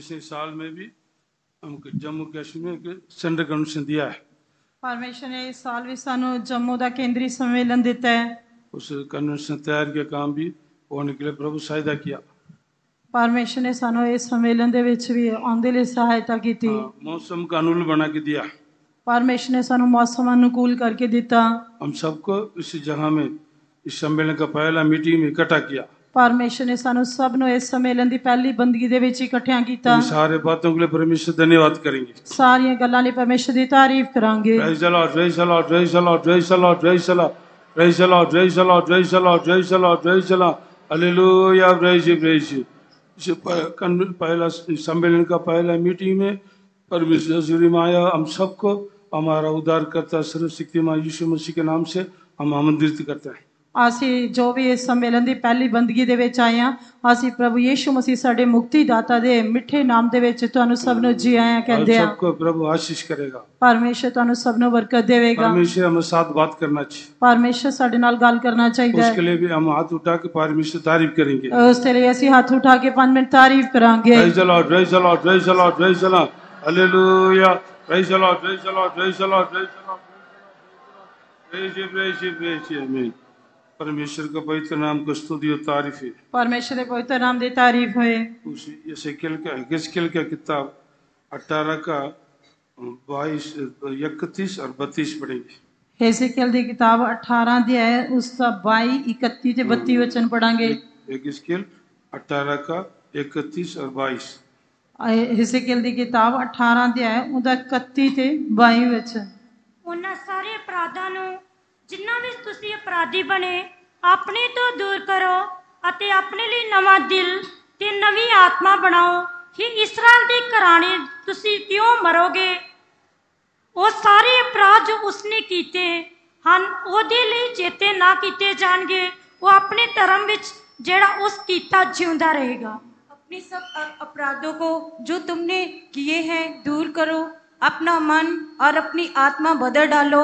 पिछले साल में भी हमको जम्मू कश्मीर के सेंटर कमीशन दिया है। परमेश्वर ने इस साल भी सानू जम्मू का केंद्रीय सम्मेलन देता है। उस कन्वेंशन तैयार के काम भी होने के लिए प्रभु सहायता किया। परमेश्वर ने सानू इस सम्मेलन दे विच भी आंदे ले सहायता की थी हाँ, मौसम का अनुकूल बना के दिया। परमेश्वर ने सानू मौसम अनुकूल करके देता। हम सबको इस जगह में इस सम्मेलन का पहला मीटिंग में इकट्ठा किया। ਪਰਮੇਸ਼ਰ ਨੇ ਸਾਨੂੰ ਸਭ ਨੂੰ ਇਸ ਸੰਮੇਲਨ ਦੀ ਪਹਿਲੀ ਬੰਦਗੀ ਦੇ ਵਿੱਚ ਇਕੱਠਿਆਂ ਕੀਤਾ इन सारे बातों के लिए परमेश्वर धन्यवाद करेंगे ਸਾਰੀਆਂ ਗੱਲਾਂ ਲਈ ਪਰਮੇਸ਼ਰ ਦੀ ਤਾਰੀਫ ਕਰਾਂਗੇ Praise the Lord, praise the Lord, praise the Lord, praise the Lord, praise the Lord, praise the Lord, praise the Lord, praise the Lord, praise the Lord, praise the Lord. Hallelujah, praise you, praise you. इस प- कन- पहला सम्मेलन का पहला meeting में परमेश्वर जरूरी में आया हम सबको हमारा उद्धारकर्ता सर्वशक्तिमान यीशु मसीह के नाम से हम आमंत्रित करते हैं ਅਸੀਂ ਜੋ ਵੀ ਇਸ ਸੰਮੇਲਨ ਦੀ ਪਹਿਲੀ ਬੰਦਗੀ ਦੇ ਵਿੱਚ ਆਏ ਆ ਅਸੀਂ ਪ੍ਰਭੂ ਯੀਸ਼ੂ ਮਸੀਹ ਸਾਡੇ ਮੁਕਤੀ ਦਾਤਾ ਦੇ ਮਿੱਠੇ ਨਾਮ ਦੇ ਵਿੱਚ ਤੁਹਾਨੂੰ ਸਭ ਨੂੰ ਜੀ ਆਇਆਂ ਕਹਿੰਦੇ ਆ ਸਭ ਕੋ ਪ੍ਰਭੂ ਆਸ਼ੀਸ਼ ਕਰੇਗਾ ਪਰਮੇਸ਼ਰ ਤੁਹਾਨੂੰ ਸਭ ਨੂੰ ਬਰਕਤ ਦੇਵੇਗਾ ਪਰਮੇਸ਼ਰ ਹਮਾਰੇ ਸਾਥ ਬਾਤ ਕਰਨਾ ਚਾਹੀਏ ਪਰਮੇਸ਼ਰ ਸਾਡੇ ਨਾਲ ਗੱਲ ਕਰਨਾ ਚਾਹੀਦਾ ਹੈ ਉਸ ਲਈ ਵੀ ਹਮ ਹੱਥ ਉਠਾ ਕੇ ਪਰਮੇਸ਼ਰ ਤਾਰੀਫ ਕਰਾਂਗੇ ਉਸ ਲਈ ਅਸੀਂ ਹੱਥ ਉਠਾ ਕੇ 5 ਮਿੰਟ ਤਾਰੀਫ ਕਰਾਂਗੇ praise the lord praise the lord praise the lord praise the lord hallelujah praise the lord praise the lord praise the lord praise the lord praise praise praise amen परमेश्वर का पवित्र नाम का स्तुति और तारीफ़ है। परमेश्वर के पवित्र नाम दी तारीफ़ है। उसी यसेकिल का हिजकिल का किताब? 18 का 22 31 और 32 पढ़ेंगे। हेसेकियल दी किताब 18 दी है उसका 22 31 ते 32 वचन पढ़ांगे। हिजकिल 18 का 31 और 22 हेसेकियल दी किताब 18 दी है ਉਹਦਾ 31 ਤੇ 22 ਵਚਨ ਉਹਨਾਂ ਸਾਰੇ ਅਪਰਾਧਾਂ ਨੂੰ ਜਿਨ੍ਹਾਂ ਵਿੱਚ ਤੁਸੀਂ ਅਪਰਾਧੀ ਬਣੇ ਆਪਣੇ ਤੋਂ ਦੂਰ ਕਰੋ ਅਤੇ ਆਪਣੇ ਲਈ ਨਵਾਂ ਦਿਲ ਤੇ ਨਵੀਂ ਆਤਮਾ ਬਣਾਓ ਕਿ ਇਸਰਾਇਲ ਦੇ ਘਰਾਣੇ ਤੁਸੀਂ ਕਿਉਂ ਮਰੋਗੇ ਉਹ ਸਾਰੇ ਅਪਰਾਧ ਜੋ ਉਸਨੇ ਕੀਤੇ ਹਨ ਉਹਦੇ ਲਈ ਚੇਤੇ ਨਾ ਕੀਤੇ ਜਾਣਗੇ ਉਹ ਆਪਣੇ ਧਰਮ ਵਿੱਚ ਜਿਹੜਾ ਉਸ ਕੀਤਾ ਜਿਉਂਦਾ ਰਹੇਗਾ अपने सब अ- अपराधों को जो तुमने किए हैं दूर करो अपना मन और अपनी आत्मा बदल डालो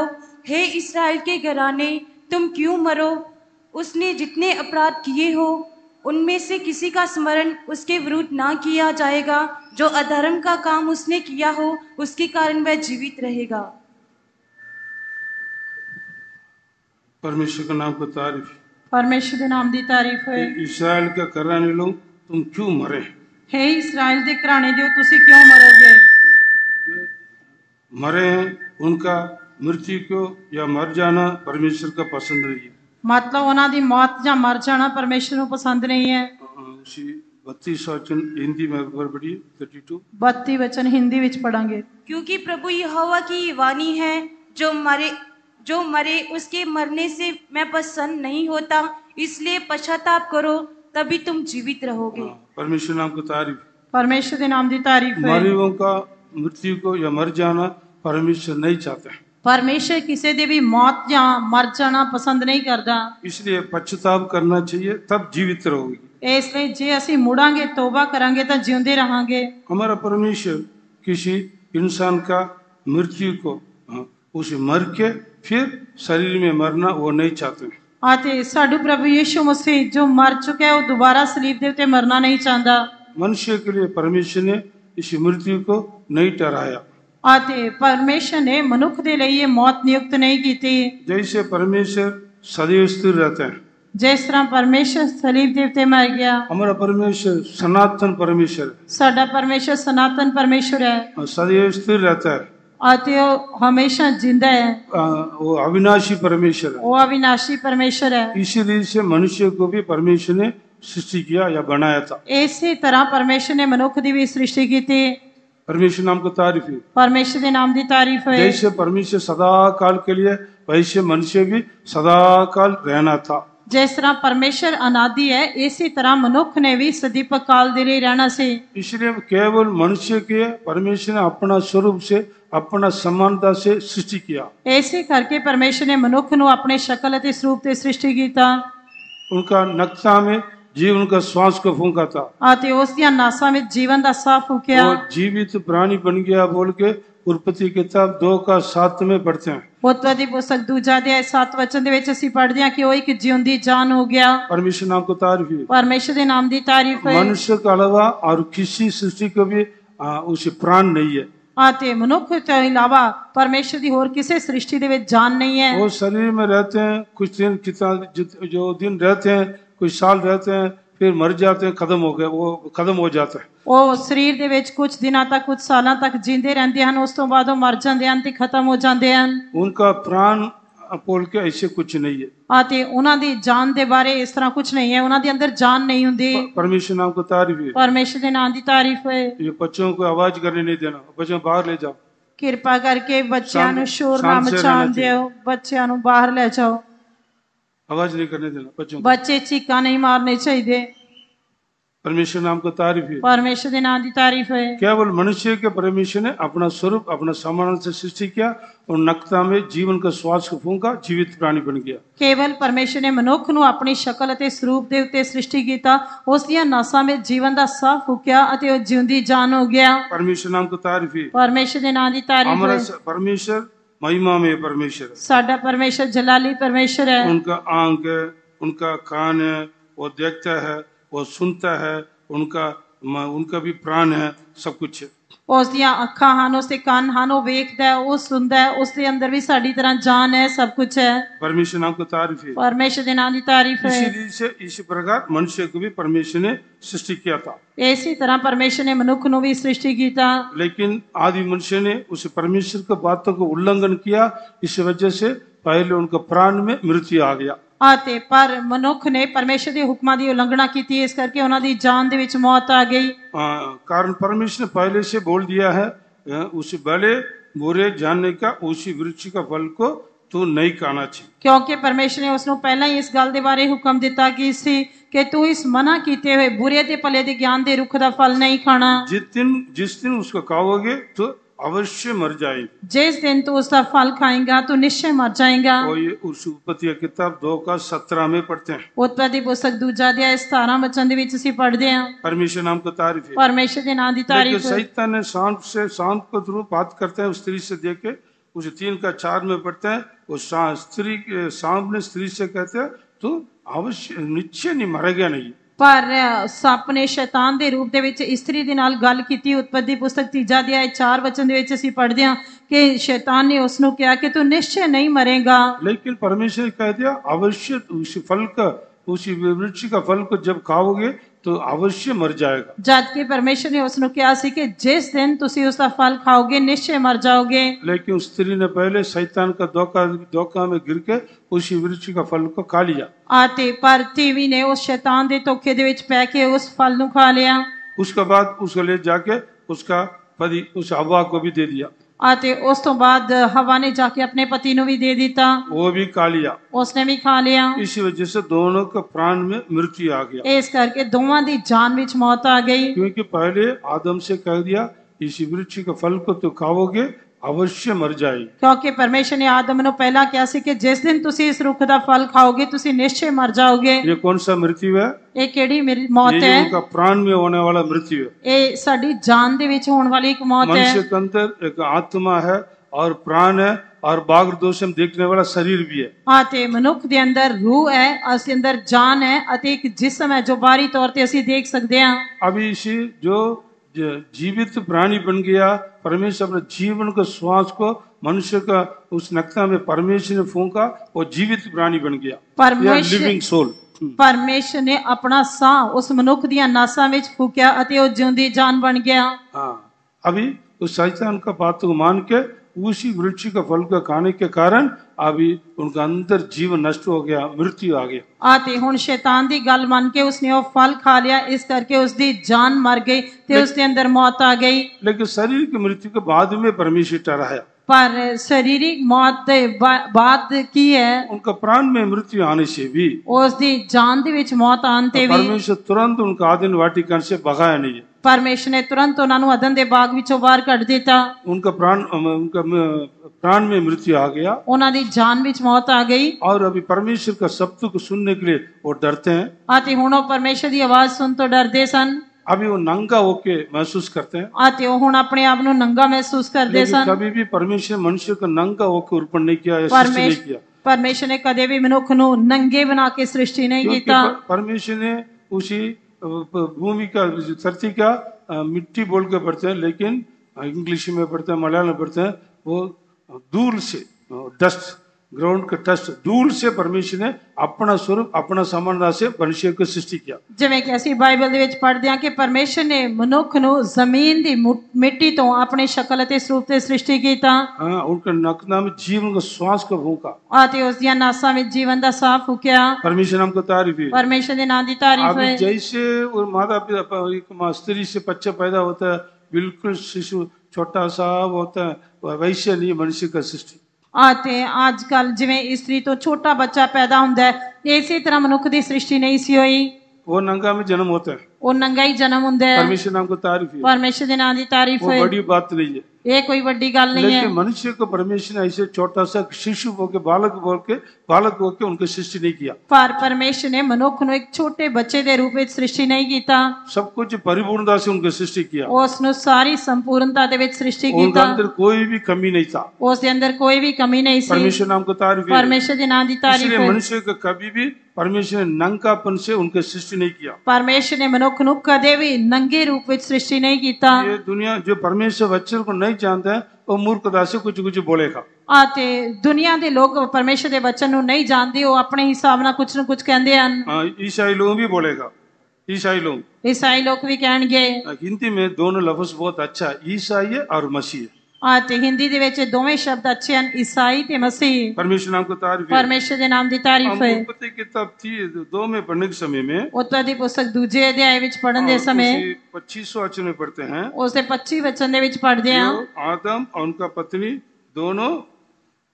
हे इसराइल के घराने तुम क्यों मरो? उसने जितने अपराध किए हो उनमें से किसी का स्मरण उसके विरुद्ध ना किया जाएगा। जो अधर्म का काम उसने किया हो उसके कारण वह जीवित रहेगा। परमेश्वर का नाम का तारीफ़। परमेश्वर के नाम की तारीफ़ है। इसराइल का घराने लोग तुम क्यों मरे? हे इसराइल के घराने दो तुम क्यों मरोगे? मरे उनका मृत्यु को या मर जाना परमेश्वर का पसंद नहीं है ਮਤਲਬ ਉਹਨਾਂ ਦੀ ਮੌਤ ਜਾਂ ਮਰ ਜਾਣਾ ਪਰਮੇਸ਼ਰ ਨੂੰ ਪਸੰਦ ਨਹੀਂ ਹੈ अ, उसी बत्तीस वचन हिंदी में अकबर पढ़िए थर्टी टू 32 वचन हिंदी ਵਿੱਚ पढ़ांगे क्योंकि प्रभु यहोवा की ये वाणी है जो मरे जो मरे उसके मरने से मैं पसंद नहीं होता इसलिए पश्चाताप करो तभी तुम जीवित रहोगे परमेश्वर नाम को तारीफ ਪਰਮੇਸ਼ਰ ਦੇ ਨਾਮ ਦੀ ਤਾਰੀਫ ਹੋਏ मरे हुओं का मृत्यु को या मर जाना परमेश्वर नहीं चाहते हैं परमेश्वर किसी दे भी मौत या मर जाना पसंद नहीं करता इसलिए पश्चाताप करना चाहिए तब जीवित रहोगे। इसलिए जे असि मुड़ांगे तौबा करांगे तो जिंदे रहेंगे। हमारा परमेश्वर किसी इंसान का मृत्यु को हाँ, उसे मर के फिर शरीर में मरना वो नहीं चाहते। आते साडू प्रभु यीशु मसीह जो मर चुका है वो दोबारा सलीब देते मरना नहीं चाहता मनुष्य के लिए परमेश्वर ने इस मृत्यु को नहीं टराया अतः परमेश्वर ने मनुख दे लिए मौत नियुक्त नहीं की थी। जैसे परमेश्वर सदैव स्थिर रहते हैं। जिस तरह परमेश्वर सलीब देवते मर गया। हमारा परमेश्वर सनातन परमेश्वर साडा परमेश्वर सनातन परमेश्वर है। हाँ, सदैव स्थिर रहता है। आते हमेशा ज़िंदा है। हाँ, वो अविनाशी परमेश्वर है। वो अविनाशी परमेश्वर है। इसीलिए से मनुष्य को भी परमेश्वर ने सृष्टि किया या बनाया था। इसी तरह परमेश्वर ने मनुख की भी सृष्टि की थी। परमेश्वर नाम को तारीफ़ है। परमेश्वर के नाम की तारीफ़ है। जैसे परमेश्वर सदा काल के लिए वैसे मनुष्य भी सदा काल रहना था। जिस तरह परमेश्वर अनादि है इसी तरह मनुख ने भी सदीप काल के रहना से। इसलिए केवल मनुष्य के परमेश्वर ने अपना स्वरूप से अपना समानता से सृष्टि किया। ऐसे करके परमेश्वर ने मनुख नु अपने शक्ल ਅਤੇ ਸਰੂਪ ਤੇ ਸ੍ਰਿਸ਼ਟੀ ਕੀਤਾ उनका नक्शा में जीवन का श्वास को फूंका था। आते नासा में जीवन का सांस फूंका जीवित प्राणी बन गया बोल के उत्पत्ति किताब दो का सात में पढ़ते हैं। परमेश्वर नाम को तारीफ़ परमेश्वर के नाम दी तारीफ़ मनुष्य का अलावा और किसी सृष्टि को भी उसे प्राण नहीं है। आते मनुख के अलावा परमेश्वर की और किसी सृष्टि जान नहीं है। वो शरीर में रहते हैं कुछ दिन कितना जो दिन रहते हैं कुछ साल रहते हैं फिर मर जाते हैं खत्म हो गए वो खत्म हो जाता है ਉਹ ਸਰੀਰ ਦੇ ਵਿੱਚ ਕੁਝ ਦਿਨਾਂ ਤੱਕ ਕੁਝ ਸਾਲਾਂ ਤੱਕ ਜਿੰਦੇ ਰਹਿੰਦੇ ਹਨ ਉਸ ਤੋਂ ਬਾਅਦ ਉਹ ਮਰ ਜਾਂਦੇ ਹਨ ਤੇ ਖਤਮ ਹੋ ਜਾਂਦੇ ਹਨ उनका प्राण बोल के ऐसे कुछ नहीं है ਅਤੇ ਉਹਨਾਂ ਦੀ ਜਾਨ ਦੇ ਬਾਰੇ ਇਸ ਤਰ੍ਹਾਂ ਕੁਝ ਨਹੀਂ ਹੈ ਉਹਨਾਂ ਦੇ ਅੰਦਰ ਜਾਨ ਨਹੀਂ ਹੁੰਦੀ परमेश्वर नाम को तारीफ है ਪਰਮੇਸ਼ਰ ਦੇ ਨਾਮ ਦੀ ਤਾਰੀਫ ਹੋਏ ये बच्चों को आवाज करने नहीं देना बच्चों बाहर ले जाओ ਕਿਰਪਾ ਕਰਕੇ ਬੱਚਿਆਂ ਨੂੰ ਸ਼ਾਂਤ- ਸ਼ੋਰ ਨਾ ਸ਼ਾਂਤ ਸੇ ਮਚਾਉਣ ਰਹਿਣਾ ਦਿਓ ਬੱਚਿਆਂ ਨੂੰ ਬਾਹਰ ਲੈ ਜਾਓ आवाज नहीं करने देना बच्चों को ਬੱਚੇ ਚੀਕਾਂ ਨਹੀਂ ਮਾਰਨੇ ਚਾਹੀਦੇ परमेश्वर नाम को तारीफ है ਪਰਮੇਸ਼ਰ ਦੇ ਨਾਮ ਦੀ ਤਾਰੀਫ ਹੋਏ केवल मनुष्य के परमेश्वर ने अपना स्वरूप अपना सामान से सृष्टि किया और नक्ता में जीवन का श्वास को फूंका जीवित प्राणी बन गया ਕੇਵਲ ਪਰਮੇਸ਼ਰ ਨੇ ਮਨੁੱਖ ਨੂੰ ਆਪਣੀ ਸ਼ਕਲ ਅਤੇ ਸਰੂਪ ਦੇ ਉੱਤੇ ਸ੍ਰਿਸ਼ਟੀ ਕੀਤਾ ਉਸ ਦੀਆਂ ਨਾਸਾਂ ਵਿੱਚ ਜੀਵਨ ਦਾ ਸਾਹ ਫੂਕਿਆ ਅਤੇ ਉਹ ਜਿਉਂਦੀ ਜਾਨ ਹੋ ਗਿਆ परमेश्वर नाम को तारीफ है ਪਰਮੇਸ਼ਰ ਦੇ ਨਾਮ ਦੀ ਤਾਰੀਫ हमारा ਹੋਏ स- परमेश्वर महिमा में परमेश्वर साडा परमेश्वर जलाली परमेश्वर है। उनका आंग है उनका कान है वो देखता है वो सुनता है उनका उनका भी प्राण है सब कुछ है। ਉਸ ਦੀਆਂ ਅੱਖਾਂ ਹਨ ਉਸ ਦੇ ਕੰਨ ਹਨ ਉਹ ਵੇਖਦਾ ਹੈ ਉਹ ਸੁਣਦਾ ਹੈ ਉਸ ਦੇ ਅੰਦਰ ਵੀ ਸਾਡੀ ਤਰ੍ਹਾਂ ਜਾਨ ਹੈ ਸਭ ਕੁਝ ਹੈ परमेश्वर नाम को तारीफ है ਪਰਮੇਸ਼ਰ ਦੇ ਨਾਮ ਦੀ ਤਾਰੀਫ ਹੈ इसीलिए से इसी प्रकार मनुष्य को भी परमेश्वर ने सृष्टि किया था ਇਸੇ ਤਰ੍ਹਾਂ ਪਰਮੇਸ਼ਰ ਨੇ ਮਨੁੱਖ ਨੂੰ ਵੀ ਸ੍ਰਿਸ਼ਟੀ ਕੀਤਾ लेकिन आदि मनुष्य ने उस परमेश्वर के बातों को उल्लंघन किया इस वजह से पहले उनका प्राण में मृत्यु आ गया ਅਤੇ ਪਰ ਮਨੁੱਖ ਨੇ ਪਰਮੇਸ਼ਰ ਦੇ ਹੁਕਮਾਂ ਦੀ ਉਲੰਘਣਾ ਕੀਤੀ ਇਸ ਕਰਕੇ ਉਹਨਾਂ ਦੀ ਜਾਨ ਦੇ ਵਿੱਚ ਮੌਤ ਆ ਗਈ आ, कारण परमेश्वर ने पहले से बोल दिया है अ, उस भले बुरे जानने का उसी वृक्ष का फल को तू नहीं खाना चाहिए ਕਿਉਂਕਿ ਪਰਮੇਸ਼ਰ ਨੇ ਉਸ ਨੂੰ ਪਹਿਲਾਂ ਹੀ ਇਸ ਗੱਲ ਦੇ ਬਾਰੇ ਹੁਕਮ ਦਿੱਤਾ ਕਿ ਸੀ ਕਿ ਤੂੰ ਇਸ ਮਨਾ ਕੀਤੇ ਹੋਏ ਬੁਰੇ ਤੇ ਭਲੇ ਦੇ ਗਿਆਨ ਦੇ ਰੁੱਖ ਦਾ ਫਲ ਨਹੀਂ ਖਾਣਾ जिस दिन जिस दिन उसको खाओगे तो अवश्य मर जाए। जिस दिन तू उसका फल खाएगा तो निश्चय मर जाएगा। और ये उस उत्पत्ति किताब दो का सत्रह में पढ़ते हैं। उत्पत्ति पुस्तक दूजा दिया इस सतारा वचन ਦੇ ਵਿੱਚ ਅਸੀਂ ਪੜ੍ਹਦੇ परमेश्वर नाम ਨਾਮ तारीफ़ ਤਾਰੀਫ ਹੈ ਪਰਮੇਸ਼ਰ ਦੇ ਨਾਮ ਦੀ ਤਾਰੀਫ ਹੈ ਸੈਤਾਨ ਨੇ ਸ਼ਾਂਤ ਸੇ ਸ਼ਾਂत ਕੋ ਥਰੂ ਬਾਤ ਕਰਤੇ ਹੈ स्त्री से देख के उसे तीन का चार में पढ़ते हैं वो स्त्री के सांप ने स्त्री से कहते हैं तू अवश्य निश्चय नहीं मरेगा नहीं। ਪਰ ਸੱਪ ਨੇ ਸ਼ੈਤਾਨ ਦੇ ਰੂਪ ਦੇ ਵਿੱਚ ਇਸਤਰੀ ਦੇ ਨਾਲ ਗੱਲ ਕੀਤੀ। ਉਤਪਤੀ ਪੁਸਤਕ ਤੀਜਾ ਅਧਿਆਇ ਚਾਰ ਵਚਨ ਦੇ ਵਿੱਚ ਅਸੀਂ ਪੜ੍ਹਦੇ ਹਾਂ ਕਿ ਸ਼ੈਤਾਨ ਨੇ ਉਸ ਨੂੰ ਕਿਹਾ ਕਿ ਤੂੰ ਨਿਸ਼ਚੈ ਨਹੀਂ ਮਰੇਗਾ। ਲੇਕਿਨ ਪਰਮੇਸ਼ਰ ਕਹਿ ਦਿਆ, ਅਵਸ਼ਯ ਉਸ ਫਲ ਕਾ उसी वृक्ष का फल तो अवश्य मर जाएगा। जात के परमेश्वर ने उसने क्या कि जिस दिन तुम उसका फल खाओगे निश्चय मर जाओगे। लेकिन स्त्री ने पहले शैतान का धोखा धोखा में गिर के उसी वृक्ष का फल को खा लिया। आते पर तीवी ने उस शैतान के धोखे पै के उस फल खा लिया। उसके बाद उसके ले जाके उसका पति उस अबा को भी दे दिया। ਅਤੇ ਉਸ ਤੋਂ ਬਾਅਦ ਹਵਾ ਨੇ ਜਾ ਕੇ ਆਪਣੇ ਪਤੀ ਨੂੰ ਵੀ ਦੇ ਦਿੱਤਾ वो भी खा लिया ਉਸਨੇ ਵੀ ਖਾ ਲਿਆ इसी वजह से दोनों के प्राण में मृत्यु आ गया ਇਸ ਕਰਕੇ ਦੋਵਾਂ ਦੀ ਜਾਨ ਵਿੱਚ ਮੌਤ ਆ ਗਈ क्योंकि पहले आदम से कह दिया इस वृक्ष के फल को तो खाओगे ਅਵਸ਼ਯ ਮਰ ਜਾਏ ਕਿਉਂਕਿ ਪਰਮੇਸ਼ਰ ਨੇ ਆਦਮ ਨੂੰ ਪਹਿਲਾਂ ਕਿਹਾ ਸੀ ਕਿ ਜਿਸ ਦਿਨ ਤੁਸੀਂ ਇਸ ਰੁੱਖ ਦਾ ਫਲ ਖਾਓਗੇ ਤੁਸੀਂ ਨਿਸ਼ਚੈ ਮਰ ਜਾਓਗੇ ਇਹ ਕੌਣ ਸਾ ਮ੍ਰਿਤਿਉ ਹੈ ਇਹ ਕਿਹੜੀ ਮੇਰੀ ਮੌਤ ਹੈ ਇਹ ਉਨ੍ਹਾਂ ਪ੍ਰਾਣ ਮੇ ਹੋਣੇ ਵਾਲਾ ਮ੍ਰਿਤਿਉ ਹੈ ਇਹ ਸਾਡੀ ਜਾਨ ਦੇ ਵਿੱਚ ਹੋਣ ਵਾਲੀ ਇੱਕ ਮੌਤ ਹੈ ਮਨੁੱਖ ਦੇ ਅੰਦਰ ਇੱਕ ਆਤਮਾ ਹੈ और प्राण है और बाघ दोषम देखने वाला शरीर भी है आते मनुख के अंदर रूह है उसके अंदर जान है अति एक जिसम है जो बाहरी तौर पे ਅਸੀਂ ਦੇਖ ਸਕਦੇ ਹਾਂ ਅਭੀ ਜੋ जीवित प्राणी बन गया परमेश्वर अपने जीवन के श्वास को मनुष्य का उस नक्ता में परमेश्वर ने फूंका वो जीवित प्राणी बन गया परमेश्वर- लिविंग सोल ਪਰਮੇਸ਼ਰ ਨੇ ਆਪਣਾ ਸਾਹ ਉਸ ਮਨੁੱਖ ਦੀਆਂ ਨਾਸਾਂ ਵਿੱਚ ਫੂਕਿਆ ਅਤੇ ਉਹ ਜਿਉਂਦੀ ਜਾਨ ਬਣ ਗਿਆ हाँ अभी उस शैतान का बात को मान के उसी वृक्ष का फल को खाने के कारण अभी उनका अंदर जीवन नष्ट हो गया मृत्यु आ गया ਅਤੇ ਹੁਣ ਸ਼ੈਤਾਨ ਦੀ ਗੱਲ ਮੰਨ ਕੇ ਉਸਨੇ ਉਹ ਫਲ ਖਾ ਲਿਆ ਇਸ ਕਰਕੇ ਉਸਦੀ ਜਾਨ ਮਰ ਗਈ ਤੇ ਉਸਦੇ ਅੰਦਰ ਮੌਤ ਆ ਗਈ लेकिन शरीर की मृत्यु के बाद में परमेश्वर ठहराया ਪਰ ਸਰੀਰਿਕ ਮੌਤ ਦੇ ਬਾ- ਬਾਅਦ ਕੀ ਹੈ उनका प्राण में मृत्यु आने से भी ਉਸ ਦੀ ਜਾਨ ਦੇ ਵਿੱਚ ਮੌਤ ਆਉਣ ਤੇ ਵੀ परमेश्वर तुरंत उनका आदिन वाटिकन से भगाया नहीं है ਪਰਮੇਸ਼ਰ ਨੇ ਤੁਰੰਤ ਉਹਨਾਂ ਨੂੰ ਅਦਨ ਦੇ ਬਾਗ ਵਿੱਚੋਂ ਬਾਹਰ ਕੱਢ ਦਿੱਤਾ उनका प्राण उनका प्राण में मृत्यु आ गया ਉਹਨਾਂ ਦੀ ਜਾਨ ਵਿੱਚ ਮੌਤ ਆ ਗਈ और अभी परमेश्वर का शब्द को सुनने के लिए वो डरते हैं ਅਤੇ ਹੁਣ ਉਹ ਪਰਮੇਸ਼ਰ ਦੀ ਆਵਾਜ਼ ਸੁਣ ਤੋਂ ਡਰਦੇ ਸਨ अभी वो नंगा होके महसूस करते हैं ਆ ਤੇ ਉਹ ਹੁਣ ਆਪਣੇ ਆਪ ਨੂੰ ਨੰਗਾ ਮਹਿਸੂਸ ਕਰਦੇ लेकिन ਸਨ कभी भी परमेश्वर मनुष्य को नंगा होकर अर्पण नहीं किया या सृष्टि नहीं ਪਰਮੇਸ਼ किया ਪਰਮੇਸ਼ਰ ਨੇ ਕਦੇ ਵੀ ਮਨੁੱਖ ਨੂੰ ਨੰਗੇ ਬਣਾ ਕੇ ਸ੍ਰਿਸ਼ਟੀ ਨਹੀਂ क्योंकि ਕੀਤਾ पर- परमेश्वर ने उसी अ, प- भूमि का धरती का मिट्टी बोल के पढ़ते हैं, लेकिन इंग्लिश में पढ़ते हैं, मलयालम में पढ़ते हैं, वो दूर से डस्ट ग्राउंड का डस्ट धूल से परमेश्वर ने अपना स्वरूप अपना समानता से मनुष्य को सृष्टि किया ਜਿਵੇਂ ਕਿ ਅਸੀਂ ਬਾਈਬਲ ਦੇ ਵਿੱਚ ਪੜ੍ਹਦੇ ਹਾਂ ਕਿ ਪਰਮੇਸ਼ਰ ਨੇ ਮਨੁੱਖ ਨੂੰ ਜ਼ਮੀਨ ਦੀ ਮੁ- ਮਿੱਟੀ ਤੋਂ ਆਪਣੇ ਸ਼ਕਲ ਅਤੇ ਸਰੂਪ ਤੇ ਸ੍ਰਿਸ਼ਟੀ ਕੀਤਾ हाँ उनका नकना में जीवन का श्वास का भूखा ਅਤੇ ਉਸ ਦੀਆਂ ਨਾਸਾਂ ਵਿੱਚ ਜੀਵਨ ਦਾ ਸਾਹ ਫੂਕਿਆ परमेश्वर नाम को तारीफ है ਪਰਮੇਸ਼ਰ ਦੇ ਨਾਂ ਦੀ ਤਾਰੀਫ अभी ਹੈ जैसे वो माता पिता एक माँ स्त्री से बच्चा पैदा होता है बिल्कुल शिशु छोटा सा होता है वैसे नहीं मनुष्य का सृष्टि ਅਤੇ ਅੱਜ ਕੱਲ ਜਿਵੇਂ ਇਸਤਰੀ ਤੋਂ ਛੋਟਾ ਬੱਚਾ ਪੈਦਾ ਹੁੰਦਾ ਹੈ ਇਸੇ ਤਰ੍ਹਾਂ ਮਨੁੱਖ ਦੀ ਸ੍ਰਿਸ਼ਟੀ ਨਹੀਂ ਸੀ ਹੋਈ वो नंगा में जन्म होता है ਉਹ ਨੰਗਾ ਹੀ ਜਨਮ ਹੁੰਦਾ ਹੈ परमेश्वर नाम को तारीफ है ਪਰਮੇਸ਼ਰ ਦੇ ਨਾਂ ਦੀ ਤਾਰੀਫ वो ਹੈ बड़ी बात नहीं है ਇਹ ਕੋਈ ਵੱਡੀ ਗੱਲ ਨਹੀਂ ਹੈ लेकिन मनुष्य को परमेश्वर ने ऐसे छोटा सा शिशु बोल के बालक बोल के बालक बोल के उनको सृष्टि नहीं किया ਪਰ ਪਰਮੇਸ਼ਰ ਨੇ ਮਨੁੱਖ ਨੂੰ ਇੱਕ ਛੋਟੇ ਬੱਚੇ ਦੇ ਰੂਪ ਵਿੱਚ ਸ੍ਰਿਸ਼ਟੀ ਨਹੀਂ ਕੀਤਾ सब कुछ परिपूर्णता से उनको सृष्टि किया ਉਸ ਨੂੰ ਸਾਰੀ ਸੰਪੂਰਨਤਾ ਦੇ ਵਿੱਚ ਸ੍ਰਿਸ਼ਟੀ उनके ਕੀਤਾ अंदर कोई भी कमी नहीं था ਉਸ ਦੇ ਅੰਦਰ ਕੋਈ ਵੀ ਕਮੀ ਨਹੀਂ ਸੀ परमेश्वर नाम को तारीफ है ਪਰਮੇਸ਼ਰ ਦੇ ਨਾਂ ਦੀ ਤਾਰੀਫ इसलिए ਹੈ मनुष्य को कभी भी परमेश्वर ने नंगापन से उनको सृष्टि नहीं किया ਪਰਮੇਸ਼ਰ ਨੇ ਮਨੁੱਖ ਨੂੰ ਕਦੇ ਵੀ ਨੰਗੇ ਰੂਪ ਵਿੱਚ ਸ੍ਰਿਸ਼ਟੀ ਨਹੀਂ ਕੀਤਾ ये दुनिया जो परमेश्वर वचन को नहीं जानता है वो मूर्खता से कुछ कुछ बोलेगा ਅਤੇ ਦੁਨੀਆ ਦੇ ਲੋਕ ਪਰਮੇਸ਼ਰ ਦੇ ਵਚਨ ਨੂੰ ਨਹੀਂ ਜਾਣਦੇ ਉਹ ਆਪਣੇ ਹਿਸਾਬ ਨਾਲ ਕੁਝ ਨਾ ਕੁਝ ਕਹਿੰਦੇ ਹਨ हाँ, ईसाई लोग भी बोलेगा ईसाई लोग ਈਸਾਈ ਲੋਕ ਵੀ ਕਹਿਣਗੇ हिंदी में दोनों लफ्ज बहुत अच्छा है ईसाई है और मसीह है ਅਤੇ ਹਿੰਦੀ ਦੇ ਵਿੱਚ ਦੋਵੇਂ ਸ਼ਬਦ ਅੱਛੇ ਹਨ ਈਸਾਈ ਤੇ ਮਸੀਹ परमेश्वर नाम को तारीफ है ਪਰਮੇਸ਼ਰ ਦੇ ਨਾਮ ਦੀ ਤਾਰੀਫ हम ਹੈ उत्पत्ति किताब थी दो में पढ़ने के समय में ਉਤਪਤੀ ਦੀ ਪੁਸਤਕ ਦੂਜੇ ਅਧਿਆਇ ਵਿੱਚ ਪੜਨ ਦੇ ਸਮੇਂ पच्चीस वचन में पढ़ते हैं ਉਸ ਦੇ 25 ਵਚਨ ਦੇ ਵਿੱਚ ਪੜਦੇ ਹਾਂ जो आदम और उनका पत्नी दोनों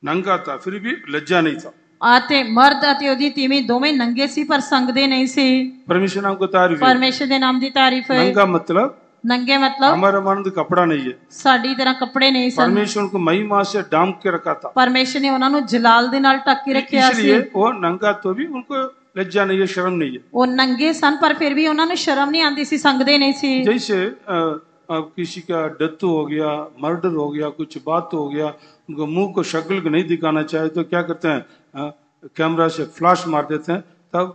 नंगा था फिर भी लज्जा नहीं था ਅਤੇ ਮਰਦ ਅਤੇ ਉਹਦੀ ਤੀਵੀਂ ਦੋਵੇਂ ਨੰਗੇ ਸੀ ਪਰ ਸੰਗਦੇ ਨਹੀਂ ਸੀ परमेश्वर नाम को तारीफ है ਪਰਮੇਸ਼ਰ ਦੇ ਨਾਮ ਦੀ ਤਾਰੀਫ ਹੈ नंगा मतलब ਨੰਗੇ ਮਤਲਬ हमारा मानद कपड़ा नहीं है ਸਾਡੀ ਤਰ੍ਹਾਂ ਕੱਪੜੇ ਨਹੀਂ ਸਨ परमेश्वर उनको महिमा से डाम के रखा था ਪਰਮੇਸ਼ਰ ਨੇ ਉਹਨਾਂ ਨੂੰ ਜਲਾਲ ਦੇ ਨਾਲ ਢੱਕ ਕੇ ਰੱਖਿਆ ਸੀ इसलिए वो नंगा तो भी उनको लज्जा नहीं है शर्म नहीं है ਉਹ ਨੰਗੇ ਸਨ ਪਰ ਫਿਰ ਵੀ ਉਹਨਾਂ ਨੂੰ ਸ਼ਰਮ ਨਹੀਂ ਆਉਂਦੀ ਸੀ ਸੰਗਦੇ ਨਹੀਂ ਸੀ जैसे अ, अब किसी का डेथ हो गया मर्डर हो गया कुछ बात हो गया उनको मुंह को शक्ल को नहीं दिखाना चाहे तो क्या करते हैं अ, कैमरा से फ्लैश मार देते हैं तब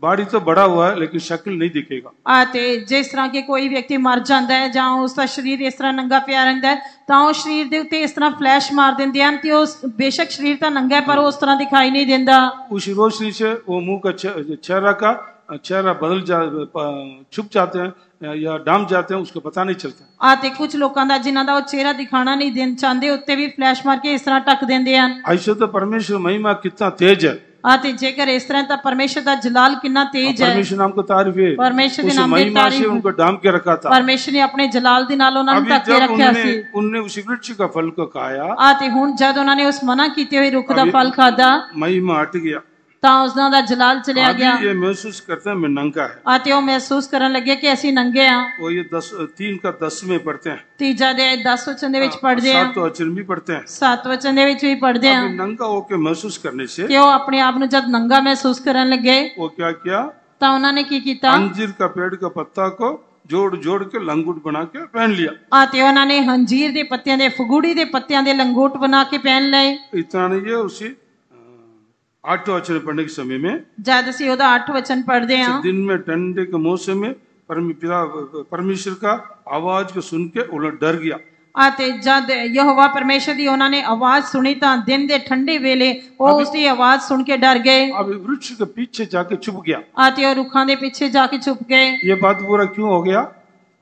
बॉडी तो बड़ा हुआ है लेकिन शक्ल नहीं दिखेगा ਅਤੇ ਜਿਸ ਤਰ੍ਹਾਂ ਕਿ ਕੋਈ ਵਿਅਕਤੀ ਮਰ ਜਾਂਦਾ ਹੈ ਜਾਂ ਉਸ ਦਾ ਸਰੀਰ ਇਸ ਤਰ੍ਹਾਂ ਨੰਗਾ ਪਿਆ ਰਹਿੰਦਾ ਹੈ ਤਾਂ ਉਹ ਸਰੀਰ ਦੇ ਉੱਤੇ ਇਸ ਤਰ੍ਹਾਂ ਫਲੈਸ਼ ਮਾਰ ਦਿੰਦੇ ਹਨ ਤੇ ਉਸ ਬੇਸ਼ੱਕ ਸਰੀਰ ਤਾਂ ਨੰਗਾ ਹੈ ਪਰ ਉਹ ਉਸ ਤਰ੍ਹਾਂ ਦਿਖਾਈ ਨਹੀਂ ਦਿੰਦਾ उस रोशनी से वो मुंह का चे- चेहरा का चेहरा बदल जा प- छुप जाते हैं या डाम जाते हैं उसको पता नहीं चलता ਅਤੇ ਕੁਝ ਲੋਕਾਂ ਦਾ ਜਿਨ੍ਹਾਂ ਦਾ ਉਹ ਚਿਹਰਾ ਦਿਖਾਣਾ ਨਹੀਂ ਦੇਣ ਚਾਹੁੰਦੇ ਉੱਤੇ ਵੀ ਫਲੈਸ਼ ਮਾਰ ਕੇ ਇਸ ਤਰ੍ਹਾਂ ਢੱਕ ਦਿੰਦੇ ਹਨ ऐसे तो परमेश्वर महिमा कितना तेज है ਅਤੇ ਜੇਕਰ ਇਸ ਤਰ੍ਹਾਂ ਤਾਂ ਪਰਮੇਸ਼ਰ ਦਾ ਜਲਾਲ ਕਿੰਨਾ ਤੇਜ ਹੈ परमेश्वर नाम को तारीफ है परमेश्वर के उस नाम में महिमा से तारीफ। उनको डाम के रखा था ਪਰਮੇਸ਼ਰ ਨੇ ਆਪਣੇ ਜਲਾਲ ਦੇ ਨਾਲ ਉਹਨਾਂ ਨੂੰ अभी ਢੱਕ ਕੇ जब ਰੱਖਿਆ उन्होंने ਸੀ उनने उस वृक्ष का फल को खाया ਅਤੇ ਹੁਣ जद ਉਹਨਾਂ ਨੇ ਉਸ ਮਨਾ ਕੀਤੇ ਹੋਏ ਰੁੱਖ ਦਾ अभी- ਫਲ ਖਾਦਾ महिमा हट गया ਤਾਂ ਉਸਦਾ ਦਾ ਜਲਾਲ ਚਲਿਆ अभी ਗਿਆ ये महसूस करते हैं मैं नंगा है ਅਤੇ ਉਹ ਮਹਿਸੂਸ ਕਰਨ ਲੱਗੇ ਕਿ ਅਸੀਂ ਨੰਗੇ ਆ वो ये दस तीन का दस में पढ़ते हैं ਤੀਜਾ ਦੇ 10 ਵਚਨ ਦੇ ਵਿੱਚ ਪੜ੍ਹਦੇ ਆ सात वचन भी पढ़ते हैं 7 ਵਚਨ ਦੇ ਵਿੱਚ ਵੀ ਪੜ੍ਹਦੇ ਆ अभी नंगा होके महसूस करने से ਕਿ ਉਹ ਆਪਣੇ ਆਪ ਨੂੰ ਜਦ ਨੰਗਾ ਮਹਿਸੂਸ ਕਰਨ ਲੱਗੇ वो क्या किया ਤਾਂ ਉਹਨਾਂ ਨੇ ਕੀ ਕੀਤਾ अंजीर का पेड़ का पत्ता को जोड़ जोड़ के लंगूट बना के पहन लिया ਅਤੇ ਉਹਨਾਂ ਨੇ ਹੰਜੀਰ ਦੇ ਪੱਤਿਆਂ ਦੇ ਫਗੂੜੀ ਦੇ ਪੱਤਿਆਂ ਦੇ ਲੰਗੋਟ ਬਣਾ ਕੇ ਪਹਿਨ ਲਏ इतना नहीं है उसी अ, आठ वचन पढ़ने के समय में ਜਦ ਅਸੀਂ ਉਹਦਾ 8 ਵਚਨ ਪੜ੍ਹਦੇ ਆ दिन में ठंडे के मौसम में परम पिता परमेश्वर का आवाज को सुन के वो लोग डर गया ਅਤੇ ਜਦ ਯਹੋਵਾ ਪਰਮੇਸ਼ਰ ਦੀ ਉਹਨਾਂ ਨੇ ਆਵਾਜ਼ ਸੁਣੀ ਤਾਂ ਦਿਨ ਦੇ ਠੰਡੇ ਵੇਲੇ ਉਹ ਉਸ ਦੀ ਆਵਾਜ਼ ਸੁਣ ਕੇ ਡਰ ਗਏ अब वृक्ष के पीछे जाके छुप गया ਅਤੇ ਉਹ ਰੁੱਖਾਂ ਦੇ ਪਿੱਛੇ ਜਾ ਕੇ ਛੁਪ ਗਏ ये बात पूरा क्यों हो गया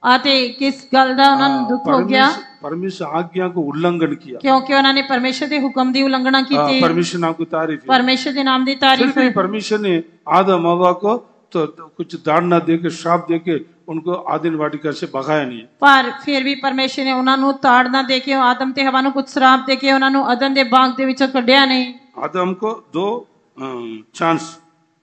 ਅਤੇ ਕਿਸ ਗੱਲ ਦਾ ਉਹਨਾਂ ਨੂੰ ਦੁੱਖ ਹੋ ਗਿਆ परमेश्वर परमेश्वर आज्ञा को उल्लंघन किया ਕਿਉਂਕਿ ਉਹਨਾਂ ਨੇ ਪਰਮੇਸ਼ਰ ਦੇ ਹੁਕਮ ਦੀ ਉਲੰਘਣਾ हाँ, ਕੀਤੀ परमेश्वर नाम की तारीफ है ਪਰਮੇਸ਼ਰ ਦੇ ਨਾਮ ਦੀ फिर ਤਾਰੀਫ भी ਹੈ परमेश्वर ने आदम हवा को तो, तो कुछ दाड़ना दे के श्राप दे के उनको आदिन वाटिका से भगाया नहीं ਪਰ ਫਿਰ ਵੀ ਪਰਮੇਸ਼ਰ ਨੇ ਉਹਨਾਂ ਨੂੰ ਤਾੜ ਨਾ ਦੇ ਕੇ ਆਦਮ ਤੇ ਹਵਾ ਨੂੰ ਕੁਝ ਸ਼ਰਾਪ ਦੇ ਕੇ ਉਹਨਾਂ ਨੂੰ ਅਦਨ ਦੇ ਬਾਗ ਦੇ ਵਿੱਚੋਂ ਕੱਢਿਆ ਨਹੀਂ आदम को दो चांस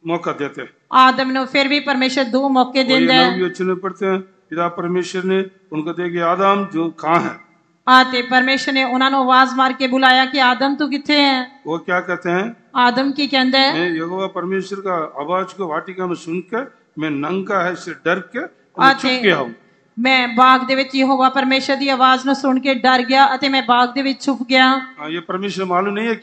मौका देते हैं ਆਦਮ ਨੂੰ ਫਿਰ ਵੀ ਪਰਮੇਸ਼ਰ ਦੋ ਮੌਕੇ वो ये ਦਿੰਦਾ ਹੈ नवमी वचन में पढ़ते हैं पिता परमेश्वर ने उनको देखे आदम जो कहाँ है ਆ ਤੇ ਪਰਮੇਸ਼ਰ ਨੇ ਉਹਨਾਂ ਨੂੰ ਆਵਾਜ਼ ਮਾਰ ਕੇ ਬੁਲਾਇਆ ਕਿ ਆਦਮ ਤੂੰ ਕਿੱਥੇ ਹੈ वो क्या कहते हैं ਆਦਮ ਕੀ ਕਹਿੰਦਾ ਹੈ मैं यहोवा परमेश्वर का आवाज को वाटिका में सुनकर मैं नंगा है से डर के आ मैं छुप ते- गया हूँ ਮੈਂ ਬਾਗ ਦੇ ਵਿੱਚ ਯਹੋਵਾ ਪਰਮੇਸ਼ਰ ਦੀ ਆਵਾਜ਼ ਨੂੰ ਸੁਣ ਕੇ ਡਰ ਗਿਆ ਅਤੇ ਮੈਂ ਬਾਗ ਦੇ ਵਿੱਚ ਛੁਪ ਗਿਆ हाँ, ये परमेश्वर मालूम नहीं है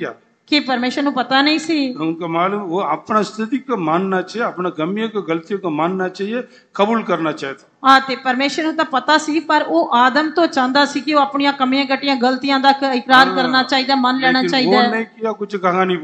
क्या ਕਿ ਪਰਮੇਸ਼ਰ ਨੂੰ ਪਤਾ ਨਹੀਂ ਸੀ उनको मालूम वो अपना स्थिति को मानना चाहिए अपना गम्य को गलतियों को मानना चाहिए कबूल करना चाहिए था ਆ ਤੇ ਪਰਮੇਸ਼ਰ ਨੂੰ ਤਾਂ ਪਤਾ ਸੀ ਪਰ ਉਹ ਆਦਮ ਤੋਂ ਚਾਹੁੰਦਾ ਸੀ ਕਿ ਉਹ ਆਪਣੀਆਂ ਕਮੀਆਂ ਘਟੀਆਂ ਗਲਤੀਆਂ ਦਾ ਕ- ਇਕਰਾਰ ਕਰਨਾ ਚਾਹੀਦਾ ਮੰਨ ਲੈਣਾ लेकिन ਚਾਹੀਦਾ वो ਹੈ नहीं किया कुछ कहानी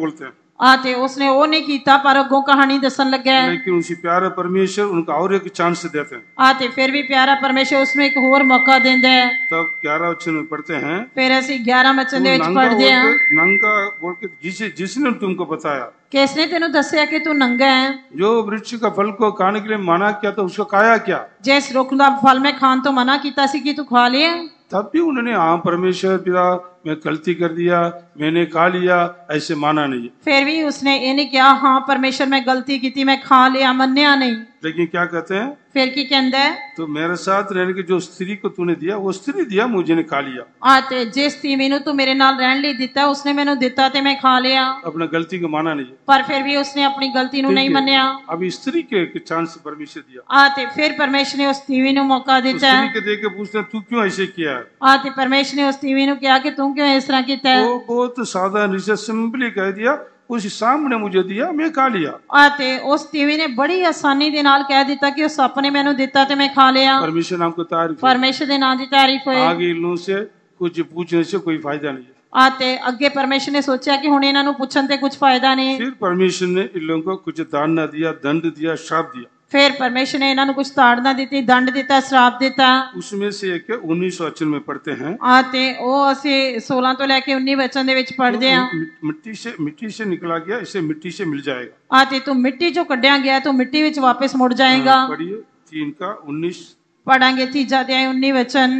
आते उसने वो नहीं कीता पर अगो कहानी दसन लग। लगे लेकिन उसी प्यारा परमेश्वर उनका और एक चांस देते हैं। आते फिर भी प्यारा परमेश्वर उसमें एक और मौका दे दे तब ग्यारह वचन में पढ़ते हैं। फिर ऐसे ग्यारह वचन पढ़ते हैं। नंगा बोल के जिसे जिसने तुमको बताया। कैसे तेन दसिया के तू नंगा है? जो वृक्ष का फल को खाने के लिए मना किया तो उसको खाया क्या? जैसे रुख फल में खान तो मना किया कि तू खा लिया तब भी उन्होंने आम परमेश्वर पिता मैं गलती कर दिया मैंने खा लिया ऐसे माना नहीं। फिर भी उसने ये नहीं किया हाँ परमेश्वर मैं गलती की थी मैं खा लिया मनिया नहीं। लेकिन क्या कहते हैं? फिर की कहते हैं? तो मेरे साथ रहने की जो स्त्री को तूने दिया वो स्त्री दिया मुझे ने खा लिया। आते जिस थी मेनू तू मेरे नाल रहन ली दिता उसने मेनू दिता ते मैं खा लिया। अपना गलती को माना नहीं। पर फिर भी उसने अपनी गलती नु नहीं मनिया। अब स्त्री के चांस परमेश्वर दिया। आते फिर परमेश्वर ने उस तीवी नु मौका तो दिता स्त्री के पूछते तू क्यों ऐसे किया आते परमेश्वर ने उस तीवी नु किया कि तू ਕਿ ਤੂੰ ਕਿਉਂ ਇਸ ਤਰ੍ਹਾਂ ਕੀਤਾ ਹੈ? वो बहुत साधारण से सिंपली कह दिया उस सामने मुझे दिया मैं खा लिया ਆ ਤੇ ਉਸ ਤੀਵੀ ਨੇ ਬੜੀ ਆਸਾਨੀ ਦੇ ਨਾਲ ਕਹਿ ਦਿੱਤਾ ਕਿ ਉਸ ਸੱਪ ਨੇ ਮੈਨੂੰ ਦਿੱਤਾ ਤੇ ਮੈਂ ਖਾ ਲਿਆ परमेश्वर नाम को तारीफ है। ਪਰਮੇਸ਼ਰ ਦੇ ਨਾਂ ਦੀ ਤਾਰੀਫ ਹੋਏ आगे इन लोगों से कुछ पूछने से कोई फायदा नहीं है ਆ ਤੇ ਅੱਗੇ ਪਰਮੇਸ਼ਰ ਨੇ ਸੋਚਿਆ ਕਿ ਹੁਣ ਇਹਨਾਂ ਨੂੰ ਪੁੱਛਣ ਤੇ ਕੁਝ ਫਾਇਦਾ ਨਹੀਂ फिर परमेश्वर ने इन लोगों को कुछ ताड़ना दिया दंड दिया श्राप दिया ਫਿਰ ਪਰਮੇਸ਼ਰ ਨੇ ਇਹਨਾਂ ਨੂੰ ਕੁਝ ਤਾੜਨਾ ਦਿੱਤੀ ਦੰਡ ਦਿੱਤਾ ਸ਼ਰਾਪ ਦਿੱਤਾ उसमें से एक उन्नीस वचन में पढ़ते हैं ਆ ਤੇ ਉਹ ਅਸੀਂ 16 ਤੋਂ ਲੈ ਕੇ 19 ਵਚਨ ਦੇ ਵਿੱਚ ਪੜ੍ਹਦੇ ਹਾਂ मिट- मिट्टी से मिट्टी से निकला गया इसे मिट्टी से मिल जाएगा ਆ ਤੇ ਤੂੰ ਮਿੱਟੀ ਚੋਂ ਕੱਢਿਆ ਗਿਆ ਤੂੰ ਮਿੱਟੀ ਵਿੱਚ ਵਾਪਸ ਮੁੜ ਜਾਏਗਾ पढ़िए तीन का उन्नीस ਪੜਾਂਗੇ ਤੀਜਾ ਅਧਿਆਇ 19 ਵਚਨ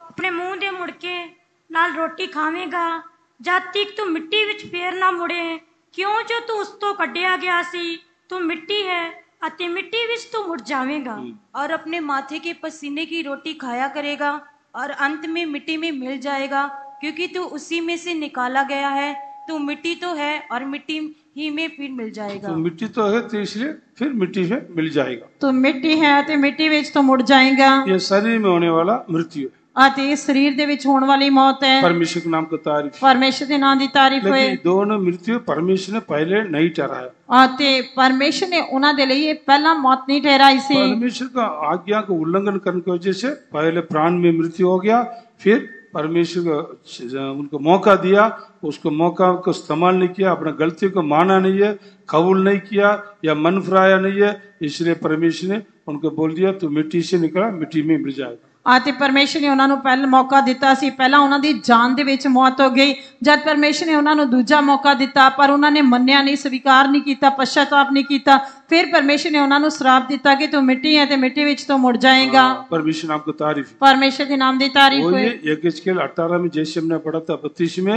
ਆਪਣੇ ਮੂੰਹ ਦੇ ਮੁੜ ਕੇ ਨਾਲ ਰੋਟੀ ਖਾਵੇਂਗਾ ਜਦ ਤੱਕ ਤੂੰ ਮਿੱਟੀ ਵਿੱਚ ਫੇਰ ਨਾ ਮੁੜੇ ਕਿਉਂ ਜੋ ਤੂੰ ਉਸ ਤੋਂ ਕੱਢਿਆ ਗਿਆ ਸੀ तो मिट्टी है अति मिट्टी विच तो मुड़ जावेगा। हम्म। और अपने माथे के पसीने की रोटी खाया करेगा और अंत में मिट्टी में मिल जाएगा क्योंकि तू उसी में से निकाला गया है। तो मिट्टी तो है और मिट्टी ही में फिर मिल जाएगा। तो मिट्टी तो है तो तीसरे फिर मिट्टी में मिल जाएगा। तो मिट्टी है तो मिट्टी में तो मुड़ जाएगा। ये शरीर में होने वाला मृत्यु है। ਆ ਤੇ ਇਸ ਸਰੀਰ ਦੇ ਵਿੱਚ ਹੋਣ ਵਾਲੀ ਮੌਤ ਹੈ परमेश्वर के नाम को तारीफ ਪਰਮੇਸ਼ਰ ਦੇ ਨਾਂ ਦੀ ਤਾਰੀਫ ਹੋਏ लेकिन दोनों मृत्यु परमेश्वर ने पहले नहीं ठहराया ਆ ਤੇ परमेश्वर ने ਉਹਨਾਂ ਦੇ ਲਈ ਇਹ ਪਹਿਲਾਂ ਮੌਤ ਨਹੀਂ ਠਹਿਰਾਈ ਸੀ परमेश्वर का आज्ञा का उल्लंघन करने की वजह से पहले प्राण में मृत्यु हो गया फिर परमेश्वर को उनको मौका दिया उसको मौका को इस्तेमाल नहीं किया अपना गलती को माना नहीं है कबूल नहीं किया या मन फराया नहीं है इसलिए परमेश्वर ने उनको बोल दिया तू मिट्टी से निकला मिट्टी में मिल जाएगा ਆ ਤੇ ਪਰਮੇਸ਼ਰ ਨੇ ਉਹਨਾਂ ਨੂੰ ਪਹਿਲਾ ਮੌਕਾ ਦਿੱਤਾ ਸੀ ਪਹਿਲਾਂ ਉਹਨਾਂ ਦੀ ਜਾਨ ਦੇ ਵਿੱਚ ਮੌਤ ਹੋ ਗਈ ਜਦ ਪਰਮੇਸ਼ਰ ਨੇ ਉਹਨਾਂ ਨੂੰ ਦੂਜਾ ਮੌਕਾ ਦਿੱਤਾ ਪਰ ਉਹਨਾਂ ਨੇ ਮੰਨਿਆ ਨਹੀਂ ਸਵੀਕਾਰ ਨਹੀਂ ਕੀਤਾ ਪਛਤਾਪ ਨਹੀਂ ਕੀਤਾ ਫਿਰ ਪਰਮੇਸ਼ਰ ਨੇ ਉਹਨਾਂ ਨੂੰ ਸ਼ਰਾਪ ਦਿੱਤਾ ਕਿ ਤੂੰ ਮਿੱਟੀ ਹੈ ਤੇ ਮਿੱਟੀ ਵਿੱਚ ਤੂੰ ਮੁੜ ਜਾਏਗਾ परमेश्वर नाम को तारीफ ਪਰਮੇਸ਼ਰ ਦੇ ਨਾਮ ਦੀ ਤਾਰੀਫ वो ਹੋਏ ये यज्ञ अठारह में जैसे हमने पढ़ा था बत्तीस में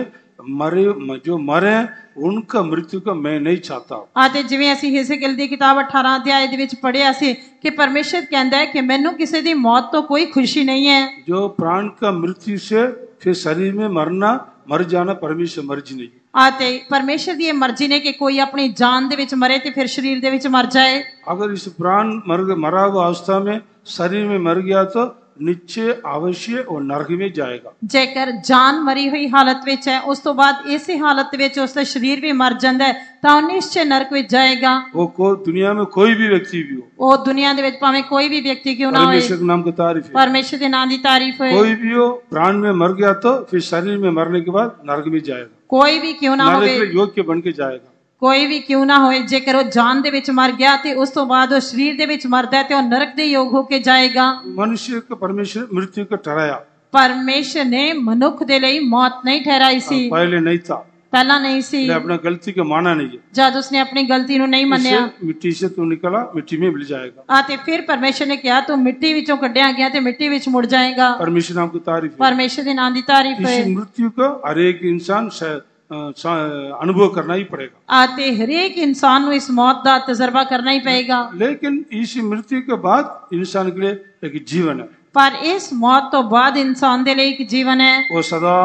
मरे जो मरे उनका मृत्यु का मैं नहीं चाहता ਆ ਤੇ ਜਿਵੇਂ ਅਸੀਂ ਹਿਸਕੀਲ ਦੀ ਕਿਤਾਬ 18 ਅਧਿਆਏ ਦੇ ਵਿੱਚ ਪੜ੍ਹਿਆ ਸੀ ਕਿ ਪਰਮੇਸ਼ਰ ਕਹਿੰਦਾ ਹੈ ਕਿ ਮੈਨੂੰ ਕਿਸੇ ਦੀ ਮੌਤ ਤੋਂ ਕੋਈ ਖੁਸ਼ੀ ਨਹੀਂ ਹੈ जो प्राण का मृत्यु से फिर शरीर में मरना मर जाना परमेश्वर मर्जी नहीं ਆ ਤੇ ਪਰਮੇਸ਼ਰ ਦੀ ਇਹ ਮਰਜ਼ੀ ਨੇ ਕਿ ਕੋਈ ਆਪਣੀ ਜਾਨ ਦੇ ਵਿੱਚ ਮਰੇ ਤੇ ਫਿਰ ਸਰੀਰ ਦੇ ਵਿੱਚ ਮਰ ਜਾਏ अगर इस प्राण मर मरा हुआ अवस्था में शरीर में मर गया तो निश्चय अवश्य और नरक में जाएगा ਜੇਕਰ ਜਾਨ ਮਰੀ ਹੋਈ ਹਾਲਤ ਵਿੱਚ ਹੈ ਉਸ ਤੋਂ ਬਾਅਦ ਇਸੇ ਹਾਲਤ ਵਿੱਚ ਉਸ ਦਾ ਸਰੀਰ ਵੀ ਮਰ ਜਾਂਦਾ ਹੈ ਤਾਂ ਉਹ ਨਿਸ਼ਚੈ ਨਰਕ ਵਿੱਚ ਜਾਏਗਾ वो को दुनिया में कोई भी व्यक्ति भी हो ਉਹ ਦੁਨੀਆ ਦੇ ਵਿੱਚ ਭਾਵੇਂ ਕੋਈ ਵੀ ਵਿਅਕਤੀ ਕਿਉਂ ਨਾ ਹੋਏ परमेश्वर के नाम की तारीफ है ਪਰਮੇਸ਼ਰ ਦੇ ਨਾਂ ਦੀ ਤਾਰੀਫ ਹੋਏ कोई भी हो प्राण में मर गया तो फिर शरीर में मरने के बाद नरक में जाएगा ਕੋਈ ਵੀ ਕਿਉਂ ਨਾ नरक ਹੋਵੇ में योग्य बन के जाएगा ਕੋਈ ਵੀ ਕਿਉਂ ਨਾ ਹੋਏ ਜੇਕਰ ਉਹ ਜਾਨ ਦੇ ਵਿੱਚ ਮਰ ਗਿਆ ਤੇ ਉਸ ਤੋਂ ਬਾਅਦ ਉਹ ਸਰੀਰ ਦੇ ਵਿੱਚ ਮਰਦਾ ਹੈ ਤੇ ਉਹ ਨਰਕ ਦੇ ਯੋਗ ਹੋ ਕੇ ਜਾਏਗਾ मनुष्य को परमेश्वर मृत्यु को ठहराया ਪਰਮੇਸ਼ਰ ਨੇ ਮਨੁੱਖ ਦੇ ਲਈ ਮੌਤ ਨਹੀਂ ਠਹਿਰਾਈ ਸੀ पहले नहीं था ਪਹਿਲਾਂ ਨਹੀਂ ਸੀ इसने अपना गलती को माना नहीं है ਜਦ ਉਸਨੇ ਆਪਣੀ ਗਲਤੀ ਨੂੰ ਨਹੀਂ ਮੰਨਿਆ इससे मिट्टी से तू निकला मिट्टी में मिल जाएगा ਆ ਤੇ ਫਿਰ ਪਰਮੇਸ਼ਰ ਨੇ ਕਿਹਾ ਤੂੰ ਮਿੱਟੀ ਵਿੱਚੋਂ ਕੱਢਿਆ ਗਿਆ ਤੇ ਮਿੱਟੀ ਵਿੱਚ ਮੁੜ ਜਾਏਗਾ परमेश्वर नाम की तारीफ है ਪਰਮੇਸ਼ਰ ਦੇ ਨਾਂ ਦੀ ਤਾਰੀਫ ਹੈ इस मृत्यु को हर एक इंसान श- अ, श- अनुभव करना ही पड़ेगा ਆ ਤੇ ਹਰੇਕ ਇਨਸਾਨ ਨੂੰ ਇਸ ਮੌਤ ਦਾ ਤਜਰਬਾ ਕਰਨਾ ਹੀ ਪਏਗਾ लेकिन इस मृत्यु के बाद इंसान के लिए एक जीवन है ਪਰ ਇਸ ਮੌਤ ਤੋਂ ਬਾਅਦ ਇਨਸਾਨ ਦੇ ਲਈ ਇੱਕ ਜੀਵਨ ਹੈ वो सदा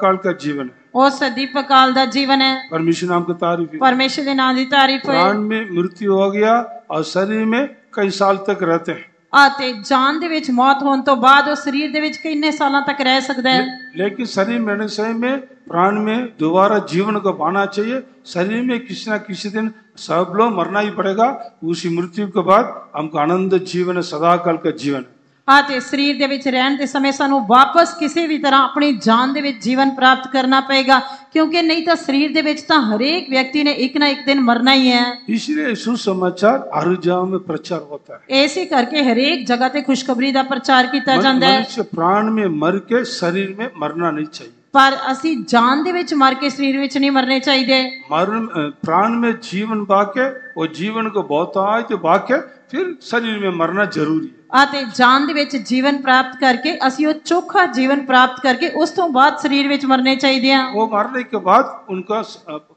काल का जीवन है ਉਹ ਸਦੀਪ ਕਾਲ ਦਾ ਜੀਵਨ ਹੈ परमेश्वर नाम की तारीफ है ਪਰਮੇਸ਼ਰ ਦੇ ਨਾਂ ਦੀ ਤਾਰੀਫ ਹੋਏ प्राण में मृत्यु हो गया और शरीर में कई साल तक रहते हैं ਅਤੇ ਜਾਨ ਦੇ ਵਿੱਚ ਮੌਤ ਹੋਣ ਤੋਂ ਬਾਅਦ ਉਹ ਸਰੀਰ ਦੇ ਵਿੱਚ ਕਿੰਨੇ ਸਾਲਾਂ ਤੱਕ ਰਹਿ ਸਕਦਾ ਹੈ लेकिन शरीर मरने के समय में प्राण में दोबारा जीवन को पाना चाहिए शरीर में किसी ना किसी दिन सब लोग मरना ही पड़ेगा उसी मृत्यु के बाद हमको आनंद जीवन है, सदा काल का जीवन है। ਅਤੇ ਸਰੀਰ ਦੇ ਵਿੱਚ ਰਹਿਣ ਦੇ ਸਮੇਂ ਸਾਨੂੰ ਵਾਪਸ ਕਿਸੇ ਵੀ ਤਰ੍ਹਾਂ ਆਪਣੀ ਜਾਨ ਦੇ ਵਿੱਚ ਜੀਵਨ ਪ੍ਰਾਪਤ ਕਰਨਾ ਪਏਗਾ ਕਿਉਂਕਿ ਨਹੀਂ ਤਾਂ ਸਰੀਰ ਦੇ ਵਿੱਚ ਤਾਂ ਹਰੇਕ ਵਿਅਕਤੀ ਨੇ ਇੱਕ ਨਾ ਇੱਕ ਦਿਨ ਮਰਨਾ ਹੀ ਹੈ इसलिए सुसमाचार हर जगह में प्रचार होता है ਇਸੇ ਕਰਕੇ ਹਰੇਕ ਜਗ੍ਹਾ ਤੇ ਖੁਸ਼ਖਬਰੀ ਦਾ ਪ੍ਰਚਾਰ ਕੀਤਾ मन- ਜਾਂਦਾ ਹੈ मनुष्य प्राण में मर के शरीर में मरना नहीं चाहिए ਪਰ ਅਸੀਂ ਜਾਨ ਦੇ ਵਿੱਚ ਮਰ ਕੇ ਸਰੀਰ ਵਿੱਚ ਨਹੀਂ ਮਰਨੇ ਚਾਹੀਦੇ मरण अ, प्राण में जीवन बाके और जीवन को बहुत बाके फिर शरीर में मरना जरूरी है ਅਤੇ ਜਾਨ ਦੇ ਵਿੱਚ ਜੀਵਨ ਪ੍ਰਾਪਤ ਕਰਕੇ ਅਸੀਂ ਉਹ ਚੋਖਾ ਜੀਵਨ ਪ੍ਰਾਪਤ ਕਰਕੇ ਉਸ ਤੋਂ ਬਾਅਦ ਸਰੀਰ ਵਿੱਚ ਮਰਨੇ ਚਾਹੀਦੇ ਆ ਉਹ ਮਰਨੇ ਕੇ ਬਾਅਦ ਉਨਕਾ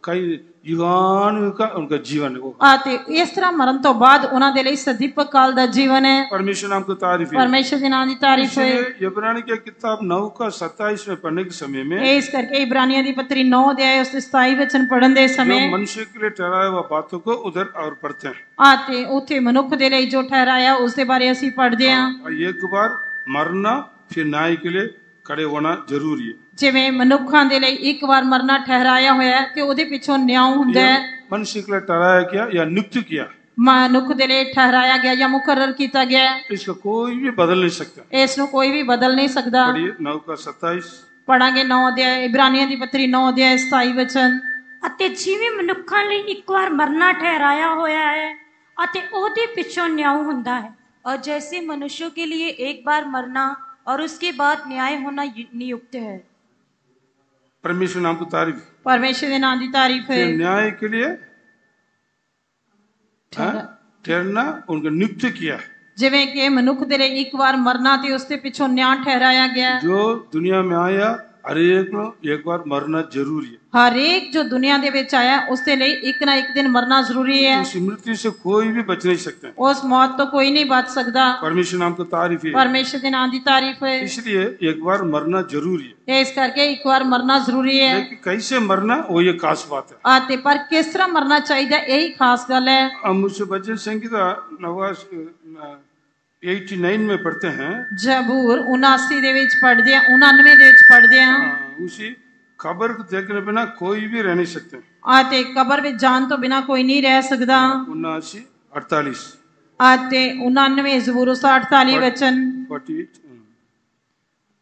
ਕਈ कई युगान का उनका जीवन है वो ਅਤੇ ਇਸ ਤਰ੍ਹਾਂ ਮਰਨ ਤੋਂ ਬਾਅਦ ਉਹਨਾਂ ਦੇ ਲਈ ਸਦੀਪਕ ਕਾਲ ਦਾ ਜੀਵਨ ਹੈ परमेश्वर नाम को तारीफ है ਪਰਮੇਸ਼ਰ ਦੇ ਨਾਮ ਦੀ ਤਾਰੀਫ ਹੋਏ इसलिए इब्रानी के किताब नौ का सत्ताईस में पढ़ने के समय में ਇਸ ਕਰਕੇ ਇਬਰਾਨੀਆਂ ਦੀ ਪੱਤਰੀ 9 ਅਧਿਆਇ ਉਸ ਦੇ 27 ਵਚਨ ਪੜਨ ਦੇ जो ਸਮੇਂ मनुष्य के लिए ठहराया हुआ बातों को उधर और पढ़ते हैं ਅਤੇ ਉੱਥੇ ਮਨੁੱਖ ਦੇ ਲਈ ਜੋ ਠਹਿਰਾਇਆ ਉਸ ਦੇ ਬਾਰੇ ਅਸੀਂ ਪੜ੍ਹਦੇ ਹਾਂ और एक बार मरना फिर न्याय के लिए खड़े होना जरूरी है ਜਿਵੇਂ ਮਨੁੱਖਾਂ ਦੇ ਲਈ ਇੱਕ ਵਾਰ ਮਰਨਾ ਠਹਿਰਾਇਆ ਹੋਇਆ ਹੈ ਕਿ ਉਹਦੇ ਪਿੱਛੋਂ ਨਿਆਂ ਹੁੰਦਾ ਹੈ मनुष्य के लिए ठहराया गया या नियुक्त किया ਮਨੁੱਖ ਦੇ ਲਈ ਠਹਿਰਾਇਆ ਗਿਆ ਜਾਂ ਮੁਕਰਰ ਕੀਤਾ ਗਿਆ ਹੈ इसका कोई भी बदल नहीं सकता ਇਸ ਨੂੰ ਕੋਈ ਵੀ ਬਦਲ ਨਹੀਂ ਸਕਦਾ पढ़िए नौ का सत्ताईस ਪੜਾਂਗੇ 9 ਅਧਿਆਇ ਇਬਰਾਨੀਆਂ ਦੀ ਪੱਤਰੀ 9 ਅਧਿਆਇ 27 ਵਚਨ ਅਤੇ ਜਿਵੇਂ ਮਨੁੱਖਾਂ ਲਈ ਇੱਕ ਵਾਰ ਮਰਨਾ ਠਹਿਰਾਇਆ ਹੋਇਆ ਹੈ ਅਤੇ ਉਹਦੇ ਪਿੱਛੋਂ ਨਿਆਂ ਹੁੰਦਾ ਹੈ और जैसे मनुष्यों के लिए एक बार मरना और उसके बाद न्याय होना यु- नियुक्त है परमेश्वर नाम को तारीफ ਪਰਮੇਸ਼ਰ ਦੇ ਨਾਮ ਦੀ ਤਾਰੀਫ ਹੈ फिर न्याय के लिए हाँ, ठहरना उनको नियुक्त किया है ਜਿਵੇਂ ਕਿ ਮਨੁੱਖ ਦੇ ਲਈ ਇੱਕ ਵਾਰ ਮਰਨਾ ਤੇ ਉਸ ਦੇ ਪਿੱਛੋਂ ਨਿਆਂ ਠਹਿਰਾਇਆ ਗਿਆ ਹੈ। जो दुनिया में आया हर एक को एक बार मरना जरूरी है ਹਰੇਕ ਜੋ ਦੁਨੀਆ ਦੇ ਵਿੱਚ ਆਇਆ ਉਸ ਦੇ ਲਈ ਇੱਕ ਨਾ ਇੱਕ ਦਿਨ ਮਰਨਾ ਜ਼ਰੂਰੀ ਹੈ उस मृत्यु से कोई भी बच नहीं सकते ਉਸ मौत ਤੋਂ ਕੋਈ ਨਹੀਂ ਬਚ ਸਕਦਾ परमेश्वर नाम को तारीफ है ਪਰਮੇਸ਼ਰ ਦੇ ਨਾਮ ਦੀ ਤਾਰੀਫ ਹੈ इसलिए एक बार मरना जरूरी है ਇਸ ਕਰਕੇ ਇੱਕ ਵਾਰ ਮਰਨਾ ਜ਼ਰੂਰੀ ਹੈ लेकिन कैसे मरना वो ये खास बात है ਅਤੇ ਪਰ ਕਿਸ ਤਰ੍ਹਾਂ ਮਰਨਾ ਚਾਹੀਦਾ ਇਹੀ ਖਾਸ ਗੱਲ ਹੈ हम मुझसे भजन संगीता नवाज 89 में ਪੜ੍ਹਦੇ ਹਾਂ ਜ਼ਬੂਰ 79 ਦੇ ਵਿੱਚ ਪੜ੍ਹਦੇ ਆ 99 ਦੇ ਵਿੱਚ ਪੜ੍ਹਦੇ ਆ ਉਸੇ ਕਬਰ ਦੇਖਣ ਬਿਨਾ ਕੋਈ ਵੀ ਰਹਿ ਨਹੀਂ ਸਕਦਾ ਅਤੇ ਕਬਰ ਵਿੱਚ ਜਾਣ ਤੋਂ ਬਿਨਾ ਕੋਈ ਨਹੀਂ ਰਹਿ ਸਕਦਾ 79 48 ਅਤੇ 99 ਜ਼ਬੂਰ 148 ਵਚਨ 48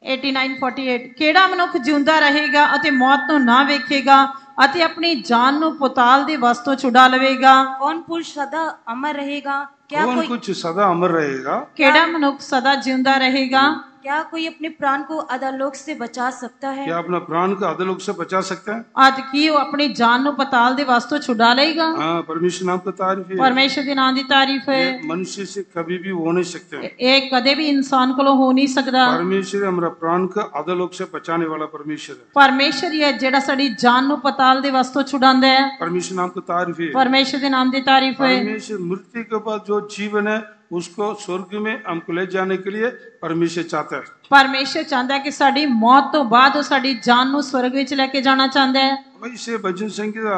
89 48 ਕਿਹੜਾ ਮਨੁੱਖ ਜਿਉਂਦਾ ਰਹੇਗਾ ਅਤੇ ਮੌਤ ਨੂੰ ਨਾ ਵੇਖੇਗਾ ਅਤੇ ਆਪਣੀ ਜਾਨ ਨੂੰ ਪਤਾਲ ਦੇ ਵਸ ਤੋਂ ਛੁਡਾ ਲਵੇਗਾ कौन पुरुष सदा अमर रहेगा क्या कौन कोई कुछ सदा अमर रहेगा ਕਿਹੜਾ ਮਨੁੱਖ ਸਦਾ ਜਿਉਂਦਾ ਰਹੇਗਾ क्या कोई अपने प्राण को अदालोक से बचा सकता है क्या अपना प्राण को अधलोक से बचा सकता है ਅੱਜ ਕੀ ਉਹ ਆਪਣੀ ਜਾਨ ਨੂੰ ਪਤਾਲ ਦੇ ਵਸ ਤੋਂ ਛੁਡਾ ਲਏਗਾ हाँ परमेश्वर नाम का तारीफ है ਪਰਮੇਸ਼ਰ ਦੇ ਨਾਮ ਦੀ ਤਾਰੀਫ ਹੈ ये मनुष्य से कभी भी हो नहीं सकते हैं। ਇਹ ਕਦੇ ਵੀ ਇਨਸਾਨ ਕੋਲੋਂ ਹੋ ਨਹੀਂ ਸਕਦਾ परमेश्वर हमारा प्राण को अधलोक से बचाने वाला परमेश्वर है ਪਰਮੇਸ਼ਰ ਹੀ ਹੈ ਜਿਹੜਾ ਸਾਡੀ ਜਾਨ ਨੂੰ ਪਤਾਲ ਦੇ ਵਸ ਤੋਂ ਛੁਡਾਉਂਦਾ ਹੈ परमेश्वर नाम का तारीफ है ਪਰਮੇਸ਼ਰ ਦੇ ਨਾਮ ਦੀ ਤਾਰੀਫ ਹੈ परमेश्वर मृत्यु के बाद जो जीवन है उसको स्वर्ग में हमको ले जाने के लिए परमेश्वर चाहता है ਪਰਮੇਸ਼ਰ ਚਾਹੁੰਦਾ ਹੈ ਕਿ ਸਾਡੀ ਮੌਤ ਤੋਂ ਬਾਅਦ ਉਹ ਸਾਡੀ ਜਾਨ ਨੂੰ ਸਵਰਗ ਵਿੱਚ ਲੈ ਕੇ ਜਾਣਾ ਚਾਹੁੰਦਾ ਹੈ वैसे भजन संगीता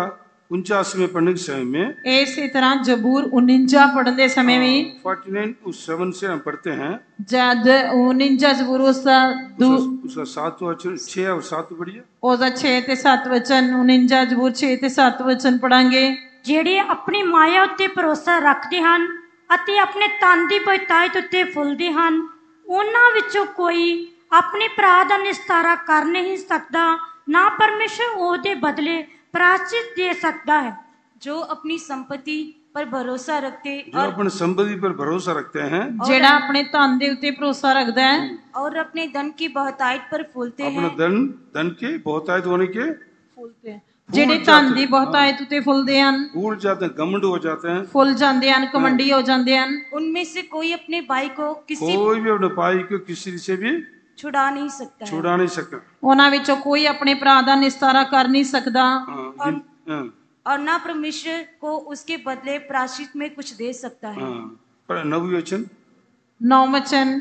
उनचास में पढ़ने के समय में ਇਸੇ ਤਰ੍ਹਾਂ ਜਬੂਰ 49 ਪੜ੍ਹਨ ਦੇ ਸਮੇਂ ਵੀ फोर्टी नाइन उस सेवन से हम पढ़ते हैं ਜਦ 49 ਜ਼ਬੂਰ ਉਸ ਦਾ ਦੂ- उसका, उसका सातवां अक्षर छह और सात बढ़िया ਉਹਦਾ 6 ਤੇ 7 ਵਚਨ 49 ਜ਼ਬੂਰ 6 ਤੇ 7 ਵਚਨ ਪੜਾਂਗੇ ਜਿਹੜੇ ਆਪਣੀ ਮਾਇਆ ਉੱਤੇ ਭਰੋਸਾ ਰੱਖਦੇ ਹਨ ਅਤੇ ਆਪਣੇ ਤਨ ਦੀ ਬਤਾਇਤ ਉੱਤੇ ਫੁੱਲਦੇ ਹਨ ਉਹਨਾਂ ਵਿੱਚੋਂ ਕੋਈ ਆਪਣੇ ਭਰਾ ਦਾ ਨਿਸਤਾਰਾ ਕਰ ਨਹੀਂ ਸਕਦਾ ਨਾ ਪਰਮੇਸ਼ਰ ਉਹਦੇ ਬਦਲੇ ਪ੍ਰਾਚਿਤ ਦੇ ਸਕਦਾ ਹੈ जो अपनी संपत्ति पर भरोसा रखते जो अपने संपत्ति पर भरोसा रखते हैं ਜਿਹੜਾ ਆਪਣੇ ਧਨ ਦੇ ਉੱਤੇ ਭਰੋਸਾ ਰੱਖਦਾ ਹੈ और अपने धन की बहुतायत पर फूलते अपना हैं धन धन के बहुतायत होने के ਜਿਹੜੇ ਧਨ ਦੀ ਬਹੁਤਾਇਤ ਉੱਤੇ ਫੁੱਲਦੇ ਹਨ भूल जाते हैं घमंड हो जाते हैं ਫੁੱਲ ਜਾਂਦੇ ਹਨ ਕਮੰਡੀ ਹੋ ਜਾਂਦੇ ਹਨ उनमें से कोई अपने भाई को किसी कोई भी अपने भाई को किसी से भी छुड़ा नहीं सकता है छुड़ा नहीं सकता ਉਹਨਾਂ ਵਿੱਚੋं ਕੋਈ ਆਪਣੇ ਭਰਾ ਦਾ ਨਿਸਤਾਰਾ ਕਰ ਨਹੀਂ ਸਕਦਾ हाँ, जिन- हाँ, और ना परमेश्वर को उसके बदले प्राश्चित में कुछ दे सकता है हाँ। पर नवी वचन ਨੌ ਵਚਨ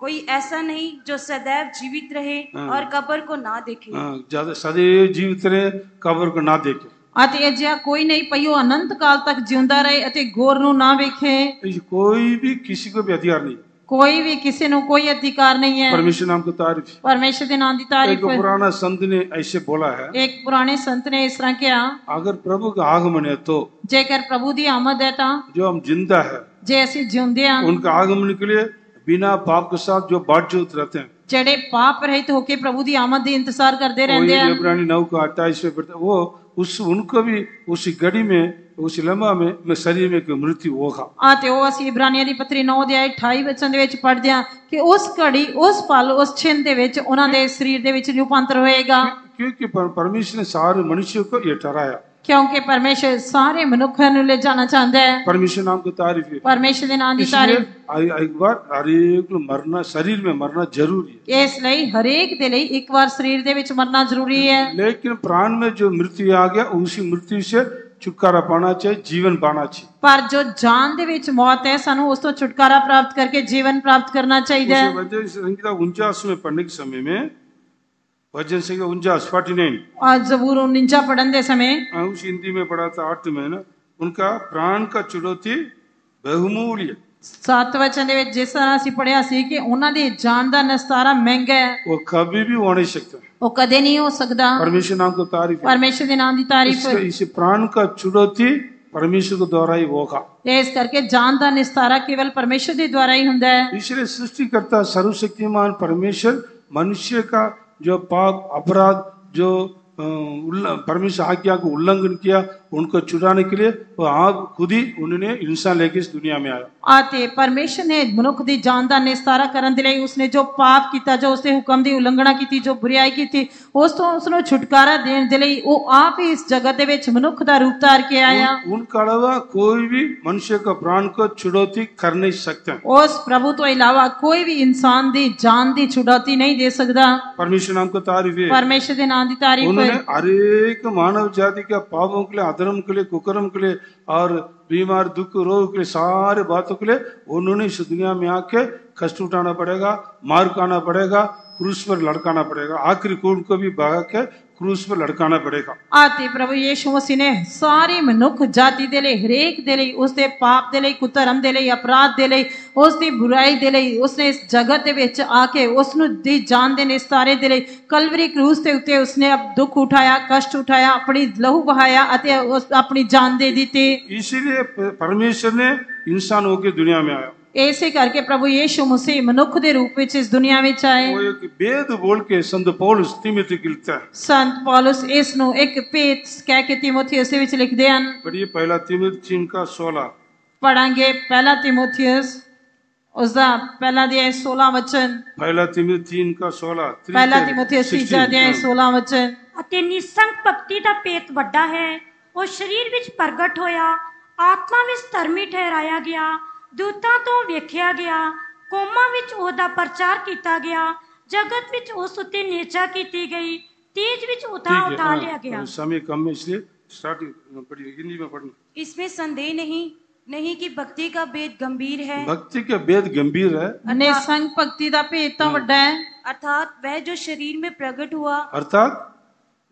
कोई ऐसा नहीं जो सदैव जीवित रहे हाँ। और कब्र को ना देखे हाँ, ज्यादा सदैव जीवित रहे कब्र को ना देखे ਅਤੇ ਅਜਿਹਾ ਕੋਈ ਨਹੀਂ ਪਈ ਉਹ ਅਨੰਤ ਕਾਲ ਤੱਕ ਜਿਉਂਦਾ ਰਹੇ ਅਤੇ ਗੌਰ ਨੂੰ ਨਾ ਵੇਖੇ ऐसी कोई भी किसी को भी अधिकार नहीं ਕੋਈ ਵੀ ਕਿਸੇ ਨੂੰ ਕੋਈ ਅਧਿਕਾਰ ਨਹੀਂ ਹੈ परमेश्वर नाम की तारीफ ਪਰਮੇਸ਼ਰ ਦੇ ਨਾਮ ਦੀ एक ਤਾਰੀਫ पुराना संत ने ऐसे बोला है ਇੱਕ ਪੁਰਾਣੇ ਸੰਤ ਨੇ ਇਸ ਤਰ੍ਹਾਂ ਕਿਹਾ अगर प्रभु का आगमन है तो ਜੇਕਰ ਪ੍ਰਭੂ ਦੀ ਆਮਦ ਹੈ ਤਾਂ जो हम जिंदा है ਜੇ ਅਸੀਂ ਜਿਉਂਦੇ ਹਾਂ उनका आगमन के लिए बिना पाप के साथ जो बावजूद रहते हैं ਜਿਹੜੇ ਪਾਪ ਰਹਿਤ ਹੋ ਕੇ ਪ੍ਰਭੂ ਦੀ ਆਮਦ ਦੀ ਇੰਤਜ਼ਾਰ ਕਰਦੇ वही ਰਹਿੰਦੇ ਹਨ इब्रानी नौ का अट्ठाईस में पढ़ते वो उस उनको भी उस घड़ी में उस लम्बा में में शरीर में कोई मृत्यु होगा ਆ ਤੇ ਉਹ ਅਸੀਂ ਇਬਰਾਨੀਆਂ ਦੀ ਪੱਤਰੀ 9 ਦੇ 28 ਵਚਨ ਦੇ ਵਿੱਚ ਪੜ੍ਹਦੇ ਹਾਂ ਕਿ ਉਸ ਘੜੀ ਉਸ ਪਲ ਉਸ ਛਿਨ ਦੇ ਵਿੱਚ ਉਹਨਾਂ ਦੇ ਸਰੀਰ ਦੇ ਵਿੱਚ ਰੂਪਾਂਤਰ ਹੋਏਗਾ क्योंकि पर- परमेश्वर ने सारे मनुष्यों को ये ठहराया ਕਿਉਂਕਿ ਪਰਮੇਸ਼ਰ ਸਾਰੇ ਮਨੁੱਖਾਂ ਨੂੰ ਲੈ ਜਾਣਾ ਚਾਹੁੰਦਾ ਹੈ परमेश्वर नाम की तारीफ़ है ਪਰਮੇਸ਼ਰ ਦੇ ਨਾਮ ਦੀ ਤਾਰੀਫ आ- एक बार हर एक को मरना शरीर में मरना ज़रूरी ਇਸ ਲਈ ਹਰੇਕ ਦੇ ਲਈ ਇੱਕ ਵਾਰ ਸਰੀਰ ਦੇ ਵਿੱਚ ਮਰਨਾ ਜ਼ਰੂਰੀ है है लेकिन प्राण में जो मृत्यु आ गया उसी मृत्यु से छुटकारा पाना चाहिए जीवन पाना चाहिए ਪਰ ਜੋ ਜਾਨ ਦੇ ਵਿੱਚ ਮੌਤ ਹੈ ਸਾਨੂੰ ਉਸ ਤੋਂ ਛੁਟਕਾਰਾ ਪ੍ਰਾਪਤ ਕਰਕੇ ਜੀਵਨ ਪ੍ਰਾਪਤ ਕਰਨਾ ਚਾਹੀਦਾ ਹੈ उसे वजह से संगीता उनचास में पढ़ने के वजन संहिता उनचास फोर्टी नाइन ਔਰ ਜ਼ਬੂਰ 49 ਪੜਨ ਦੇ ਸਮੇਂ उस हिंदी में पढ़ा था आठ में ना उनका प्राण का चुनौती बहुमूल्य ਸੱਤ ਵਚਨ ਦੇ ਵਿੱਚ ਜਿਸ ਤਰ੍ਹਾਂ ਅਸੀਂ ਪੜਿਆ ਸੀ ਕਿ ਉਹਨਾਂ ਦੀ ਜਾਨ ਦਾ ਨਿਸਤਾਰਾ ਮਹਿੰਗਾ ਹੈ वो कभी भी हो नहीं सकता ਉਹ ਕਦੇ ਨਹੀਂ ਹੋ ਸਕਦਾ परमेश्वर नाम को तारीफ है ਪਰਮੇਸ਼ਰ ਦੇ ਨਾਮ ਦੀ ਤਾਰੀਫ इसका- इस प्राण का चुनौती परमेश्वर के द्वारा ही होगा ਇਸ ਕਰਕੇ ਜਾਨ ਦਾ ਨਿਸਤਾਰਾ ਕੇਵਲ ਪਰਮੇਸ਼ਰ ਦੇ ਦੁਆਰਾ ਹੀ ਹੁੰਦਾ ਹੈ इसलिए सृष्टिकर्ता सर्वशक्तिमान परमेश्वर मनुष्य का जो पाप अपराध जो परमेश्वर आज्ञा को उल्लंघन किया उनको छुड़ाने के लिए वो आप खुद ही उन्होंने इंसान लेके इस दुनिया में आया ਅਤੇ ਪਰਮੇਸ਼ਰ ਨੇ ਮਨੁੱਖ ਦੀ ਜਾਨ ਦਾ ਨਿਸਤਾਰਾ ਕਰਨ ਦੇ ਲਈ ਉਸਨੇ ਜੋ ਪਾਪ ਕੀਤਾ ਜੋ ਉਸਦੇ ਹੁਕਮ ਦੀ ਉਲੰਘਣਾ ਕੀਤੀ ਜੋ ਬੁਰੀਾਈ ਕੀਤੀ ਉਸ ਤੋਂ ਉਸ ਨੂੰ ਛੁਟਕਾਰਾ ਦੇਣ ਦੇ ਲਈ ਉਹ ਆਪ ਹੀ ਇਸ ਜਗਤ ਦੇ ਵਿੱਚ ਮਨੁੱਖ ਦਾ ਰੂਪ ਧਾਰ ਕੇ ਆਇਆ उनका अलावा कोई भी मनुष्य का प्राण को चुनौती कर नहीं सकते ਉਸ ਪ੍ਰਭੂ ਤੋਂ ਇਲਾਵਾ ਕੋਈ ਵੀ ਇਨਸਾਨ ਦੀ ਜਾਨ ਦੀ ਛੁਡੌਤੀ ਨਹੀਂ ਦੇ ਸਕਦਾ परमेश्वर नाम को तारीफ है ਪਰਮੇਸ਼ਰ ਦੇ ਨਾਮ ਦੀ ਤਾਰੀਫ उन्होंने ਹੋਏ हर एक मानव जाति के पापों के लिए अधर्म के लिए, कुकर्म के लिए और बीमार, दुख, रोग के लिए, सारे बातों के लिए उन्होंने इस दुनिया में आके कष्ट उठाना पड़ेगा, मार खाना पड़ेगा, क्रूस पर लड़काना पड़ेगा। आखिरी खून को भी बहा के क्रूस पर लड़काना पड़ेगा ਆਤੇ ਪ੍ਰਭੂ ਯੀਸ਼ੂ ਮਸੀਹ ਨੇ ਸਾਰੀ ਮਨੁੱਖ ਜਾਤੀ ਦੇ ਲਈ ਹਰੇਕ ਦੇ ਲਈ ਉਸ ਦੇ ਪਾਪ ਦੇ ਲਈ ਕੁਧਰਮ ਦੇ ਲਈ ਅਪਰਾਧ ਦੇ ਲਈ ਉਸ ਦੀ ਬੁਰਾਈ ਦੇ ਲਈ ਉਸਨੇ ਇਸ ਜਗਤ ਦੇ ਵਿੱਚ ਆ ਕੇ ਉਸ ਨੂੰ ਦੀ ਜਾਨ ਦੇ ਨਿਸਤਾਰੇ ਦੇ ਲਈ ਕਲਵਰੀ ਕਰੂਸ ਦੇ ਉੱਤੇ ਉਸਨੇ ਅਪ ਦੁੱਖ ਉਠਾਇਆ ਕਸ਼ਟ ਉਠਾਇਆ ਆਪਣੀ ਲਹੂ ਬਹਾਇਆ ਅਤੇ ਉਸ ਆਪਣੀ ਜਾਨ ਦੇ ਦਿੱਤੀ इसीलिए प- परमेश्वर ने इंसान होकर दुनिया में आया ਇਸੇ ਕਰਕੇ ਪ੍ਰਭੂ ਯੀਸ਼ੂ ਮਸੀਹ ਮਨੁੱਖ ਦੇ ਰੂਪ ਵਿੱਚ ਇਸ ਦੁਨੀਆ ਵਿੱਚ ਆਏ वो एक वेद बोल के संत पौलुस तिमिति को लिखता है ਸੰਤ ਪੌਲਸ ਇਸ ਨੂੰ ਇੱਕ ਭੇਤ ਕਹਿ ਕੇ ਤਿਮੋਥੀਅਸ ਦੇ ਵਿੱਚ ਲਿਖਦੇ ਹਨ पढ़िए पहला तिमिति तीन का सोलह ਪੜਾਂਗੇ ਪਹਿਲਾ ਤਿਮੋਥੀਅਸ ਉਸ ਦਾ ਪਹਿਲਾ ਦੇ 16 ਵਚਨ पहला तिमिति तीन का सोलह three ਪਹਿਲਾ to ਤਿਮੋਥੀਅਸ ਤੀਜਾ 16, ਅਧਿਆਇ हाँ। 16 ਵਚਨ ਅਤੇ ਨਿਸੰਗ ਭਗਤੀ ਦਾ ਭੇਤ ਵੱਡਾ ਹੈ ਉਹ ਸਰੀਰ ਵਿੱਚ ਪ੍ਰਗਟ ਹੋਇਆ ਆਤਮਾ ਵਿੱਚ ਧਰਮੀ ਠਹਿਰਾਇਆ ਗਿਆ ਦੂਤਾਂ ਤੋਂ ਵੇਖਿਆ ਗਿਆ ਕੌਮਾਂ ਵਿੱਚ ਉਹਦਾ ਪ੍ਰਚਾਰ ਕੀਤਾ ਗਿਆ ਜਗਤ ਵਿੱਚ ਉਸ ਉੱਤੇ ਨੇਚਾ ਕੀਤੀ ਗਈ ਤੇਜ ਵਿੱਚ ਉਠਾ ठीक है ਉਠਾ ਲਿਆ हाँ, ਗਿਆ समय कम है इसलिए स्टार्टिंग पढ़िए हिंदी में पढ़ना इसमें संदेह नहीं नहीं कि भक्ति का भेद गंभीर है भक्ति के वेद गंभीर है ਨਿਸੰਗ ਭਗਤੀ ਦਾ ਭੇਤ ਤਾਂ ਵੱਡਾ ਹੈ अर्थात वह जो शरीर में प्रकट हुआ अर्थात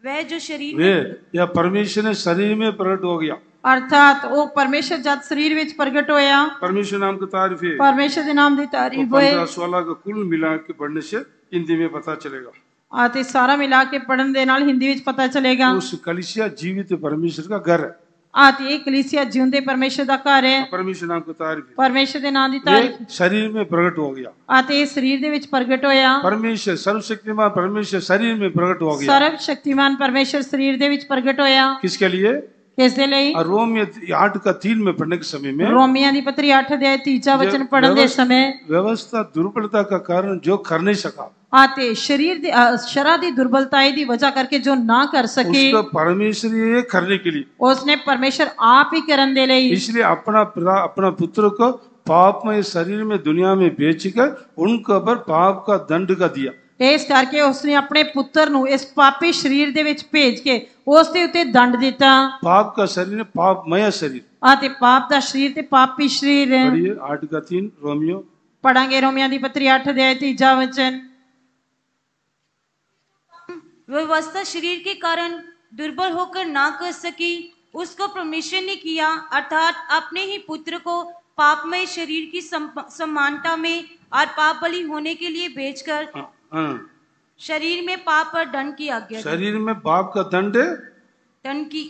वह जो शरीर में वे या परमेश्वर ने शरीर में प्रकट हो गया ਅਰਥਾਤ ਉਹ ਪਰਮੇਸ਼ਰ ਜਦ ਸਰੀਰ ਵਿੱਚ ਪ੍ਰਗਟ ਹੋਇਆ परमेश्वर नाम की तारीफ है ਪਰਮੇਸ਼ਰ ਦੇ ਨਾਮ ਦੀ ਤਾਰੀਫ ਹੋਏ पंद्रह सोलह का कुल मिला के पढ़ने से हिंदी में पता चलेगा ਅਤੇ ਸਾਰਾ ਮਿਲਾ ਕੇ ਪੜਨ ਦੇ ਨਾਲ ਹਿੰਦੀ ਵਿੱਚ ਪਤਾ ਚਲੇਗਾ उस कलिसिया जीवित परमेश्वर का घर है ਅਤੇ ਇਹ ਕਲੀਸਿਆ ਜਿਉਂਦੇ ਪਰਮੇਸ਼ਰ ਦਾ ਘਰ ਹੈ परमेश्वर नाम की तारीफ है ਪਰਮੇਸ਼ਰ ਦੇ ਨਾਮ ਦੀ ਤਾਰੀਫ वे शरीर में प्रकट हो गया ਅਤੇ ਇਹ ਸਰੀਰ ਦੇ ਵਿੱਚ ਪ੍ਰਗਟ ਹੋਇਆ परमेश्वर सर्वशक्तिमान परमेश्वर शरीर में प्रकट हो गया ਸਰਵ ਸ਼ਕਤੀਮਾਨ ਪਰਮੇਸ਼ਰ ਸਰੀਰ ਦੇ ਵਿੱਚ ਪ੍ਰਗਟ ਹੋਇਆ किसके लिए ਕਿਸ ਦੇ ਲਈ और रोम में आठ का तीन में पढ़ने के समय में ਰੋਮੀਆਂ ਦੀ ਪਤਰੀ 8 ਦੇ ਤੀਜਾ ਵਚਨ ਪੜਨ ਦੇ ਸਮੇਂ व्यवस्था दुर्बलता का कारण जो कर नहीं सका ਅਤੇ ਸਰੀਰ ਦੀ ਅ, ਸ਼ਰਾ ਦੀ ਦੁਰਬਲਤਾਈ ਦੀ ਵਜ੍ਹਾ ਕਰਕੇ ਜੋ ਨਾ ਕਰ ਸਕੇ उसको परमेश्वर ये करने के लिए ਉਸਨੇ ਪਰਮੇਸ਼ਰ ਆਪ ਹੀ ਕਰਨ ਦੇ ਲਈ इसलिए अपना पिता- अपना पुत्र को पापमय शरीर में दुनिया में बेचकर उनके ऊपर पाप का दंड का दिया ਇਸ ਕਰਕੇ ਉਸਨੇ ਆਪਣੇ ਪੁੱਤਰ ਨੂੰ ਇਸ ਪਾਪੀ ਸਰੀਰ ਦੇ ਵਿੱਚ ਭੇਜ ਕੇ ਉਸ ਦੇ ਉੱਤੇ ਦੰਡ ਦਿੱਤਾ पाप का शरीर पापमय शरीर ਅਤੇ ਪਾਪ ਦਾ ਸਰੀਰ ਤੇ ਪਾਪੀ ਸਰੀਰ पढ़िए आठ का तीन रोमियो ਪੜਾਂਗੇ ਰੋਮੀਆਂ ਦੀ ਪਤਰੀ 8 ਦੇ ਤੀਜਾ ਵਚਨ व्यवस्था शरीर के कारण दुर्बल होकर ना कर सकी उसको परमेश्वर ने किया अर्थात अपने ही पुत्र को पापमय शरीर की सम- समानता में और पाप बलि होने के लिए भेजकर हाँ, हाँ। शरीर में पाप और दंड की आज्ञा दी शरीर में पाप का दंड दंड की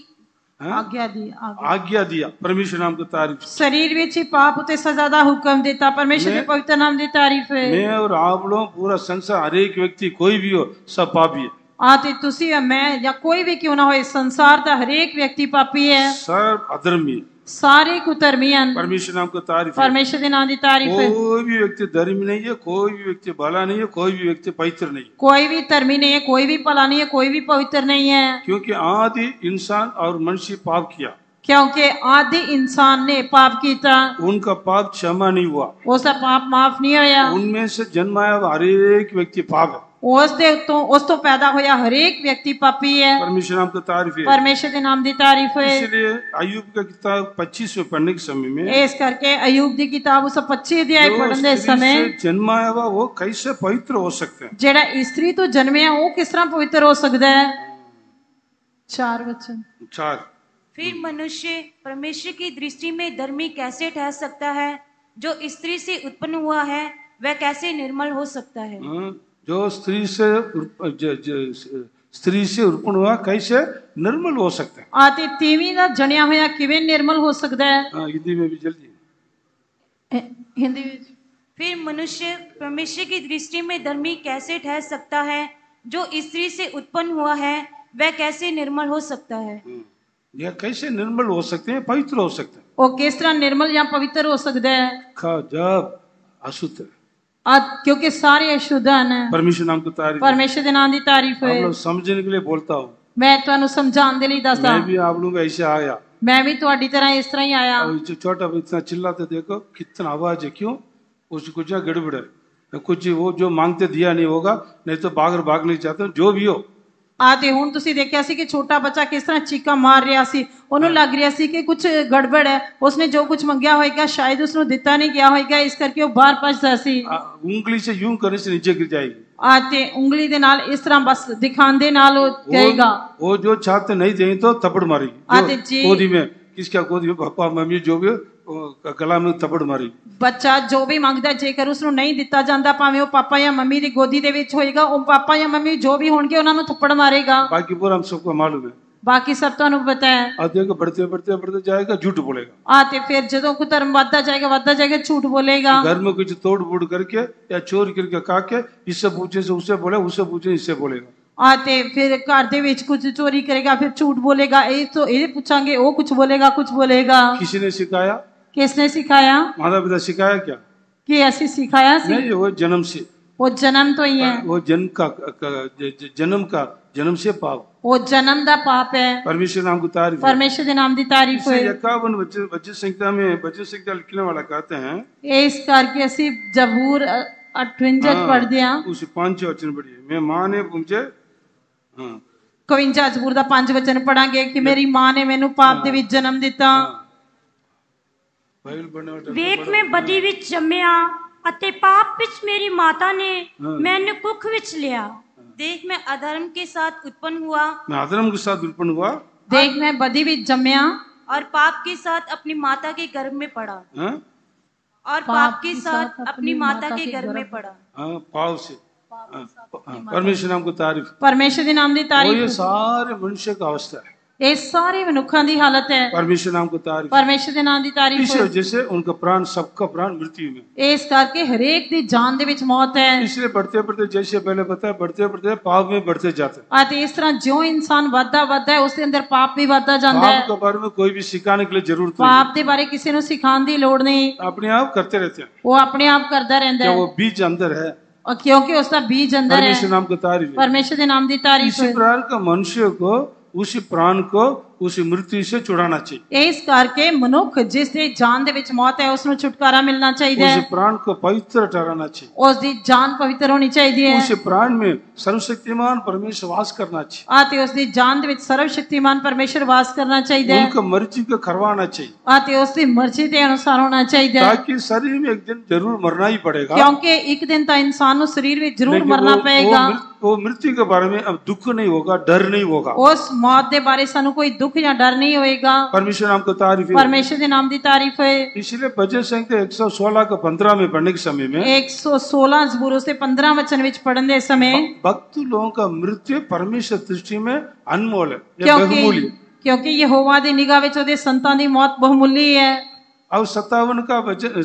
हाँ, ਆਗਿਆ ਦੀ ਆਗਿਆ आज्ञा दिया परमेश्वर नाम की तारीफ ਸਰੀਰ ਵਿੱਚ ਹੀ ਪਾਪ ਉਤੇ ਸਜ਼ਾ ਦਾ ਹੁਕਮ ਦਿੱਤਾ ਪਰਮੇਸ਼ਰ ਦੇ ਮੈਂ- ਪਵਿੱਤਰ ਨਾਮ ਦੀ ਤਾਰੀਫ ਹੈ मैं और आप लोग पूरा संसार हर एक व्यक्ति कोई भी हो सब पापी है ਆ ਤੇ ਤੁਸੀਂ ਜਾਂ ਮੈਂ ਜਾਂ ਕੋਈ ਵੀ ਕਿਉਂ ਨਾ ਹੋਏ ਸੰਸਾਰ ਦਾ ਹਰੇਕ ਵਿਅਕਤੀ ਪਾਪੀ ਹੈ सब अधर्मी सारी धर्मियन परमेश्वर नाम को तारीफ़ परमेश्वर के नाम की तारीफ़ कोई भी व्यक्ति धर्मी नहीं है कोई भी व्यक्ति भला नहीं है कोई भी व्यक्ति पवित्र नहीं कोई भी धर्मी नहीं है कोई भी भला नहीं है कोई भी पवित्र नहीं है। क्योंकि आदि इंसान और मनुष्य पाप किया। क्योंकि आदि इंसान ने पाप किया। उनका पाप क्षमा नहीं हुआ। वो सब पाप माफ़ नहीं होया उनमें से जन्माया हर एक व्यक्ति पाप है। ਉਸ ਦੇ ਤੋਂ ਉਸ ਤੋਂ ਪੈਦਾ ਹੋਇਆ ਹਰੇਕ ਵਿਅਕਤੀ ਪਾਪੀ ਹੈ परमेश्वर नाम की तारीफ है ਪਰਮੇਸ਼ਰ ਦੇ ਨਾਮ ਦੀ ਤਾਰੀਫ ਹੈ इसलिए अयुब का किताब पच्चीस में पढ़ने के समय में ਇਸ ਕਰਕੇ ਅਯੂਬ ਦੀ ਕਿਤਾਬ ਉਸ 25 ਅਧਿਆਇ जो ਪੜ੍ਹਨ ਦੇ स्त्री ਸਮੇਂ से जन्माया हुआ वो कैसे पवित्र हो सकते हैं ਜਿਹੜਾ ਇਸਤਰੀ ਤੋਂ ਜਨਮਿਆ ਉਹ ਕਿਸ ਤਰ੍ਹਾਂ ਪਵਿੱਤਰ ਹੋ ਸਕਦਾ ਹੈ ਚਾਰ ਵਚਨ चार फिर मनुष्य परमेश्वर की दृष्टि में धर्मी कैसे ठहर सकता है जो स्त्री से उत्पन्न हुआ है वह कैसे निर्मल हो सकता है हाँ, जो स्त्री से स्त्री से उर्पण हुआ कैसे निर्मल हो सकता है। आते तेवी ना जनिया होया किवें निर्मल हो सकता है? हाँ हिंदी में भी जल्दी। हिंदी फिर मनुष्य परमेश्वर की दृष्टि में धर्मी कैसे ठहर सकता है? जो स्त्री से उत्पन्न हुआ है वह कैसे निर्मल हो सकता है? हाँ, यह कैसे निर्मल हो सकते हैं? पवित्र हो सकते हैं। और किस तरह निर्मल या पवित्र हो सकता है? जब अशुद्ध है। ਆ ਕਿਉਂਕਿ ਸਾਰੇ ਅਸ਼ੁੱਧ ਹਨ परमेश्वर नाम की तारीफ है। ਪਰਮੇਸ਼ਰ ਦੇ ਨਾਮ ਦੀ ਤਾਰੀਫ आप ਹੈ लोग समझने के लिए बोलता हूँ ਮੈਂ ਤੁਹਾਨੂੰ ਸਮਝਾਉਣ ਦੇ ਲਈ ਦੱਸਦਾ मैं भी आप लोग ऐसे आया ਮੈਂ ਵੀ ਤੁਹਾਡੀ ਤਰ੍ਹਾਂ ਇਸ ਤਰ੍ਹਾਂ ਹੀ ਆਇਆ और जो छोटा बच्चा इतना चिल्लाते देखो कितना आवाज है क्यों उसको कुछ ना गड़बड़ है कुछ वो जो मांगते दिया नहीं होगा नहीं तो भागर भाग नहीं चाहते जो भी हो ਆ ਤੇ ਹੁਣ ਤੁਸੀਂ ਦੇਖਿਆ ਸੀ ਕਿ ਛੋਟਾ ਬੱਚਾ ਕਿਸ ਤਰ੍ਹਾਂ ਚੀਕਾਂ ਮਾਰ ਰਿਹਾ ਸੀ ਉਹਨੂੰ ਲੱਗ ਰਿਹਾ ਸੀ ਕਿ ਕੁਝ ਗੜਬੜ ਹੈ ਉਸਨੇ ਜੋ ਕੁਝ ਮੰਗਿਆ ਹੋਏਗਾ ਸ਼ਾਇਦ ਉਸਨੂੰ ਦਿੱਤਾ ਨਹੀਂ ਗਿਆ ਹੋਏਗਾ ਇਸ ਕਰਕੇ ਉਹ ਬਾਹਰ ਭੱਜਦਾ ਸੀ आ, उंगली से यूं करने से नीचे गिर जाएगी ਆ ਤੇ ਉਂਗਲੀ ਦੇ ਨਾਲ ਇਸ ਤਰ੍ਹਾਂ ਬਸ ਦਿਖਾਉਂਦੇ ਨਾਲ ਉਹ वो, ਕਹੇਗਾ वो जो छात्र नहीं देंगे तो थप्पड़ मारेगी आते जो जी। गोदी में किसका गोदी में पापा मम्मी जो भी हो, ਕਲਾ ਨੂੰ ਤਪੜ ਮਾਰੀ ਬੱਚਾ ਜੋ ਵੀ ਮੰਗਦਾ ਜੇਕਰ ਉਸ ਨੂੰ ਨਹੀਂ ਦਿੱਤਾ ਜਾਂਦਾ ਭਾਵੇਂ ਉਹ ਪਾਪਾ ਜਾਂ ਮੰਮੀ ਦੀ ਗੋਦੀ ਦੇ ਵਿੱਚ ਹੋਏਗਾ ਉਹ ਪਾਪਾ ਜਾਂ ਮੰਮੀ ਜੋ ਵੀ ਹੋਣਗੇ ਉਹਨਾਂ ਨੂੰ ਥੱਪੜ ਮਾਰੇਗਾ ਬਾਕੀ ਪੂਰਾ ਹਮ ਸਭ ਕੋ ਮਾਲੂਮ ਹੈ ਬਾਕੀ ਸਭ ਤੁਹਾਨੂੰ ਪਤਾ ਹੈ ਆਦੇ ਕੋ ਬੜਤੇ ਬੜਤੇ ਬੜਤੇ ਜਾਏਗਾ ਝੂਠ ਬੋਲੇਗਾ ਆ ਤੇ ਫਿਰ ਜਦੋਂ ਕੋ ਧਰਮ ਵੱਧਦਾ ਜਾਏਗਾ ਵੱਧਦਾ ਜਾਏਗਾ ਝੂਠ ਬੋਲੇਗਾ ਘਰ ਮੇ ਕੁਝ ਤੋੜ ਫੋੜ ਕਰਕੇ ਜਾਂ ਚੋਰ ਕਰਕੇ ਕਾ ਕੇ ਇਸੇ ਪੁੱਛੇ ਸੇ ਉਸੇ ਬੋਲੇ ਉਸੇ ਪੁੱਛੇ ਇਸੇ ਬੋਲੇਗਾ ਆਤੇ ਫਿਰ ਘਰ ਦੇ ਵਿੱਚ ਕੁਝ ਚੋਰੀ ਕਰੇਗਾ ਫਿਰ ਝੂਠ ਬੋਲੇਗਾ ਇਹ ਤੋਂ ਇਹ ਪੁੱਛਾਂਗੇ ਉਹ ਕੁਝ ਬੋਲੇਗਾ ਕੁਝ ਬੋਲੇਗਾ ਕਿਸੇ ਨੇ ਸਿਖਾਇਆ ਕਿਸਨੇ ਸਿਖਾਇਆ माता पिता सिखाया क्या ਕਿ ਅਸੀਂ ਸਿਖਾਇਆ ਸੀ नहीं वो जन्म से ਉਹ ਜਨਮ ਤੋਂ ਹੀ ਹੈ वो जन्म का, का ज- ज- जन्म का जन्म से पाप ਉਹ ਜਨਮ ਦਾ ਪਾਪ ਹੈ परमेश्वर नाम की तारीफ है ਪਰਮੇਸ਼ਰ ਦੇ ਨਾਮ ਦੀ ਤਾਰੀਫ इसे ਹੋਏ इक्यावन बच्चे बच्चे संहिता में बच्चे संहिता लिखने वाला कहते हैं ਇਸ ਕਰਕੇ ਅਸੀਂ ਜਬੂਰ 58 ਚ ਪੜ੍ਹਦੇ ਹਾਂ उस पांच वचन पढ़िए मैं माँ ने मुझे हाँ 51 ਜਬੂਰ ਦਾ ਪੰਜ ਵਚਨ ਪੜਾਂਗੇ ਕਿ ਮੇਰੀ ਮਾਂ ਨੇ ਮੈਨੂੰ ਪਾਪ ਦੇ ਵਿੱਚ ਜਨਮ ਦਿੱਤਾ बाइबल पढ़ने वाला ਵੇਖ ਮੈਂ ਬਦੀ ਵਿੱਚ ਜੰਮਿਆ ਅਤੇ ਪਾਪ ਵਿੱਚ ਮੇਰੀ ਮਾਤਾ ਨੇ ਹਾਂ। ਮੈਨੂੰ ਕੁੱਖ ਵਿੱਚ ਲਿਆ देख मैं अधर्म के साथ उत्पन्न हुआ मैं अधर्म के साथ उत्पन्न हुआ ਦੇਖ ਮੈਂ ਬਦੀ ਵਿੱਚ ਜੰਮਿਆ और पाप के साथ अपनी माता के गर्भ में पड़ा हाँ और पाप के साथ अपनी माता के गर्भ में पड़ा हाँ पाव से हाँ, हाँ, परमेश्वर नाम को तारीफ ਪਰਮੇਸ਼ਰ ਦੇ ਨਾਮ ਦੀ और ये ਤਾਰੀਫ सारे मनुष्य का अवस्था है ਇਹ ਸਾਰੇ ਮਨੁੱਖਾਂ ਦੀ ਹਾਲਤ ਹੈ परमेश्वर नाम को तारीफ ਪਰਮੇਸ਼ਰ ਦੇ ਨਾਮ ਦੀ ਤਾਰੀਫ इस वजह से उनका प्राण सबका प्राण मृत्यु में ਇਸ ਕਰਕੇ ਹਰੇਕ ਦੀ ਜਾਨ ਦੇ ਵਿੱਚ ਮੌਤ ਹੈ इसलिए बढ़ते बढ़ते जैसे पहले बताया बढ़ते बढ़ते पाप में बढ़ते जाते हैं। ਅਤੇ ਇਸ ਤਰ੍ਹਾਂ ਜਿਉਂ ਇਨਸਾਨ ਵੱਧਦਾ ਵੱਧਦਾ ਹੈ ਉਸ ਦੇ ਅੰਦਰ ਪਾਪ ਵੀ ਵੱਧਦਾ ਜਾਂਦਾ पाप ਹੈ के बारे में कोई भी सिखाने के लिए जरूरत नहीं ਪਾਪ ਦੇ ਬਾਰੇ ਕਿਸੇ ਨੂੰ ਸਿਖਾਉਣ ਦੀ ਲੋੜ ਨਹੀਂ अपने आप करते रहते हैं ਉਹ ਆਪਣੇ ਆਪ ਕਰਦਾ ਰਹਿੰਦਾ क्या ਹੈ वो बीज अंदर है ਔਰ ਕਿਉਂਕਿ ਉਸ ਦਾ ਬੀਜ ਅੰਦਰ ਹੈ परमेश्वर नाम को तारीफ है ਪਰਮੇਸ਼ਰ ਦੇ ਨਾਮ ਦੀ ਤਾਰੀਫ इसी प्रकार का मनुष्य को उसी प्राण को ਉਸ ਮ੍ਰਿਤੀ ਸੇ ਛੁਡਾਣਾ ਚਾਹੀਦਾ ਇਸ ਕਰਕੇ ਮਨੁੱਖ ਜਿਸ ਦੀ ਜਾਨ ਦੇ ਵਿੱਚ ਮੌਤ ਹੈ ਉਸ ਨੂੰ ਛੁਟਕਾਰਾ ਮਿਲਣਾ ਚਾਹੀਦਾ ਹੈ ਉਸ ਪ੍ਰਾਣ ਕੋ ਪਵਿੱਤਰ ਠਹਿਰਾਣਾ ਚਾਹੀਦਾ ਉਸ ਦੀ ਜਾਨ ਪਵਿੱਤਰ ਹੋਣੀ ਚਾਹੀਦੀ ਹੈ ਉਸ ਪ੍ਰਾਣ ਮੇ ਸਰਵਸ਼ਕਤੀਮਾਨ ਪਰਮੇਸ਼ਰ ਵਾਸ ਕਰਨਾ ਚਾਹੀਦਾ ਆਤੇ ਉਸ ਦੀ ਜਾਨ ਦੇ ਵਿੱਚ ਸਰਵਸ਼ਕਤੀਮਾਨ ਪਰਮੇਸ਼ਰ ਵਾਸ ਕਰਨਾ ਚਾਹੀਦਾ ਹੈ ਉਨਕ ਮਰਜ਼ੀ ਕੋ ਕਰਵਾਣਾ ਚਾਹੀਦਾ ਆਤੇ ਉਸ ਦੀ ਮਰਜ਼ੀ ਦੇ ਅਨੁਸਾਰ ਹੋਣਾ ਚਾਹੀਦਾ ਤਾਂ ਕਿ ਸਰੀਰ ਮੇ ਇੱਕ ਦਿਨ ਜ਼ਰੂਰ ਮਰਨਾ ਹੀ ਪੜੇਗਾ ਕਿਉਂਕਿ ਇੱਕ ਦਿਨ ਤਾਂ ਇਨਸਾਨ ਨੂੰ ਸਰੀਰ ਵਿੱਚ ਜ਼ਰੂਰ ਮਰਨਾ ਪਏਗਾ ਉਹ ਮ੍ਰਿਤੀ ਕੇ ਬਾਰੇ ਮੇ ਅਬ ਦੁੱਖ ਨਹੀਂ ਹੋਗਾ ਡਰ ਨਹੀਂ ਹੋਗਾ ਉਸ ਮੌਤ ਦੇ ਬਾਰੇ ਸਾਨੂੰ ਕੋਈ ਦੁੱਖ दुख या डर नहीं होएगा। परमेश्वर नाम को तारीफ़ परमेश्वर के नाम की तारीफ़ है। इसलिए भजन संहिता एक सौ सोलह का पंद्रह में पढ़ने के समय में एक सौ सोलह जबूरों से पंद्रह वचन में पढ़ने समय भक्त लोगों का मृत्यु परमेश्वर दृष्टि में अनमोल है क्योंकि क्योंकि ये होवा की निगाह संतान की मौत बहुमूल्य है। अब सत्तावन का वचन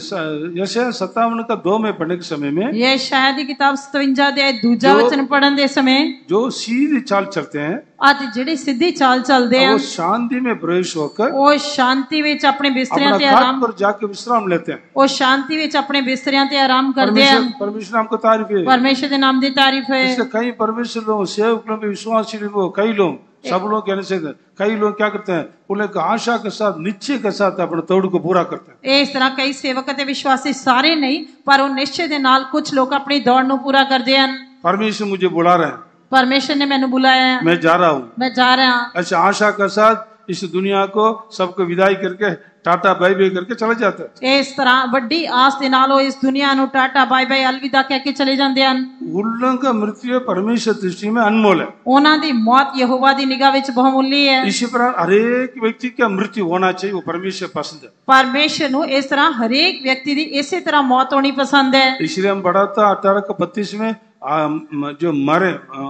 यशया सत्तावन का दो में पढ़ने के समय में ਇਹ ਸ਼ਾਇਦ ਦੀ ਕਿਤਾਬ 57 ਦੇ ਦੂਜਾ ਜੋ- ਵਚਨ ਪੜਨ ਦੇ ਸਮੇਂ जो सीधी चाल चलते हैं ਅਤੇ ਜਿਹੜੇ ਸਿੱਧੀ ਚਾਲ ਚੱਲਦੇ ਆ वो शांति में प्रवेश होकर ਉਹ ਸ਼ਾਂਤੀ ਵਿੱਚ ਆਪਣੇ ਬਿਸਤਰਿਆਂ अपना ਤੇ खाट ਆਰਾਮ पर जाके विश्राम लेते हैं ਉਹ ਸ਼ਾਂਤੀ ਵਿੱਚ ਆਪਣੇ ਬਿਸਤਰਿਆਂ ਤੇ ਆਰਾਮ ਕਰਦੇ ਆ परमेश्वर परमेश्वर नाम को तारीफ है ਪਰਮੇਸ਼ਰ ਦੇ ਨਾਮ ਦੀ ਤਾਰੀਫ ਹੈ इसलिए कई परमेश्वर लोग सेवक लोग विश्वासी लोग कई लोग सब लोग कहने से कई लोग क्या करते हैं उन्हें आशा के साथ निश्चय के साथ अपने तोड़ को पूरा करते हैं ਇਸ ਤਰ੍ਹਾਂ ਕਈ ਸੇਵਕ ਅਤੇ ਵਿਸ਼ਵਾਸੀ ਸਾਰੇ ਨਹੀਂ ਪਰ ਉਹ ਨਿਸ਼ਚੈ ਦੇ ਨਾਲ ਕੁਝ ਲੋਕ ਆਪਣੀ ਦੌੜ ਨੂੰ ਪੂਰਾ ਕਰਦੇ ਹਨ परमेश्वर मुझे बुला रहे हैं ਪਰਮੇਸ਼ਰ ਨੇ ਮੈਨੂੰ ਬੁਲਾਇਆ ਹੈ मैं जा रहा हूँ ਮੈਂ ਜਾ ਰਿਹਾ ਹਾਂ ऐसे आशा के साथ इस दुनिया को सबको विदाई करके टाटा बाय बाय करके चले जाते हैं ਇਸ ਤਰ੍ਹਾਂ ਵੱਡੀ ਆਸ ਦੇ ਨਾਲ ਉਹ ਇਸ ਦੁਨੀਆ ਨੂੰ ਟਾਟਾ ਬਾਏ ਬਾਏ ਅਲਵਿਦਾ ਕਹਿ ਕੇ ਚਲੇ ਜਾਂਦੇ ਹਨ उन लोगों का मृत्यु परमेश्वर दृष्टि में अनमोल है ਉਹਨਾਂ ਦੀ ਮੌਤ ਯਹੋਵਾ ਦੀ ਨਿਗਾਹ ਵਿੱਚ ਬਹੁਮੁੱਲੀ ਹੈ इसी प्रकार हरेक व्यक्ति का मृत्यु होना चाहिए वो परमेश्वर पसंद है ਪਰਮੇਸ਼ਰ ਨੂੰ ਇਸ ਤਰ੍ਹਾਂ ਹਰੇਕ ਵਿਅਕਤੀ ਦੀ ਇਸੇ ਤਰ੍ਹਾਂ ਮੌਤ ਹੋਣੀ पसंद है इसलिए हम पढ़ा था अठारह का बत्तीस में आ, म- जो मरे आ,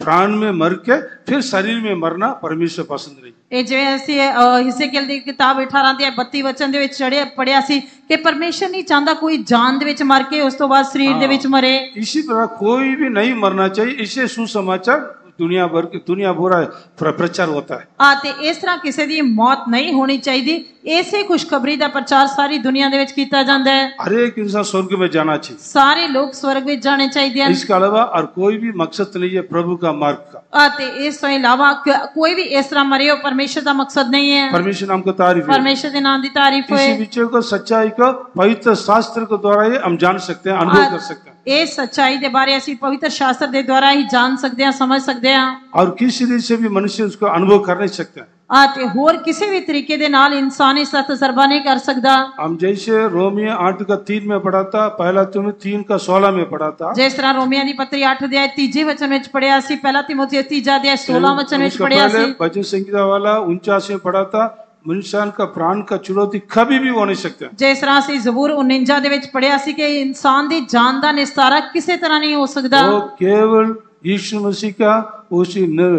प्राण में मर के फिर शरीर में मरना परमेश्वर पसंद नहीं ਇਹ ਜਿਵੇਂ ਅਸੀਂ ਅਹ, ਹਿਸਕੀਏਲ ਦੀ ਕਿਤਾਬ 18 ਦੇ 32 ਵਚਨ ਦੇ ਵਿੱਚ ਚੜਿਆ ਪੜਿਆ ਸੀ ਕਿ ਪਰਮੇਸ਼ਰ ਨਹੀਂ ਚਾਹੁੰਦਾ ਕੋਈ ਜਾਨ ਦੇ ਵਿੱਚ ਮਰ ਕੇ ਉਸ ਤੋਂ ਬਾਅਦ ਸਰੀਰ ਦੇ ਵਿੱਚ ਮਰੇ इसी प्रकार कोई भी नहीं मरना चाहिए इससे सुसमाचार दुनिया भर की दुनिया भरा प्र- प्रचार होता है ਆ ਤੇ ਇਸ ਤਰ੍ਹਾਂ ਕਿਸੇ ਦੀ ਮੌਤ ਨਹੀਂ ਹੋਣੀ ਚਾਹੀਦੀ ਇਸੇ ਖੁਸ਼ਖਬਰੀ ਦਾ ਪ੍ਰਚਾਰ ਸਾਰੀ ਦੁਨੀਆ ਦੇ ਵਿੱਚ ਕੀਤਾ ਜਾਂਦਾ ਹੈ हर एक इंसान स्वर्ग में जाना चाहिए ਸਾਰੇ ਲੋਕ ਸਵਰਗ ਵਿੱਚ ਜਾਣੇ ਚਾਹੀਦੇ ਹਨ इसके अलावा और कोई भी मकसद नहीं है प्रभु का मार्ग का ਅਤੇ ਇਸ ਤੋਂ ਇਲਾਵਾ ਕ- ਕੋਈ ਵੀ ਇਸ ਤਰ੍ਹਾਂ ਮਰੇ ਹੋ ਪਰਮੇਸ਼ਰ ਦਾ ਮਕਸਦ ਨਹੀਂ ਹੈ परमेश्वर नाम को तारीफ है ਪਰਮੇਸ਼ਰ ਦੇ ਨਾਮ ਦੀ ਤਾਰੀਫ ਹੋਏ इसी विषय को सच्चाई को पवित्र शास्त्र के द्वारा ही हम जान सकते हैं अनुभव कर सकते हैं ਇਸ ਸੱਚਾਈ ਦੇ ਬਾਰੇ ਅਸੀਂ ਪਵਿੱਤਰ ਸ਼ਾਸਤਰ ਦੇ ਦੁਆਰਾ ਹੀ ਜਾਣ ਸਕਦੇ ਹਾਂ ਸਮਝ ਸਕਦੇ ਹਾਂ और किसी रीति से भी मनुष्य उसको अनुभव कर नहीं सकते हैं ਅਤੇ ਹੋਰ ਕਿਸੇ ਵੀ ਤਰੀਕੇ ਦੇ ਨਾਲ ਇਨਸਾਨ ਇਸ ਦਾ ਤਜਰਬਾ ਨਹੀਂ ਕਰ ਸਕਦਾ हम जैसे रोमियो आठ का तीन में पढ़ा था पहला तुम्हें तीन का सोलह में पढ़ा था ਜਿਸ ਤਰ੍ਹਾਂ ਰੋਮੀਆਂ ਦੀ ਪੱਤਰੀ 8 ਦੇ ਤੀਜੇ ਵਚਨ ਵਿੱਚ ਪੜਿਆ ਸੀ ਪਹਿਲਾ ਤਿਮੋਥੀ ਤੀਜਾ ਦੇ 16 ਵਚਨ ਵਿੱਚ उसका ਪੜਿਆ पहले ਸੀ भजन संगीता वाला उनचास में पढ़ा था ਇਨਸਾਨ ਦਾ ਪ੍ਰਾਣ ਦਾ ਚੁਰੋਤੀ ਕਦੇ ਵੀ ਹੋ ਨਹੀਂ ਸਕਦਾ। ਜਿਸ ਤਰ੍ਹਾਂ ਅਸੀਂ ਜ਼ਬੂਰ 49 ਦੇ ਵਿੱਚ ਪੜਿਆ ਸੀ ਕਿ ਇਨਸਾਨ ਦੀ ਜਾਨ ਦਾ ਨਿਸਤਾਰਾ ਕਿਸੇ ਤਰ੍ਹਾਂ ਨਹੀਂ ਹੋ ਸਕਦਾ। ਉਹ ਕੇਵਲ यीशु मसीह का उसी निर,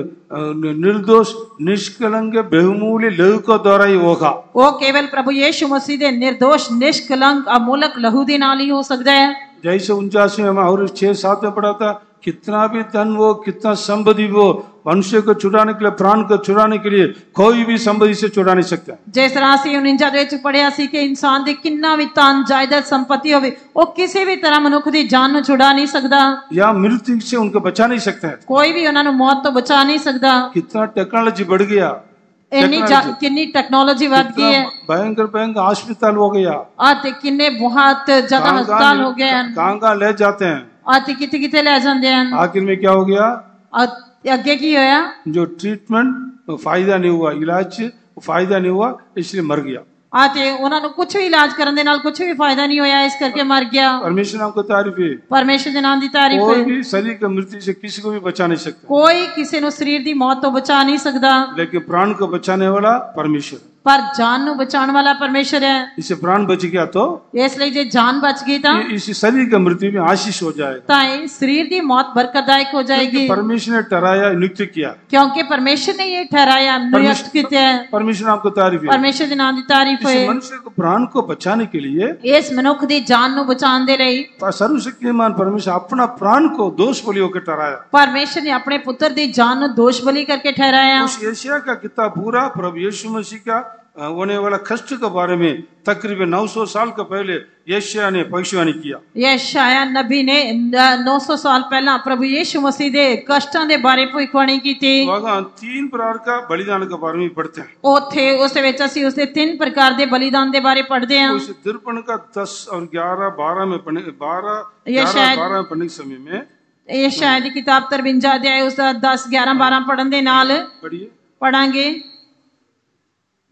निर्दोष निष्कलंक बहुमूल्य लहू को द्वारा ही होगा वो केवल प्रभु यीशु मसीह दे निर्दोष निष्कलंक अमूलक लहू दे नाल ही हो सकता है जैसे उनचासवीं में और छह सात पढ़ा था कितना भी धन वो कितना संपत्ति वो मनुष्य को छुड़ाने के लिए प्राण को छुड़ाने के लिए कोई भी संपत्ति से छुड़ा नहीं सकता। जिस तरह से उन पड़े ऐसी कि इंसान दी कितना भी तन जायदाद संपत्ति हो भी वो किसी भी तरह मनुख दी जान में छुड़ा नहीं सकता। या मृत्यु से उनको बचा नहीं सकता कोई भी उन्होंने मौत तो बचा नहीं सकता। कितना टेक्नोलॉजी बढ़ गया। कितनी टेक्नोलॉजी बढ़ गई है। भयंकर भयंकर अस्पताल हो गया। आते किन्ने बहुत ज़्यादा अस्पताल हो गए हैं। कहाँ ले जाते हैं। हैं ਅਤੇ ਕਿਤੇ ਕਿਤੇ ਲੈ ਜਾਂਦੇ ਹਨ आखिर में क्या हो गया ਅਤੇ ਅੱਗੇ ਕੀ ਹੋਇਆ जो ट्रीटमेंट वो फायदा नहीं हुआ इलाज फायदा नहीं हुआ इसलिए मर गया ਅਤੇ ਉਹਨਾਂ ਨੂੰ ਕੁਝ ਵੀ इलाज ਕਰਨ ਦੇ ਨਾਲ ਕੁਝ ਵੀ ਫਾਇਦਾ ਨਹੀਂ ਹੋਇਆ ਇਸ ਕਰਕੇ ਮਰ ਗਿਆ परमेश्वर नाम को तारीफ है ਪਰਮੇਸ਼ਰ ਦੇ ਨਾਮ ਦੀ ਤਾਰੀਫ कोई ਹੈ भी शरीर की मृत्यु से किसी को भी बचा नहीं सकता ਕੋਈ ਕਿਸੇ ਨੂੰ ਸਰੀਰ ਦੀ ਮੌਤ ਤੋਂ ਬਚਾ ਨਹੀਂ ਸਕਦਾ लेकिन प्राण को बचाने वाला परमेश्वर पर जान नु बचाने वाला परमेश्वर है। इसे प्राण बच गया तो इसलिए जे जान बच गई तो इस शरीर की मृत्यु में आशीष हो जाए ताई शरीर की मौत बरकतदायक हो जाएगी। परमेश्वर ने ठहराया नियुक्त किया। क्योंकि परमेश्वर ने ये ठहराया नियुक्त किया परमेश्वर आपको तारीफ़ परमेश्वर जी नाम की तारीफ़ है मनुष्य को प्राण को बचाने के लिए इस मनुख की जान नु बचाने दे रही सर्वशक्तिमान परमेश्वर अपना प्राण को दोष बलि होकर ठहराया। परमेश्वर ने अपने पुत्र की जान दोष बलि करके ठहराया। उस एशिया का किताब पूरा प्रभु यीशु मसीह का होने वाला कष्ट के बारे में तकरीबन 900 साल के पहले यशिया ने भविष्यवाणी किया ਇਹ ਸ਼ਾਇਆ ਨਬੀ ਨੇ ਅ, 900 ਸਾਲ ਪਹਿਲਾਂ ਪ੍ਰਭੂ ਯੀਸ਼ੂ ਮਸੀਹ ਦੇ ਕਸ਼ਟਾਂ ਦੇ ਬਾਰੇ ਭਵਿੱਖਬਾਣੀ ਕੀਤੀ वहाँ तीन प्रकार का बलिदान के बारे में पढ़ते हैं ਉੱਥੇ ਉਸ ਦੇ ਵਿੱਚ ਅਸੀਂ ਉਸ ਦੇ ਤਿੰਨ ਪ੍ਰਕਾਰ ਦੇ ਬਲੀਦਾਨ ਦੇ ਬਾਰੇ ਪੜ੍ਹਦੇ ਹਾਂ उस दर्पण का दस और ग्यारह बारह में पढ़ने बारह ये ग्यारह शायद- बारह में पढ़ने के समय में ਇਹ ਸ਼ਾਇਦ ਦੀ ਕਿਤਾਬ 53 ਅਧਿਆਇ ਉਸ ਦਾ 10 11 12 ਪੜਨ ਦੇ ਨਾਲ पढ़िए ਪੜਾਂਗੇ ਇਹ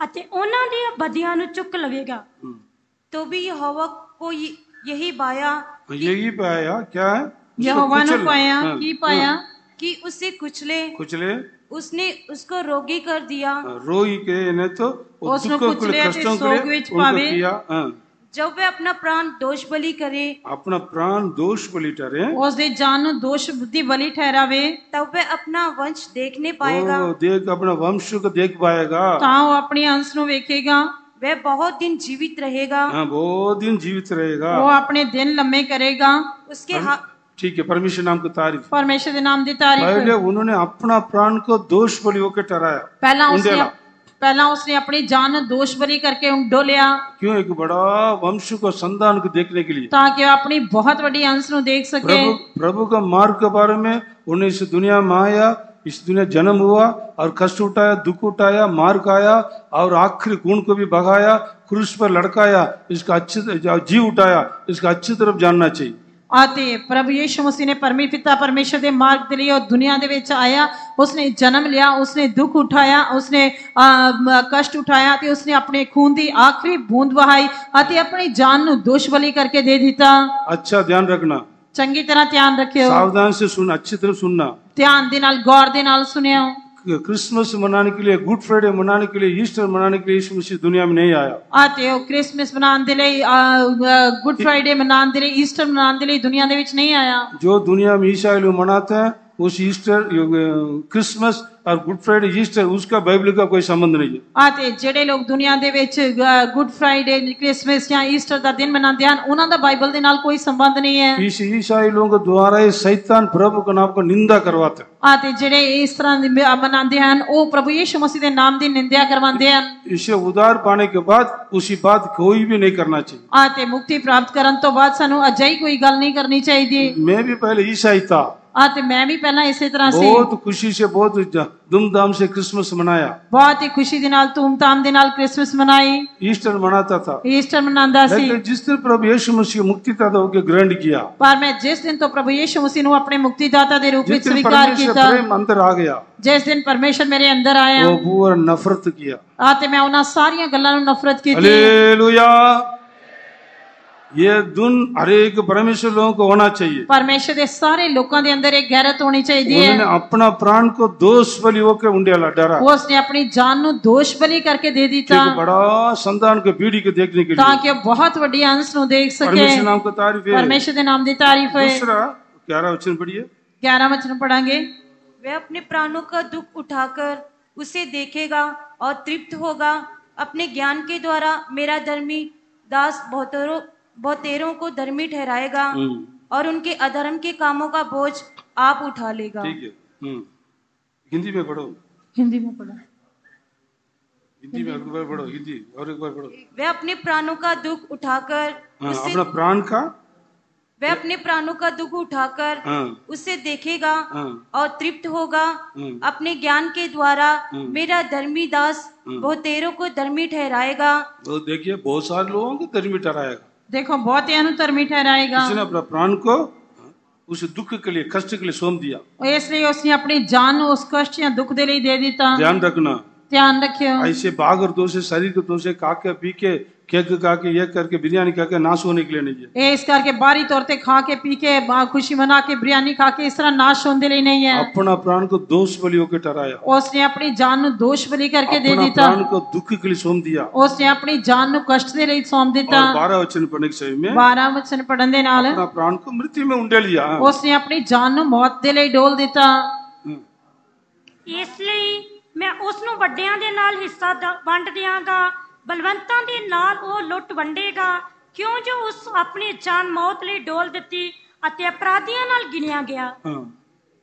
ਅਤੇ ਉਹਨਾਂ ਦੀਆਂ ਬਦੀਆਂ ਨੂੰ ਚੁੱਕ ਲਵੇਗਾ तो भी यहोवा को ये- यही बाया यही पाया क्या है उसको ਯਹੋਵਾ ਨੂੰ कुचल- ਪਾਇਆ हाँ, ਕੀ ਪਾਇਆ कि उसे कुचले कुचले उसने उसको रोगी कर दिया रोई के ने तो वो उसने दुखों के कुचले लिए ते कष्टों के सोग लिए विच उनको पावे। किया हाँ, जब वे अपना प्राण दोष बलि करे अपना प्राण दोष बलि ठहरे और दे जान दोष बुद्धि बलि ठहरावे। तब वे अपना वंश देखने पाएगा। देख अपना वंश को देख पाएगा। ताओ अपने अंश नो देखेगा वह बहुत दिन जीवित रहेगा। हाँ बहुत दिन जीवित रहेगा। वो अपने दिन लम्बे करेगा। उसके हाथ ठीक है परमेश्वर नाम की तारीफ़। परमेश्वर नाम की तारीफ़। पहले उन्होंने अपना प्राण को दोष बलि होकर ठहराया पहला उसने पहला उसने अपनी जान दोष बलि करके डो लिया। क्यों एक बड़ा वंश को संतान को देखने के लिए? ताकि अपनी बहुत बड़ी अंश नु देख सके। प्रभु, प्रभु का मार्ग के बारे में उन्हें इस दुनिया में आया इस दुनिया जन्म हुआ और कष्ट उठाया दुख उठाया मार्ग आया और आखिरी गुण को भी भगाया क्रूस पर लड़काया इसका अच्छी जीव उठाया इसका अच्छी तरफ़ जानना चाहिए। ਆਤੇ ਪ੍ਰਭ ਯੀਸ਼ੂ ਮਸੀਹ ਨੇ ਪਰਮੇ ਪਿਤਾ ਪਰਮੇਸ਼ਰ ਦੇ ਮਾਰਗ ਦੇ ਲਈ ਉਹ ਦੁਨੀਆ ਦੇ ਵਿੱਚ ਆਇਆ ਉਸਨੇ ਜਨਮ ਲਿਆ ਉਸਨੇ ਦੁੱਖ ਉਠਾਇਆ ਉਸਨੇ ਕਸ਼ਟ ਉਠਾਇਆ ਤੇ ਉਸਨੇ ਆਪਣੇ ਖੂਨ ਦੀ ਆਖਰੀ ਬੂੰਦ ਵਹਾਈ ਅਤੇ ਆਪਣੀ ਜਾਨ ਨੂੰ ਦੋਸ਼ ਬਲੀ ਕਰਕੇ ਦੇ ਦਿੱਤਾ ਅੱਛਾ ਧਿਆਨ ਰੱਖਣਾ ਚੰਗੀ ਤਰ੍ਹਾਂ ਧਿਆਨ ਰੱਖਿਓ ਸਾਵਧਾਨ ਸੇ ਸੁਣ ਅੱਛੀ ਤਰ੍ਹਾਂ ਸੁਣਨਾ ਧਿਆਨ ਦੇ ਨਾਲ ਗੌਰ ਦੇ ਨਾਲ ਸੁਣਿਓ क्रिसमस मनाने के लिए गुड फ्राइडे मनाने के लिए ईस्टर मनाने के लिए यीशु मसीह दुनिया में नहीं आया ਅਤੇ ਉਹ ਕ੍ਰਿਸਮਸ ਮਨਾਉਣ ਦੇ ਲਈ ਗੁੱਡ ਫਰਾਈਡੇ ਮਨਾਉਣ ਦੇ ਲਈ ਈਸਟਰ ਮਨਾਉਣ ਦੇ ਲਈ ਦੁਨੀਆ ਦੇ ਵਿੱਚ ਨਹੀਂ ਆਇਆ जो दुनिया में ईसाई लोग मनाते हैं उस ईस्टर क्रिसमस और गुड फ्राइडे ईस्टर उसका बाइबल का कोई संबंध नहीं है ਅਤੇ ਜਿਹੜੇ ਲੋਕ ਦੁਨੀਆ ਦੇ ਵਿੱਚ ਗੁੱਡ ਫਰਾਈਡੇ ਕ੍ਰਿਸਮਸ ਜਾਂ ਈਸਟਰ ਦਾ ਦਿਨ ਮਨਾਉਂਦੇ ਹਨ ਉਹਨਾਂ ਦਾ ਬਾਈਬਲ ਦੇ ਨਾਲ ਕੋਈ ਸੰਬੰਧ ਨਹੀਂ ਹੈ इस ईसाई लोगों के द्वारा ही शैतान प्रभु के नाम को निंदा करवाते हैं ਅਤੇ ਜਿਹੜੇ ਇਸ ਤਰ੍ਹਾਂ ਦੇ ਮ- ਮਨਾਉਂਦੇ ਹਨ ਉਹ ਪ੍ਰਭु ਯੀਸ਼ੂ ਮਸੀਹ ਦੇ ਨਾਮ ਦੀ ਨਿੰਦਿਆ ਕਰਵਾਉਂਦੇ ਹਨ इसे उधार पाने के बाद उसी बात कोई भी नहीं करना चाहिए ਅਤੇ ਮੁਕਤੀ ਪ੍ਰਾਪਤ ਕਰਨ ਤੋਂ ਬਾਅਦ ਸਾਨੂੰ ਅਜਿਹੀ ਕੋਈ ਗੱਲ ਨਹੀਂ ਕਰਨੀ ਚਾਹੀਦੀ मैं भी पहले ईसाई था ਅਤੇ ਮੈਂ ਵੀ ਪਹਿਲਾਂ ਇਸੇ ਤਰ੍ਹਾਂ ਸੀ बहुत खुशी से बहुत ज- धूमधाम से क्रिसमस मनाया ਬਹੁਤ ਹੀ ਖੁਸ਼ੀ ਦੇ ਨਾਲ ਧੂਮਧਾਮ ਦੇ ਨਾਲ ਕ੍ਰਿਸਮਸ ਮਨਾਈ ईस्टर मनाता था ਈਸਟਰ ਮਨਾਉਂਦਾ ਸੀ लेकिन जिस दिन प्रभु यीशु मसीह मुक्तिदाता होकर ग्रहण किया ਪਰ ਮੈਂ ਜਿਸ ਦਿਨ ਤੋਂ ਪ੍ਰਭੂ ਯੀਸ਼ੂ ਮਸੀਹ ਨੂੰ ਆਪਣੇ ਮੁਕਤੀਦਾਤਾ ਦੇ ਰੂਪ ਵਿੱਚ जिस दिन ਸਵੀਕਾਰ परमेश्वर ਕੀਤਾ प्रेम अंदर आ गया ਜਿਸ ਦਿਨ ਪਰਮੇਸ਼ਰ ਮੇਰੇ ਅੰਦਰ ਆਇਆ वो पूरा नफरत किया ਅਤੇ ਮੈਂ ਉਹਨਾਂ ਸਾਰੀਆਂ ਗੱਲਾਂ ਨੂੰ ਨਫ਼ਰਤ ਕੀਤੀ हालेलुया ये दुन हर एक परमेश्वर लोगों को होना चाहिए। परमेश्वर के सारे लोगों के अंदर एक गैरत होनी चाहिए। उन्होंने अपना प्राण को दोष बलि होकर उंडियाला डरा। वो उसने अपनी जान नु दोष बलि करके दे दी था। बड़ा संतान के पीढ़ी को देखने के लिए। ताकि बहुत बड़ी अंश नु देख सके। परमेश्वर नाम को तारीफ़ है। परमेश्वर के नाम की तारीफ़ है। दूसरा 11 वचन पढ़िए। 11 वचन पढ़ांगे। वे अपने प्राणों का दुख उठाकर उसे देखेगा और तृप्त होगा। अपने ज्ञान के द्वारा मेरा धर्मी दास बहुतरों बहुतेरों को धर्मी ठहराएगा हम्म, और उनके अधर्म के कामों का बोझ आप उठा लेगा। ठीक है। हम्म। हिंदी में पढ़ो। ਹਿੰਦੀ में पढ़ा। हिंदी में एक बार पढ़ो हिंदी और एक बार पढ़ो। वह अपने प्राणों का दुख उठाकर हाँ, अपना प्राण का? वह अपने प्राणों का दुख उठाकर हाँ। उसे देखेगा हाँ। और तृप्त होगा। हम्म, अपने ज्ञान के द्वारा मेरा धर्मी दास बहुतेरों को धर्मी ठहराएगा। वो देखिए बहुत सारे लोगों को धर्मी ठहराएगा। देखो बहुत ही अनुतर मीठा रहेगा। उसने अपना प्राण को हाँ, उस दुख के लिए कष्ट के लिए सोम दिया। इसलिए उसने अपनी जान उस कष्ट या दुख के लिए दे दी ध्यान रखना। ध्यान रखियो। ऐसे बाघ और दोषे शरीर के दोषे खाके पी के केक खा के ये करके बिरयानी खा के नाश होने के लिए नहीं है। इस करके बारी तौरते खा के पी के खुशी मना के बिरयानी खा के इस तरह नाश होने लिए नहीं है। अपना प्राण को दोष बलि होकर ठहराया। उसने अपनी जान दोष बलि करके दे दी प्राण को दुख के लिए सौंप दिया। उसने अपनी जान कष्ट दे लिए सौंप दिता बारह वचन पढ़ने के समय में बारह वचन पढ़ने के नाल अपना प्राण को मृत्यु में उंडे लिया। उसने अपनी जान मौत दे लिए डोल दिता हम्म। इसलिए ਮੈਂ ਉਸ ਨੂੰ ਵੱਡਿਆਂ ਦੇ ਨਾਲ ਹਿੱਸਾ ਦ- ਵੰਡ ਦਿਆਂਗਾ ਬਲਵੰਤਾਂ ਦੇ ਨਾਲ ਉਹ ਲੁੱਟ ਵੰਡੇਗਾ ਕਿਉਂ ਜੋ ਉਸ ਆਪਣੀ ਜਾਨ ਮੌਤ ਲਈ ਡੋਲ ਦਿੱਤੀ ਅਤੇ ਅਪਰਾਧੀਆਂ ਨਾਲ ਗਿਣਿਆ ਗਿਆ हाँ,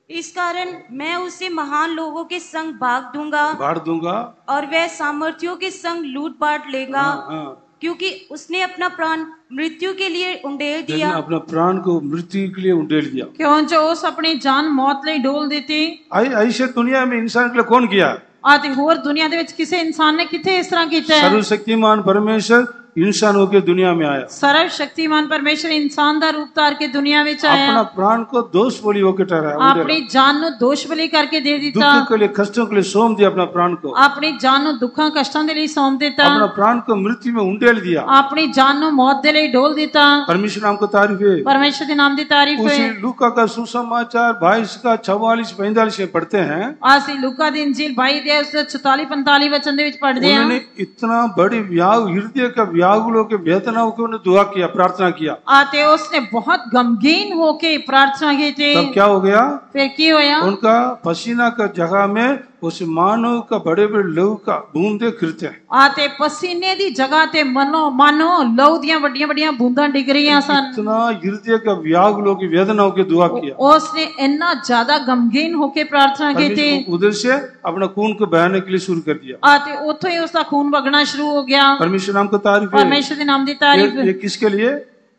इस कारण मैं उसे महान लोगों के संग भाग दूंगा बाढ़ दूंगा और वह सामर्थियों के संग लूट बांट लेगा हाँ, हाँ, क्योंकि उसने अपना प्राण मृत्यु के लिए उंडेल लेकिन दिया अपना प्राण को मृत्यु के लिए उंडेल दिया ਕਿਉਂ ਜੋ ਉਸ ਆਪਣੀ ਜਾਨ ਮੌਤ ਲਈ ਡੋਲ ਦਿੱਤੀ ऐ- ऐसे दुनिया में इंसान के लिए कौन किया ਅਤੇ ਹੋਰ ਦੁਨੀਆ ਦੇ ਵਿੱਚ ਕਿਸੇ ਇਨਸਾਨ ਨੇ ਕਿੱਥੇ ਇਸ ਤਰ੍ਹਾਂ ਕੀਤਾ ਹੈ सर्वशक्तिमान परमेश्वर इंसान होकर दुनिया में आया। सर्व शक्तिमान परमेश्वर इंसान का रूप तार के दुनिया में आया। अपना प्राण को दोष बलि होकर ठहराया अपनी जान नो दोष बलि करके दे दिया दुख के लिए कष्टों के लिए सौंप दिया अपना प्राण को। अपनी जान नो दुख कष्टों के लिए सौंप देता। अपना प्राण को मृत्यु में उंडेल दिया। अपनी जान नो मौत दे लिए डोल देता। परमेश्वर नाम को तारीफ़ है। परमेश्वर के नाम की तारीफ़ है। लुका का सुसमाचार बाईस का छवालीस पैंतालीस में पढ़ते हैं। आसी लुका दिन झील बाई दे उसका छताली पैंतालीस वचन पढ़ते हैं। इतना बड़ी व्याव हृदय का व्याकुल होकर वेदना होकर उन्हें दुआ किया प्रार्थना किया। आते उसने बहुत गमगीन होके प्रार्थना की थी। तब क्या हो गया? फिर क्या होया? उनका पसीना का जगह में ਉਸ ਮਾਨੋ ਕਾ ਬੜੇ ਬੜੇ ਲਹੂ ਕਾ ਬੂੰਦੇ ਖਿਰਤੇ ਆ ਤੇ ਪਸੀਨੇ ਦੀ ਜਗ੍ਹਾ ਤੇ ਮਨੋ ਮਾਨੋ ਲਹੂ ਦੀਆਂ ਵੱਡੀਆਂ ਵੱਡੀਆਂ ਬੂੰਦਾਂ ਡਿੱਗ ਰਹੀਆਂ ਸਨ ਇਤਨਾ ਹਿਰਦੇ ਕਾ ਵਿਆਗ ਲੋ ਕੀ ਵੇਦਨਾ ਹੋ ਕੇ ਦੁਆ ਕੀਆ ਉਸ ਨੇ ਇੰਨਾ ਜ਼ਿਆਦਾ ਗਮਗੀਨ ਹੋ ਕੇ ਪ੍ਰਾਰਥਨਾ ਕੀਤੀ ਉਧਰ ਸੇ ਆਪਣਾ ਖੂਨ ਕੋ ਬਹਾਨੇ ਕੇ ਲਈ ਸ਼ੁਰੂ ਕਰ ਦਿਆ ਆ ਤੇ ਉੱਥੋਂ ਹੀ ਉਸ ਦਾ ਖੂਨ ਵਗਣਾ ਸ਼ੁਰੂ ਹੋ ਗਿਆ ਪਰਮੇਸ਼ਰ ਨਾਮ ਕੋ ਤਾਰੀਫ ਹੈ ਪਰਮੇਸ਼ਰ ਦੇ ਨਾਮ ਦੀ ਤਾਰੀਫ ਇਹ ਕਿਸ ਕੇ ਲਈ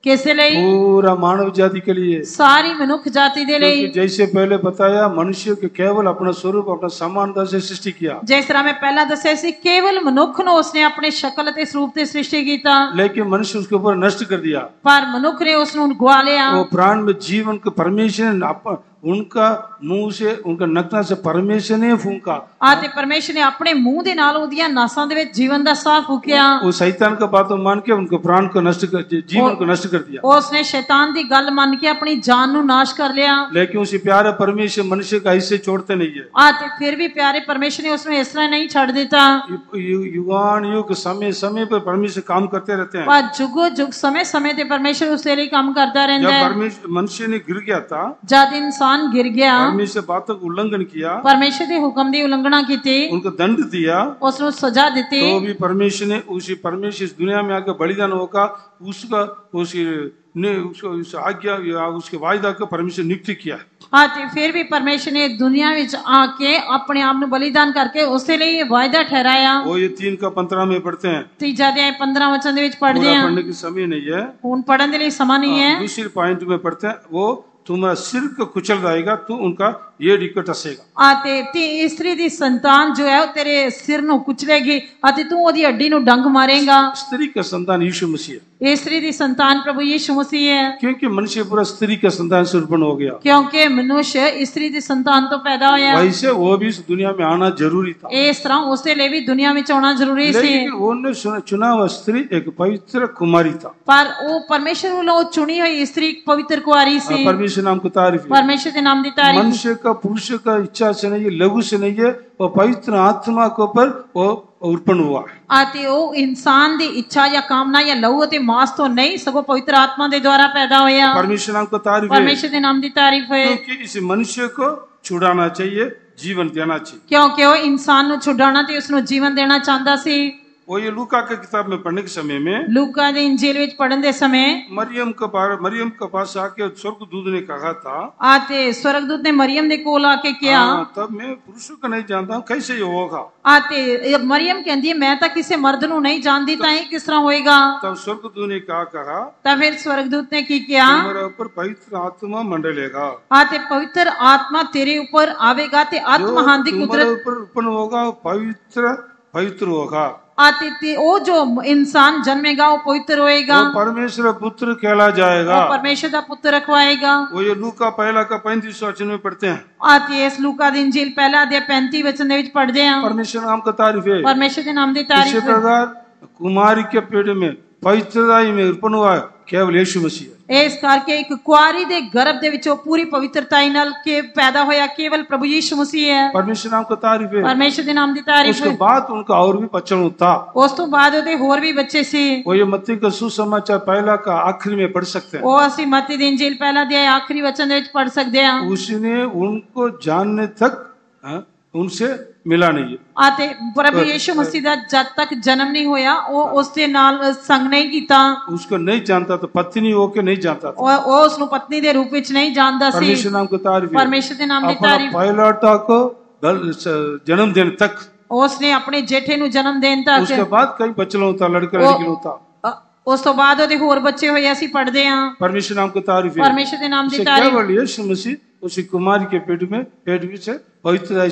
कैसे लिए पूरा मानव जाति के लिए। सारी मनुष्य जाति दे लिए जैसे पहले बताया मनुष्य के केवल अपना स्वरूप अपना समानता से सृष्टि किया। जैसे मैं पहला दसया सी केवल मनुख नो उसने अपने शकल ते स्वरूप ते सृष्टि कीता। लेकिन मनुष्य उसके ऊपर नष्ट कर दिया। पर मनुख ने उसनु गवा लिया। वो प्राण में जीवन के परमेश्वर ने उनका मुंह से उनका नकना से परमेश्वर ने फूंका ਅਤੇ ਪਰਮੇਸ਼ਰ ਨੇ ਆਪਣੇ ਮੂੰਹ ਦੇ ਨਾਲ ਉਹਦੀਆਂ ਨਾਸਾਂ ਦੇ ਵਿੱਚ ਜੀਵਨ ਦਾ ਸਾਹ ਫੂਕਿਆ वो शैतान का बातों मान के उनको प्राण को नष्ट कर जीवन को नष्ट कर दिया ਉਸਨੇ ਸ਼ੈਤਾਨ ਦੀ ਗੱਲ ਮੰਨ ਕੇ ਆਪਣੀ ਜਾਨ ਨੂੰ ਨਾਸ਼ ਕਰ ਲਿਆ लेकिन उसी प्यारे परमेश्वर मनुष्य का ऐसे छोड़ते नहीं है ਅਤੇ ਫਿਰ ਵੀ ਪਿਆਰੇ ਪਰਮੇਸ਼ਰ ਨੇ ਉਸ ਨੂੰ ਇਸ ਤਰ੍ਹਾਂ ਨਹੀਂ ਛੱਡ ਦਿੱਤਾ यु- यु- युगान युग समय समय पर परमेश्वर काम करते रहते हैं ਪਰ ਜੁਗੋ ਜੁਗ ਸਮੇਂ ਸਮੇਂ ਤੇ ਪਰਮੇਸ਼ਰ ਉਸ ਦੇ ਲਈ ਕੰਮ ਕਰਦਾ ਰਹਿੰਦਾ जब ਹੈ परमेश्वर मनुष्य ने गिर गया था ਜਦ इंसान गिर गया। परमेश्वर बातों का उल्लंघन किया। परमेश्वर के हुक्म की उल्लंघना की उनको दंड दिया। उसको सजा देती। तो भी परमेश्वर ने उसी परमेश्वर इस दुनिया में आकर बलिदान होगा। उसका उसी ने उसको उस आज्ञा या उसके वायदा का परमेश्वर नियुक्ति किया। हाँ तो फिर भी परमेश्वर ने दुनिया में आके अपने आप ने बलिदान करके उसके लिए ये वायदा ठहराया। वो ये तीन का पंद्रह में पढ़ते हैं। तीजा अध्याय पंद्रह वचन पढ़ते हैं। पढ़ने की समय नहीं है। उन पढ़ने के लिए समय नहीं हाँ, है दूसरे पॉइंट में पढ़ते हैं। वो तुम्हारा सिर को कुचल जाएगा तो उनका ये डिकट हसेगा ਅਤੇ ਤੇ ਇਸਤਰੀ ਦੀ ਸੰਤਾਨ ਜੋ ਹੈ ਉਹ ਤੇਰੇ ਸਿਰ ਨੂੰ ਕੁਚਲੇਗੀ ਅਤੇ ਤੂੰ ਉਹਦੀ ਹੱਡੀ ਨੂੰ ਡੰਗ ਮਾਰੇਗਾ स्त्री का संतान यीशु मसीह है ਇਸਤਰੀ ਦੀ ਸੰਤਾਨ ਪ੍ਰਭੂ ਯੀਸ਼ੂ ਮਸੀਹ ਹੈ क्योंकि मनुष्य पूरा स्त्री का संतान से उत्पन्न हो गया ਕਿਉਂਕਿ ਮਨੁੱਖ ਇਸਤਰੀ ਦੀ ਸੰਤਾਨ ਤੋਂ ਪੈਦਾ ਹੋਇਆ वैसे वो भी इस दुनिया में आना जरूरी था ਇਸ ਤਰ੍ਹਾਂ ਉਸ ਦੇ ਲਈ ਵੀ ਦੁਨੀਆ ਵਿੱਚ ਆਉਣਾ ਜ਼ਰੂਰੀ ਸੀ लेकिन उन्होंने चुना- चुना हुआ स्त्री एक पवित्र कुमारी था ਪਰ ਉਹ ਪਰਮੇਸ਼ਰ ਵੱਲੋਂ ਚੁਣੀ ਹੋਈ ਇਸਤਰੀ ਇੱਕ ਪਵਿੱਤਰ ਕੁਆਰੀ ਸੀ परमेश्वर नाम को तारीफ है ਪਰਮੇਸ਼ਰ ਦੇ ਨਾਮ ਦੀ ਤਾਰੀਫ मनुष्य का का पुरुष का इच्छा से नहीं है लघु से नहीं है वो पवित्र आत्मा के ऊपर वो उत्पन्न हुआ आते वो इंसान दी इच्छा या कामना या लघु ते मास तो नहीं सगो पवित्र आत्मा दे द्वारा पैदा होया। परमेश्वर नाम को तारीफ़ परमेश्वर दे नाम दी तारीफ़ है। क्योंकि इस मनुष्य को छुड़ाना चाहिए जीवन देना चाहिए। क्योंकि वो इंसान नु छुड़ाना ते उसनु जीवन देना चाहता सी? वो ये लूका के किताब में पढ़ने के समय में ਲੂਕਾ ਦੇ ਇੰਜੀਲ ਵਿੱਚ ਪੜਨ ਦੇ ਸਮੇਂ मरियम के पार मरियम के पास आके स्वर्ग दूध ने कहा था ਆਤੇ ਸਵਰਗਦੂਤ ਨੇ ਮਰੀਮ ਦੇ ਕੋਲ ਆ ਕੇ ਕਿਹਾ हाँ, तब मैं पुरुषों को नहीं जानता हूँ कैसे ये होगा ਆਤੇ ਇਹ ਮਰੀਮ ਕਹਿੰਦੀ ਹੈ ਮੈਂ ਤਾਂ ਕਿਸੇ ਮਰਦ ਨੂੰ ਨਹੀਂ ਜਾਣਦੀ ਤਾਂ ਇਹ ਕਿਸ ਤਰ੍ਹਾਂ ਹੋਏਗਾ तब स्वर्ग दूध ने कहा कहा ਤਾਂ ਫਿਰ ਸਵਰਗਦੂਤ ਨੇ ਕੀ ਕਿਹਾ तुम्हारे ऊपर पवित्र आत्मा मंडलेगा ਆਤੇ ਪਵਿੱਤਰ ਆਤਮਾ ਤੇਰੇ ਉੱਪਰ ਆਵੇਗਾ ਤੇ जो ਆਤਮਹਾਨ ਦੀ तुम्हारे ਕੁਦਰਤ ऊपर उत्पन्न होगा वो पवित्र पवित्र होगा आते वो जो इंसान जन्मेगा वो पवित्र होएगा परमेश्वर पुत्र कहला जाएगा। परमेश्वर का पुत्र रखवाएगा। वो ये लूका पहला का पैंतीस वचन में पढ़ते हैं। आती है लू दिन झील पहला अध्याय पैंतीस वचन में पढ़ते हैं। परमेश्वर नाम का तारीफ़ है। परमेश्वर के नाम की तारीफ़ कुमारी के पेड़ में पवित्रता में उत्पन्न हुआ है। ਕੇਵਲ ਯਿਸੂ ਮਸੀਹ ਇਸ ਕਰਕੇ ਇੱਕ ਕੁਆਰੀ ਦੇ ਗਰਭ ਦੇ ਵਿੱਚੋਂ ਪੂਰੀ ਪਵਿੱਤਰਤਾ ਨਾਲ ਕੇ ਪੈਦਾ ਹੋਇਆ ਕੇਵਲ ਪ੍ਰਭੂ ਯਿਸੂ ਮਸੀਹ ਹੈ ਪਰਮੇਸ਼ਰ ਨਾਮ ਕੋ ਤਾਰੀਫ ਹੈ ਪਰਮੇਸ਼ਰ ਦੇ ਨਾਮ ਦੀ ਤਾਰੀਫ ਹੈ ਉਸ ਤੋਂ ਬਾਅਦ ਉਨਕਾ ਹੋਰ ਵੀ ਬੱਚਨ ਹੁਤਾ ਉਸ ਤੋਂ ਬਾਅਦ ਉਹਦੇ ਹੋਰ ਵੀ ਬੱਚੇ ਸੀ ਉਹ ਇਹ ਮੱਤੀ ਦਾ ਸੁਸਮਾਚਾਰ ਪਹਿਲਾ ਕਾ ਆਖਰੀ ਮੇ ਪੜ ਸਕਤੇ ਹੈ ਉਹ ਅਸੀਂ ਮੱਤੀ ਦੀ ਇੰਜੀਲ ਪਹਿਲਾ ਦੇ ਆਖਰੀ ਵਚਨ ਦੇ ਵਿੱਚ ਪੜ ਸਕਦੇ ਹਾਂ ਉਸਨੇ ਉਨਕੋ ਜਾਣਨੇ ਤੱਕ ਉਨਸੇ ਮਿਲਾ ਨਹੀਂ ਜੀ। ਆ ਤੇ ਪ੍ਰਭੂ ਯੀਸ਼ੂ ਮਸੀਹ ਦਾ ਜਦ ਤੱਕ ਜਨਮ ਨਹੀਂ ਹੋਇਆ ਉਹ ਉਸ ਦੇ ਨਾਲ ਸੰਗ ਨਹੀਂ ਕੀਤਾ। ਉਸਕੋ ਨਹੀਂ ਜਾਣਦਾ ਤਾਂ ਪਤਨੀ ਹੋ ਕੇ ਨਹੀਂ ਜਾਣਦਾ ਉਹ ਉਹ ਉਸ ਨੂੰ ਪਤਨੀ ਦੇ ਰੂਪ ਵਿੱਚ ਨਹੀਂ ਜਾਣਦਾ ਸੀ। ਪਰਮੇਸ਼ਰ ਨਾਮ ਕੋ ਤਾਰੀਫ ਪਰਮੇਸ਼ਰ ਦੇ ਨਾਮ ਦੀ ਤਾਰੀਫ ਆਪਣਾ ਪਹਿਲਾ ਤੱਕ ਜਨਮ ਦਿਨ ਤੱਕ। ਉਸਨੇ ਆਪਣੇ ਜੇਠੇ ਨੂੰ ਜਨਮ ਦੇਣ ਤੱਕ। ਉਸਕੇ ਬਾਅਦ ਕਈ ਬੱਚਲ ਹੋਤਾ ਲੜਕਾ ਲੜਕੀ ਹੋਤਾ ਉਸ ਤੋਂ ਬਾਅਦ ਉਹਦੇ ਹੋਰ ਬੱਚੇ ਹੋਏ ਅਸੀਂ ਪੜਦੇ ਆ ਪਰਮੇਸ਼ਰ ਨਾਮ ਕੋ ਤਾਰੀਫ ਪਰਮੇਸ਼ਰ ਦੇ ਨਾਮ ਦੀ ਤਾਰੀਫ ਕਿਆ ਬੋਲਿਆ ਕੁਮਾਰੀ ਕੇ ਪੇਟ ਮੇ ਪੇਟ ਵਿੱਚ पवित्र राय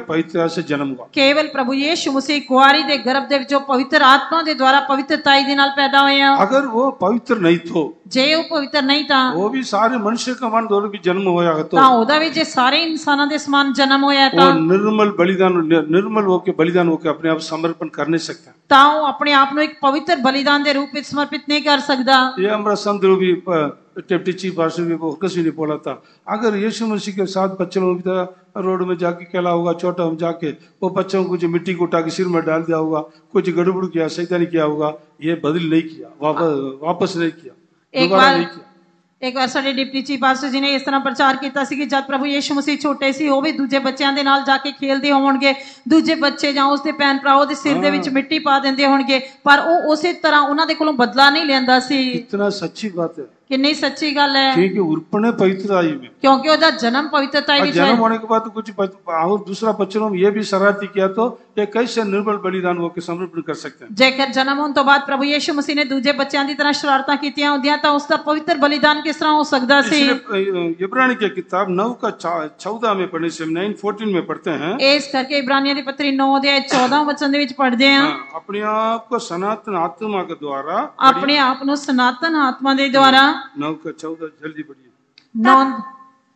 पवित्र जन्म केवल प्रभु यीशु मसीह कुआरी दे गर्भ दे जो पवित्र आत्मा दे द्वारा पवित्रताई दे नाल पैदा होया। अगर वो पवित्र नहीं तो जे वो पवित्र नहीं था वो भी सारे मनुष्य का मन दौर भी जन्म होया तो। ना ओदा भी जे सारे इंसानों दे समान जन्म होया था वो निर्मल बलिदान निर्मल होके बलिदान होके अपने आप समर्पण कर नहीं सकता। ताऊ अपने आप नु एक पवित्र बलिदान दे रूप में समर्पित नहीं कर सकता ये हमारा संत भी टिप्टी पास भी फोकस भी नहीं बोला था अगर यीशु मसीह के साथ बच्चों में भी था, रोड में जाके खेला होगा छोटा में जाके वो बच्चों को कुछ मिट्टी को उठा के सिर में डाल दिया होगा कुछ गड़बड़ किया सैतानी किया होगा ये बदल नहीं किया वापस वापस नहीं किया एक दोबारा बार नहीं किया ਇੱਕ ਵਾਰ ਸਾਡੇ ਡਿਪਟੀ ਚੀਫ ਪਾਸਟਰ ਜੀ ਨੇ ਇਸ ਤਰ੍ਹਾਂ ਪ੍ਰਚਾਰ ਕੀਤਾ ਸੀ ਕਿ ਜਦ ਪ੍ਰਭੂ ਯੀਸ਼ੂ ਮਸੀਹ ਛੋਟੇ ਸੀ ਉਹ ਵੀ ਦੂਜੇ ਬੱਚਿਆਂ ਦੇ ਨਾਲ ਜਾ ਕੇ ਖੇਲਦੇ ਹੋਣਗੇ ਦੂਜੇ ਬੱਚੇ ਜਾਂ ਉਸਦੇ ਭੈਣ ਭਰਾ ਉਹਦੇ ਸਿਰ ਦੇ ਵਿੱਚ ਮਿੱਟੀ ਪਾ ਦਿੰਦੇ ਹੋਣਗੇ ਪਰ ਉਹ ਉਸੇ ਤਰ੍ਹਾਂ ਉਹਨਾਂ ਦੇ ਕੋਲੋਂ ਬਦਲਾ ਨਹੀਂ ਲੈਂਦਾ ਸੀ इतना सच्ची कि नहीं सच्ची गल है। ठीक है उर्पण है पवित्रता में। क्योंकि ओदा जन्म पवित्रता में जन्म होने के बाद कुछ और दूसरा बच्चों में ये भी शरारती किया तो ये कैसे निर्बल बलिदान होकर समर्पण कर सकते हैं? जेकर जन्म होने तो बाद प्रभु यीशु मसीह ने दूजे बच्चों की तरह शरारता की दिया था उसका पवित्र बलिदान किस तरह हो सकता से? इब्रानी की किताब नौ का चौदह में पढ़ने से नाइन फोर्टीन में पढ़ते हैं। इस करके इब्रानिया की पत्री नौ अध्याय चौदह वचन पढ़ते हैं। हाँ, अपने आप को सनातन आत्मा के द्वारा अपने आप सनातन आत्मा के द्वारा। नौ का चौदह जल्दी बढ़िए ਨੌ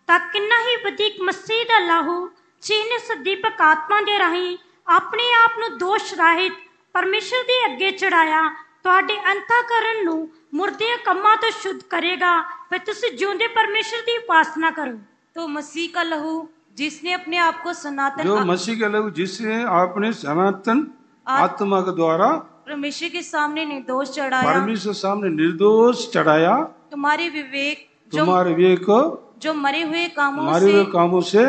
ਤਾਂ ਕਿੰਨਾ ਹੀ ਵਧੇਕ ਮਸੀਹ ਦਾ ਲਹੂ ਚੀਨ ਸਦੀਪਕ ਆਤਮਾ ਦੇ ਰਾਹੀਂ ਆਪਣੇ ਆਪ ਨੂੰ ਦੋਸ਼ ਰਹਿਤ ਪਰਮੇਸ਼ਰ ਦੇ ਅੱਗੇ ਚੜਾਇਆ ਤੁਹਾਡੇ ਅੰਤಃਕਰਨ ਨੂੰ ਮੁਰਦੇ ਕੰਮਾਂ ਤੋਂ ਸ਼ੁੱਧ ਕਰੇਗਾ ਫਿਰ ਤੁਸੀਂ ਜਿਉਂਦੇ ਪਰਮੇਸ਼ਰ ਦੀ ਉਪਾਸਨਾ ਕਰੋ तो मसीह का लहू जिसने अपने आप को सनातन जो आ- मसीह के लोग जिसने आपने सनातन आत्मा के द्वारा परमेश्वर के सामने निर्दोष चढ़ाया परमेश्वर सामने निर्दोष चढ़ाया तुम्हारे विवेक तुम्हारे विवेक को जो मरे हुए कामों मरे हुए कामों से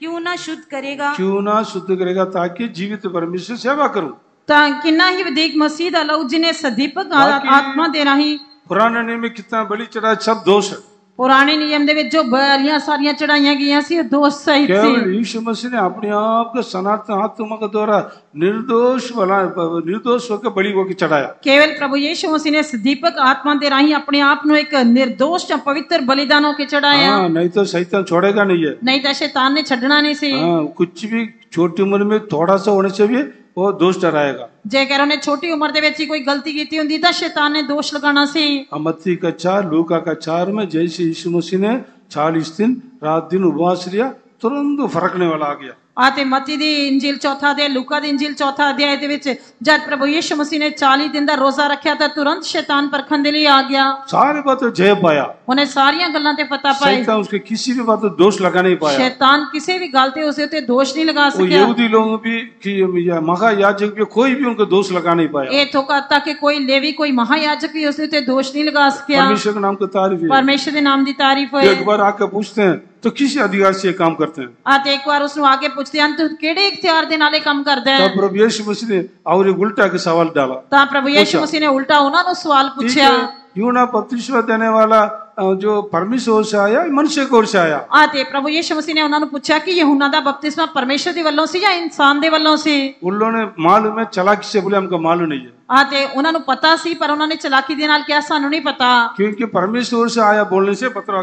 क्यों ना शुद्ध करेगा? क्यों ना शुद्ध करेगा? ताकि जीवित परमेश्वर सेवा करूँ। ताकि ना ही विदेक मसीद अलाउद्दीन सदीपक आत्मा देना ही। पुराने में कितना बड़ी चढ़ा सब दोष है। ਪੁਰਾਣੇ ਨਿਯਮ ਦੇ ਵਿੱਚ ਜੋ ਬਲੀਆਂ ਸਾਰੀਆਂ ਚੜਾਈਆਂ ਗਈਆਂ ਸੀ ਉਹ ਦੋਸ਼ ਸਹਿਤ केवल ਸੀ यीशु मसीह ने अपने आप को सनातन आत्मा के द्वारा निर्दोष वाला निर्दोष होकर बलि होकर चढ़ाया ਕੇਵਲ ਪ੍ਰਭੂ ਯੀਸ਼ੂ ਮਸੀਹ ਨੇ ਸਦੀਪਕ ਆਤਮਾ ਦੇ ਰਾਹੀਂ ਆਪਣੇ ਆਪ ਨੂੰ ਇੱਕ ਨਿਰਦੋਸ਼ ਜਾਂ ਪਵਿੱਤਰ ਬਲੀਦਾਨ ਹੋ ਕੇ ਚੜਾਇਆ हाँ नहीं तो शैतान छोड़ेगा नहीं है ਨਹੀਂ ਤਾਂ ਸ਼ੈਤਾਨ ਨੇ ਛੱਡਣਾ ਨਹੀਂ ਸੀ हाँ कुछ भी छोटी उम्र में थोड़ा सा होने से भी वो दोष डराएगा ਜੇਕਰ ਉਹਨੇ ਛੋਟੀ ਉਮਰ ਦੇ ਵਿੱਚ ਹੀ ਕੋਈ ਗਲਤੀ ਕੀਤੀ ਹੁੰਦੀ ਤਾਂ ਸ਼ੈਤਾਨ ਨੇ ਦੋਸ਼ ਲਗਾਉਣਾ ਸੀ मत्ती का चार लूका का चार में जैसे यीशु मसीह ने चालीस दिन रात दिन उपवास लिया तुरंत फरकने वाला आ गया ਅਤੇ ਮਤੀ ਦੀ ਇੰਜੀਲ ਚੌਥਾ ਅਧਿਆਇ ਲੂਕਾ ਦੀ ਇੰਜੀਲ ਚੌਥਾ ਅਧਿਆਇ ਦੇ ਵਿੱਚ ਜਦ ਪ੍ਰਭੂ ਯਿਸੂ ਮਸੀਹ ਨੇ 40 ਦਿਨ ਦਾ ਰੋਜ਼ਾ ਰੱਖਿਆ ਤਾਂ ਤੁਰੰਤ ਸ਼ੈਤਾਨ ਪਰਖਣ ਦੇ ਲਈ ਆ ਗਿਆ ਸਾਰੇ ਬਾਤੋਂ ਜੈ ਪਾਇਆ ਉਹਨੇ ਸਾਰੀਆਂ ਗੱਲਾਂ ਤੇ ਪਤਾ ਪਾਇਆ ਸ਼ੈਤਾਨ ਉਸਕੇ ਕਿਸੇ ਵੀ ਬਾਤ ਤੇ ਦੋਸ਼ ਲਗਾ ਨਹੀਂ ਪਾਇਆ ਸ਼ੈਤਾਨ ਕਿਸੇ ਵੀ ਗੱਲ ਤੇ ਉਸੇ ਤੇ ਦੋਸ਼ ਨਹੀਂ ਲਗਾ ਸਕਿਆ ਉਹ ਯਹੂਦੀ ਲੋਗ ਵੀ ਕਿ ਮਹਾ याजक भी कोई भी उनको दोष लगा नहीं पाया ये ठोका था कि कोई लेवी कोई महायाजक भी उसने दोष नहीं लगा सकिया परमेश्वर के नाम की तारीफ़ परमेश्वर के नाम की तारीफ़ है एक बार आकर पूछते हैं तो किसी अधिकार से ये काम करते हैं ਅਤੇ ਇੱਕ ਵਾਰ ਉਸ ਨੂੰ ਆ ਕੇ ਪੁੱਛਦੇ ਹਨ ਤੂੰ ਕਿਹੜੇ ਇਖਤਿਆਰ ਦੇ ਨਾਲ ਇਹ ਕੰਮ ਕਰਦਾ ਹੈ तब प्रभु यीशु मसीह ने और एक उल्टा के सवाल डाला ਤਾਂ ਪ੍ਰਭੂ ਯੀਸ਼ੂ ਮਸੀਹ ਨੇ ਉਲਟਾ ਉਹਨਾਂ ਨੂੰ ਸਵਾਲ ठीक ਪੁੱਛਿਆ है यूना बपतिस्मा देने वाला अ, जो परमेश्वर से आया मनुष्य की ओर से आया ਆ ਤੇ ਪ੍ਰਭੂ ਯੀਸ਼ੂ ਮਸੀਹ ਨੇ ਉਹਨਾਂ ਨੂੰ ਪੁੱਛਿਆ ਕਿ ਯਹੂਨਾ ਦਾ ਬਪਤਿਸਮਾ ਪਰਮੇਸ਼ਰ ਦੀ ਵੱਲੋਂ ਸੀ ਜਾਂ ਇਨਸਾਨ ਦੇ ਵੱਲੋਂ ਸੀ उन लोगों ने मालूम है चलाकी से बोले हमको मालूम नहीं है ਆ ਤੇ ਉਹਨਾਂ ਨੂੰ ਪਤਾ ਸੀ ਪਰ ਉਹਨਾਂ ਨੇ ਚਲਾਕੀ ਦੇ ਨਾਲ ਕਿਹਾ ਸਾਨੂੰ ਨਹੀਂ ਪਤਾ क्योंकि परमेश्वर से आया बोलने से पत्र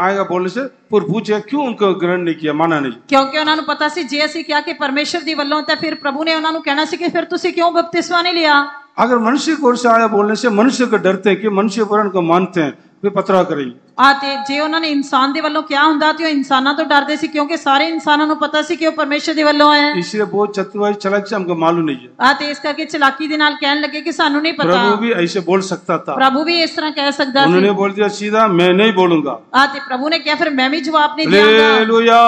आएगा बोलने से फिर पूछे क्यों उनको ग्रहण नहीं किया माना नहीं ਕਿਉਂਕਿ ਉਹਨਾਂ ਨੂੰ ਪਤਾ ਸੀ ਜੇ ਅਸੀਂ ਕਿਹਾ ਕਿ ਪਰਮੇਸ਼ਰ ਦੀ ਵੱਲੋਂ ਤਾਂ ਫਿਰ ਪ੍ਰਭੂ ਨੇ ਉਹਨਾਂ ਨੂੰ ਕਹਿਣਾ ਸੀ ਕਿ ਫਿਰ ਤੁਸੀਂ ਕਿਉਂ ਬਪਤਿਸਮਾ ਨਹੀਂ ਲਿਆ अगर मनुष्य की ओर से आया बोलने से मनुष्य को डरते हैं कि मनुष्य पुराण को मानते हैं वे पत्रा करेंगे ਆ ਤੇ ਜੇ ਉਹਨਾਂ ਨੇ ਇਨਸਾਨ ਦੇ ਵੱਲੋਂ ਕਿਹਾ ਹੁੰਦਾ ਤੇ ਉਹ ਇਨਸਾਨਾਂ ਤੋਂ ਡਰਦੇ ਸੀ ਕਿਉਂਕਿ ਸਾਰੇ ਇਨਸਾਨਾਂ ਨੂੰ ਪਤਾ ਸੀ ਕਿ ਉਹ ਪਰਮੇਸ਼ਰ ਦੇ ਵੱਲੋਂ ਹੈ इसलिए बहुत चतुराई चलाक से हमको मालूम नहीं है ਆ ਤੇ ਇਸ ਕਰਕੇ ਚਲਾਕੀ ਦੇ ਨਾਲ ਕਹਿਣ ਲੱਗੇ ਕਿ ਸਾਨੂੰ ਨਹੀਂ ਪਤਾ प्रभु भी ऐसे बोल सकता था ਪ੍ਰਭੂ ਵੀ ਇਸ ਤਰ੍ਹਾਂ ਕਹਿ ਸਕਦਾ ਸੀ उन्होंने बोल दिया सीधा मैं नहीं बोलूंगा ਆ ਤੇ ਪ੍ਰਭੂ ਨੇ ਕਿਹਾ ਫਿਰ ਮੈਂ ਵੀ ਜਵਾਬ ਨਹੀਂ ਦਿਆਂਗਾ हालेलुया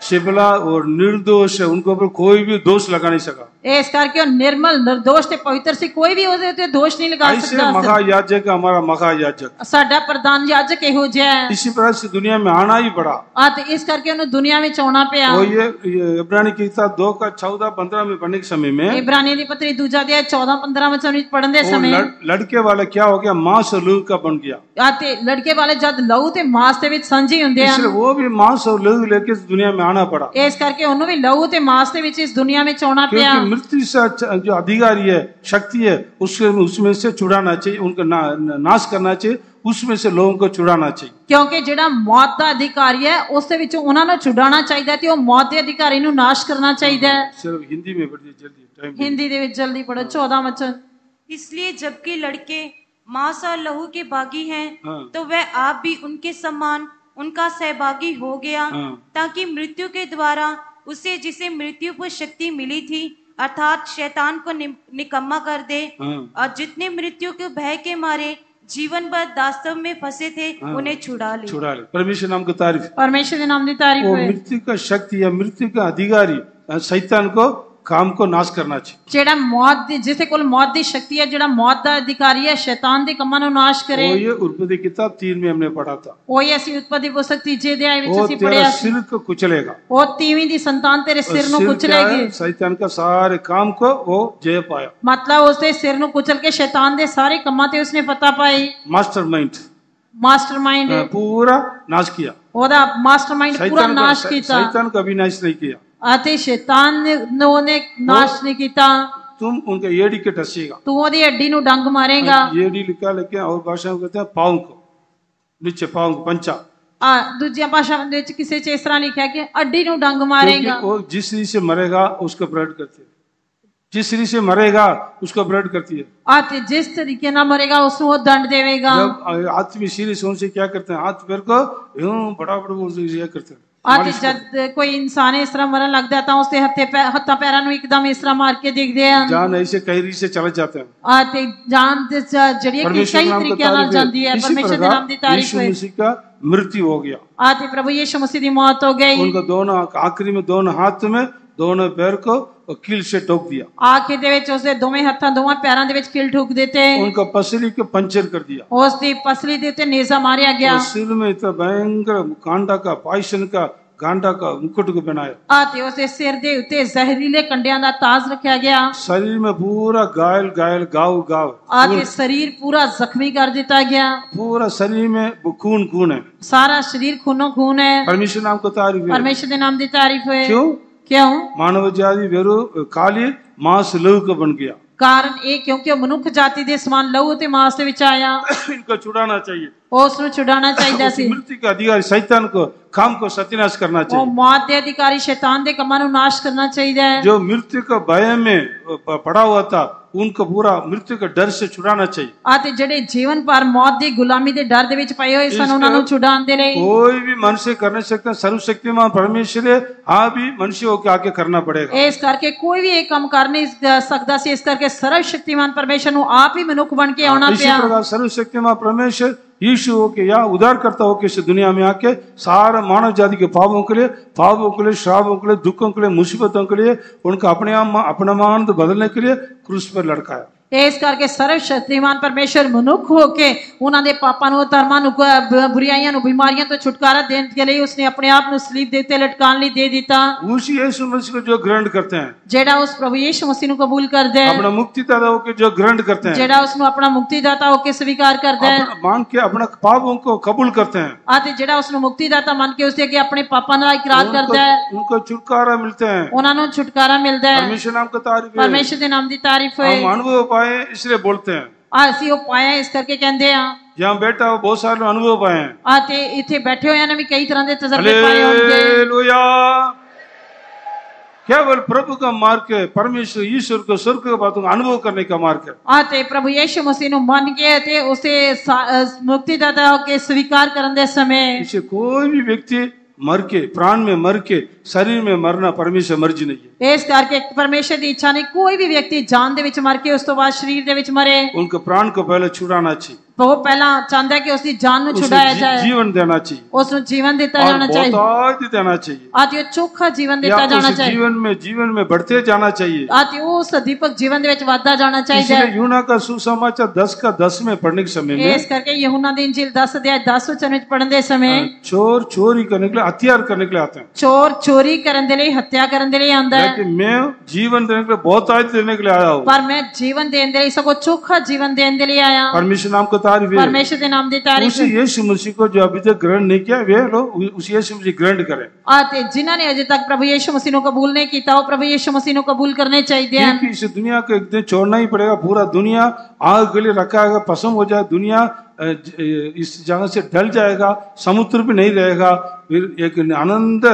शिबला और निर्दोष है उनको ऊपर कोई भी दोष लगा नहीं सका ਇਸ ਕਰਕੇ ਉਹ ਨਿਰਮਲ ਨਿਰਦੋਸ਼ ਤੇ ਪਵਿੱਤਰ ਸੀ ਕੋਈ ਵੀ ਉਹਦੇ ਉੱਤੇ ਦੋਸ਼ ਨਹੀਂ ਲਗਾ ऐसे ਸਕਦਾ ਸੀ। महायाजक हमारा महायाजक ਸਾਡਾ ਪ੍ਰਧਾਨ ਯਾਜਕ ਇਹੋ ਜਿਹਾ ਹੈ इसी प्रकार से दुनिया में आना ही पड़ा ਆ ਤੇ ਇਸ ਕਰਕੇ ਉਹਨੂੰ ਦੁਨੀਆ ਵਿੱਚ ਆਉਣਾ ਪਿਆ वो ये, ये इब्रानी की किताब दो का चौदह पंद्रह में पढ़ने के समय में ਇਬਰਾਨੀ ਦੀ ਪਤਰੀ ਦੂਜਾ ਅਧਿਆਇ 14 15 ਵਚਨ ਵਿੱਚ ਪੜਨ ਦੇ वो ਸਮੇਂ लड़, लड़के वाला क्या हो गया मांस और लहू का बन गया ਆ ਤੇ ਲੜਕੇ ਵਾਲੇ ਜਦ ਲਹੂ ਤੇ ਮਾਸ ਦੇ ਵਿੱਚ ਸਾਂਝੇ ਹੁੰਦੇ ਹਨ इसलिए वो भी मांस और लहू लेके इस दुनिया में आना पड़ा ਇਸ ਕਰਕੇ ਉਹਨੂੰ ਵੀ ਲਹੂ ਤੇ ਮਾਸ ਦੇ ਵਿੱਚ ਇਸ ਦੁਨੀਆ ਵਿੱਚ ਆਉਣਾ ਪਿਆ क्योंकि मृत्यु से अच्छा- जो अधिकारी है शक्ति है उसके उसमें से छुड़ाना चाहिए उनका ना, नाश करना चाहिए उसमें से लोगों को छुड़ाना चाहिए ਕਿਉਂਕਿ ਜਿਹੜਾ ਮੌਤ ਦਾ ਅਧਿਕਾਰੀ ਹੈ ਉਸ ਦੇ ਵਿੱਚੋਂ ਉਹਨਾਂ ਨੂੰ ਛੁਡਾਉਣਾ ਚਾਹੀਦਾ ਹੈ ਤੇ ਉਹ ਮੌਤ ਦੇ ਅਧਿਕਾਰੀ ਨੂੰ ਨਾਸ਼ ਕਰਨਾ ਚਾਹੀਦਾ ਹੈ सिर्फ हिंदी में पढ़िए जल्दी टाइम ਹਿੰਦੀ ਦੇ ਵਿੱਚ ਜਲਦੀ ਪੜੋ 14 ਵਚਨ इसलिए जबकि लड़के मांस और लहू के बागी हैं हाँ। तो वह आप भी उनके समान उनका सहभागी हो गया हाँ। ताकि मृत्यु के द्वारा उसे जिसे मृत्यु पर शक्ति मिली थी अर्थात शैतान को निकम्मा कर दे। हम्म। और जितने मृत्यु के भय के मारे जीवन भर दास्तव में फंसे थे हम्म। उन्हें छुड़ा ले। छुड़ा ले। परमेश्वर नाम की तारीफ़। परमेश्वर नाम की तारीफ़ मृत्यु का शक्ति या मृत्यु का अधिकारी शैतान को काम को नाश करना चाहिए ਜਿਹੜਾ ਮੌਤ ਦੀ ਜਿਸੇ ਕੋਲ ਮੌਤ ਦੀ ਸ਼ਕਤੀ ਹੈ ਜਿਹੜਾ ਮੌਤ ਦਾ ਅਧਿਕਾਰੀ ਹੈ ਸ਼ੈਤਾਨ ਦੇ ਕੰਮਾਂ ਨੂੰ ਨਾਸ਼ ਕਰੇ वो ये उत्पत्ति किताब तीन में हमने पढ़ा था ਉਹੀ ਅਸੀਂ ਉਤਪਤੀ ਪੁਸਤਕ ਤੀਜੇ ਅਧਿਆਇ ਵਿੱਚ वो ਅਸੀਂ तेरा ਪੜਿਆ ਸੀ सिर को कुचलेगा ਉਹ ਤੀਵੀਂ ਦੀ ਸੰਤਾਨ ਤੇਰੇ और ਸਿਰ ਨੂੰ सिर क्या ਕੁਚਲੇਗੀ है? शैतान का सारे काम को वो जय पाया ਮਤਲਬ ਉਸਦੇ ਸਿਰ ਨੂੰ ਕੁਚਲ ਕੇ ਸ਼ੈਤਾਨ ਦੇ ਸਾਰੇ ਕੰਮਾਂ ਤੇ ਉਸਨੇ ਫਤਹ ਪਾਈ मास्टर माइंड ਮਾਸਟਰਮਾਈਂਡ पूरा नाश किया ਉਹਦਾ ਮਾਸਟਰਮਾਈਂਡ ਪੂਰਾ शैतान ਨਾਸ਼ का ਕੀਤਾ शैतान का भी नाश नहीं किया आते शैतान ने नाश नहीं किया तुम उनके एड़ी के टसेगा। तू तो और हड्डी नु डंग मारेगा। हाँ, एड़ी लिखा लेके और भाषा में कहते हैं को। नीचे पाँव को पंचा। आ दूसरी भाषा में किसे इस तरह लिखा है कि हड्डी नु डंग मारेगा। वो जिस रीति से मरेगा उसको ब्लड करते हैं। जिस रीति से मरेगा उसको ब्लड करती है। आते जिस तरीके ना मरेगा उसको वो दंड देवेगा। जब आदमी सीरियस से क्या करते हैं हाथ पैर को यूँ बड़ा बड़ा करते हैं। ਆ ਤੇ मालिश करते ਜਦ ਕੋਈ ਇਨਸਾਨ ਇਸ ਤਰ੍ਹਾਂ ਮਰਨ ਲੱਗਦਾ ਹੈ ਤਾਂ ਉਸ ਦੇ ਹੱਥੇ ਪੈ- ਹੱਥਾਂ ਪੈਰਾਂ ਨੂੰ ਇੱਕਦਮ ਇਸ ਤਰ੍ਹਾਂ ਮਾਰ ਕੇ ਦੇਖਦੇ हैं। ਹਨ जान ऐसे कई रीति से चले जाते हैं ਆ ਤੇ ਜਾਨ ਦੇ ਜ- ਜਿਹੜੀ ਹੈ ਕਿ परमेश्वर ਕਈ नाम का ਤਰੀਕਿਆਂ ਨਾਲ तारीफ ਜਾਂਦੀ ਹੈ है इसी ਪਰਮੇਸ਼ਰ ਦੇ ਨਾਮ ਦੀ प्रकार ਤਾਰੀਫ यीशु ਹੋਏ मसीह का मृत्यु हो गया ਆ ਤੇ ਪ੍ਰਭੂ ਯੀਸ਼ੂ ਮਸੀਹ ਦੀ ਮੌਤ ਹੋ ਗਈ उनका दोनों आखिरी में दोनों हाथ में दोनों पैर को कील से ठोक दिया ਆਖਿਰ ਦੇ ਵਿੱਚ ਉਸਦੇ ਦੋਵੇਂ ਹੱਥਾਂ ਦੋਵਾਂ ਪੈਰਾਂ ਦੇ ਵਿੱਚ ਕਿਲ ਠੋਕ ਦਿੱਤੇ उनका पसली के पंचर कर दिया ਉਸ ਦੀ ਪਸਲੀ ਦੇ ਉੱਤੇ ਨੇਜ਼ਾ ਮਾਰਿਆ ਗਿਆ और सिर में इतना भयंकर कांडा का पाइसन का गांडा का मुकुट को बनाया ਆ ਤੇ ਉਸਦੇ सिर ਦੇ ਉੱਤੇ ਜ਼ਹਿਰੀਲੇ ਕੰਡਿਆਂ ਦਾ ਤਾਜ ਰੱਖਿਆ ਗਿਆ शरीर में पूरा घायल घायल गाव गाव ਆ ਤੇ ਸਰੀਰ ਪੂਰਾ ਜ਼ਖਮੀ ਕਰ ਦਿੱਤਾ ਗਿਆ पूरा शरीर में वो खून खून है ਸਾਰਾ ਸਰੀਰ ਖੂਨੋ ਖੂਨ ਹੈ परमेश्वर नाम को तारीफ है ਪਰਮੇਸ਼ਰ ਦੇ ਨਾਮ ਦੀ ਤਾਰੀਫ ਹੋਏ क्यों ਕਿਉਂ मानव जाति वेरु काली मांस लहू का बन गया ਕਾਰਨ ਇਹ ਕਿਉਂਕਿ ਉਹ ਮਨੁੱਖ ਜਾਤੀ ਦੇ ਸਮਾਨ ਲਹੂ ਤੇ ਮਾਸ ਦੇ ਵਿੱਚ ਆਇਆ इनको छुड़ाना चाहिए ਉਸ ਨੂੰ ਛੁਡਾਉਣਾ ਚਾਹੀਦਾ उस ਸੀ मृत्यु के अधिकारी शैतान को काम को सत्यानाश करना ਉਹ चाहिए ਮੌਤ ਦੇ ਅਧਿਕਾਰੀ ਸ਼ੈਤਾਨ ਦੇ ਕੰਮਾਂ ਨੂੰ ਨਾਸ਼ ਕਰਨਾ ਚਾਹੀਦਾ ਹੈ जो मृत्यु का भय में प- पड़ा हुआ था उनको पूरा मृत्यु के डर से छुड़ाना चाहिए ਆ ਤੇ ਜਿਹੜੇ ਜੀਵਨ ਭਰ ਮੌਤ ਦੀ ਗੁਲਾਮੀ ਦੇ ਡਰ ਦੇ ਵਿੱਚ ਪਏ ਹੋਏ ਸਨ ਉਹਨਾਂ ਨੂੰ ਛੁਡਾਉਣ ਦੇ ਲਈ कोई भी मनुष्य कर नहीं सकता सर्वशक्तिमान परमेश्वर है हाँ भी मनुष्य होकर आके करना पड़ेगा ਇਸ ਕਰਕੇ ਕੋਈ ਵੀ ਇਹ ਕੰਮ ਕਰ ਨਹੀਂ ਸ- ਸਕਦਾ ਸੀ ਇਸ ਕਰਕੇ ਸਰਵ ਸ਼ਕਤੀਮਾਨ ਪਰਮੇਸ਼ਰ ਨੂੰ ਆਪ ਹੀ ਮਨੁੱਖ ਬਣ ਕੇ ਆਉਣਾ इसी ਪਿਆ प्रकार सर्वशक्तिमान परमेश्वर यीशु होके या उदारकर्ता करता होके इस दुनिया में आके सारा मानव जाति के पापों के लिए, पापों के लिए, श्रापों के लिए, दुखों के लिए, मुसीबतों के लिए उनका अपने आप अपना मान बदलने के लिए क्रूस पर लटकाया। ਇਸ ਕਰਕੇ ਸਰਵ ਸ਼ਕਤੀਮਾਨ ਪਰਮੇਸ਼ਰ ਮਨੁੱਖ ਹੋ ਕੇ ਉਹਨਾਂ ਦੇ ਪਾਪਾਂ ਨੂੰ ਧਰਮਾਂ ਨੂੰ ਬੁਰੀਆਈਆਂ ਨੂੰ ਬਿਮਾਰੀਆਂ ਤੋਂ ਛੁਟਕਾਰਾ ਦੇਣ ਦੇ ਲਈ ਉਸਨੇ ਆਪਣੇ ਆਪ ਨੂੰ ਸਲੀਬ ਦੇ ਉੱਤੇ ਲਟਕਾਣ ਲਈ ਦੇ ਦਿੱਤਾ ਉਸ ਯਿਸੂ ਮਸੀਹ ਨੂੰ ਜੋ ਗ੍ਰਹਿਣ ਕਰਤੇ ਹਨ ਜਿਹੜਾ ਉਸ ਪ੍ਰਭੂ ਯਿਸੂ ਮਸੀਹ ਨੂੰ ਕਬੂਲ ਕਰਦਾ ਹੈ ਆਪਣਾ ਮੁਕਤੀਦਾਤਾ ਹੋ ਕੇ ਜੋ ਗ੍ਰਹਿਣ ਕਰਤੇ ਹਨ ਜਿਹੜਾ ਉਸ ਨੂੰ ਆਪਣਾ ਮੁਕਤੀਦਾਤਾ ਹੋ ਕੇ ਸਵੀਕਾਰ ਕਰਦਾ ਹੈ ਮੰਨ ਕੇ ਆਪਣਾ ਪਾਪੋਂ ਕੋ ਕਬੂਲ ਕਰਤੇ ਹਨ ਅਤੇ ਜਿਹੜਾ ਉਸ ਨੂੰ ਮੁਕਤੀਦਾਤਾ ਮੰਨ ਕੇ ਉਸ ਦੇ ਅੱਗੇ ਆਪਣੇ ਪਾਪਾਂ ਦਾ ਇਕਰਾਰ ਕਰਦਾ ਹੈ ਉਨਕੋ ਛੁਟਕਾਰਾ ਮਿਲਤਾ ਹੈ ਉਹਨਾਂ ਨੂੰ ਛੁਟਕਾਰਾ ਮਿਲਦਾ ਹੈ ਪਰਮੇਸ਼ਰ ਨਾਮ ਦੀ ਤਾਰੀਫ ਹੈ ਪਰਮੇਸ਼ਰ ਦੇ ਨਾਮ ਦੀ ਤਾਰੀਫ ਹੈ ਮਾਨਵ पाए इसलिए बोलते हैं ਆ ਅਸੀਂ ਉਹ ਪਾਇਆ ਇਸ ਕਰਕੇ ਕਹਿੰਦੇ ਆ यहाँ बैठा हुआ बहुत सारे लोग अनुभव पाए हैं ਆ ਤੇ ਇੱਥੇ ਬੈਠੇ ਹੋਇਆਂ ਨੇ ਵੀ ਕਈ ਤਰ੍ਹਾਂ ਦੇ ਤਜਰਬੇ ਪਾਏ ਹੋਣਗੇ हालेलुया केवल प्रभु का मार्ग है परमेश्वर ईश्वर को स्वर्ग के बातों का अनुभव करने का मार्ग है ਆ ਤੇ ਪ੍ਰਭੂ ਯੀਸ਼ੂ ਮਸੀਹ ਨੂੰ ਮੰਨ ਕੇ ਤੇ ਉਸੇ ਸਾ- ਅ, ਮੁਕਤੀਦਾਤਾ ਹੋ ਕੇ ਸਵੀਕਾਰ ਕਰਨ ਦੇ ਸਮੇਂ इसे कोई भी व्यक्ति मर के प्राण में मर के शरीर में मरना परमेश्वर मर्जी नहीं है ਇਸ ਕਰਕੇ ਪਰਮੇਸ਼ਰ ਦੀ ਇੱਛਾ ਨਹੀਂ ਕੋਈ ਵੀ ਵਿਅਕਤੀ ਜਾਨ ਦੇ ਵਿੱਚ ਮਰ ਕੇ ਉਸ ਤੋਂ ਬਾਅਦ ਸਰੀਰ ਦੇ ਵਿੱਚ ਮਰੇ उनके प्राण को पहले छुड़ाना चाहिए ਉਹ ਪਹਿਲਾਂ ਚਾਹੁੰਦਾ ਹੈ ਕਿ ਉਸ ਦੀ ਜਾਨ ਨੂੰ उसे ਛੁਡਾਇਆ जी- ਜਾਏ जीवन देना चाहिए ਉਸ ਨੂੰ ਜੀਵਨ ਦਿੱਤਾ और ਜਾਣਾ ਚਾਹੀਦਾ बहुत देना चाहिए ਆਤੀ ਉਹ ਚੋਖਾ ਜੀਵਨ या ਦਿੱਤਾ ਜਾਣਾ उस ਚਾਹੀਦਾ जीवन में जीवन में बढ़ते जाना चाहिए ਆਤੀ ਉਸ ਦੀਪਕ ਜੀਵਨ ਦੇ ਵਿੱਚ ਵਾਧਾ ਜਾਣਾ ਚਾਹੀਦਾ इसलिए ਹੈ यूना का सुसमाचार दस का दस में पढ़ने के समय में ਇਸ ਕਰਕੇ ਯਹੂਨਾ ਦੀ ਇੰਜੀਲ 10 ਅਧਿਆਇ 10 ਵਚਨ ਵਿੱਚ ਪੜਨ ਦੇ ਸਮੇਂ चोर चोरी करने के लिए हथियार करने के लिए आते हैं ਚੋਰ ਚੋਰੀ ਕਰਨ ਦੇ ਲਈ ਹੱਤਿਆ ਕਰਨ ਦੇ ਲਈ ਆਉਂਦਾ ਹੈ लेकिन मैं जीवन देने के लिए बहुत आयत देने के लिए आया हूँ ਪਰ ਮੈਂ ਜੀਵਨ ਦੇਣ ਦੇ ਲਈ ਸਗੋਂ ਚੋਖਾ ਜੀਵਨ ਦੇਣ ਦੇ ਲਈ ਆਇਆ परमेश्वर नाम को वे। परमेश्वर के नाम दी तारीफ़। उसी यीशु मसीह को जो अभी तक ग्रहण नहीं किया वे लोग उसी यीशु मसीह ग्रहण करें। और जिन्होंने अभी तक प्रभु यीशु मसीह को कबूल नहीं किया वो प्रभु यीशु मसीह को कबूल करने चाहिए। इस दुनिया को एक दिन छोड़ना ही पड़ेगा पूरा दुनिया आग के लिए रखा है पसम हो जाए दुनिया इस जगह से ढल जाएगा समुद्र भी नहीं रहेगा फिर एक आनंद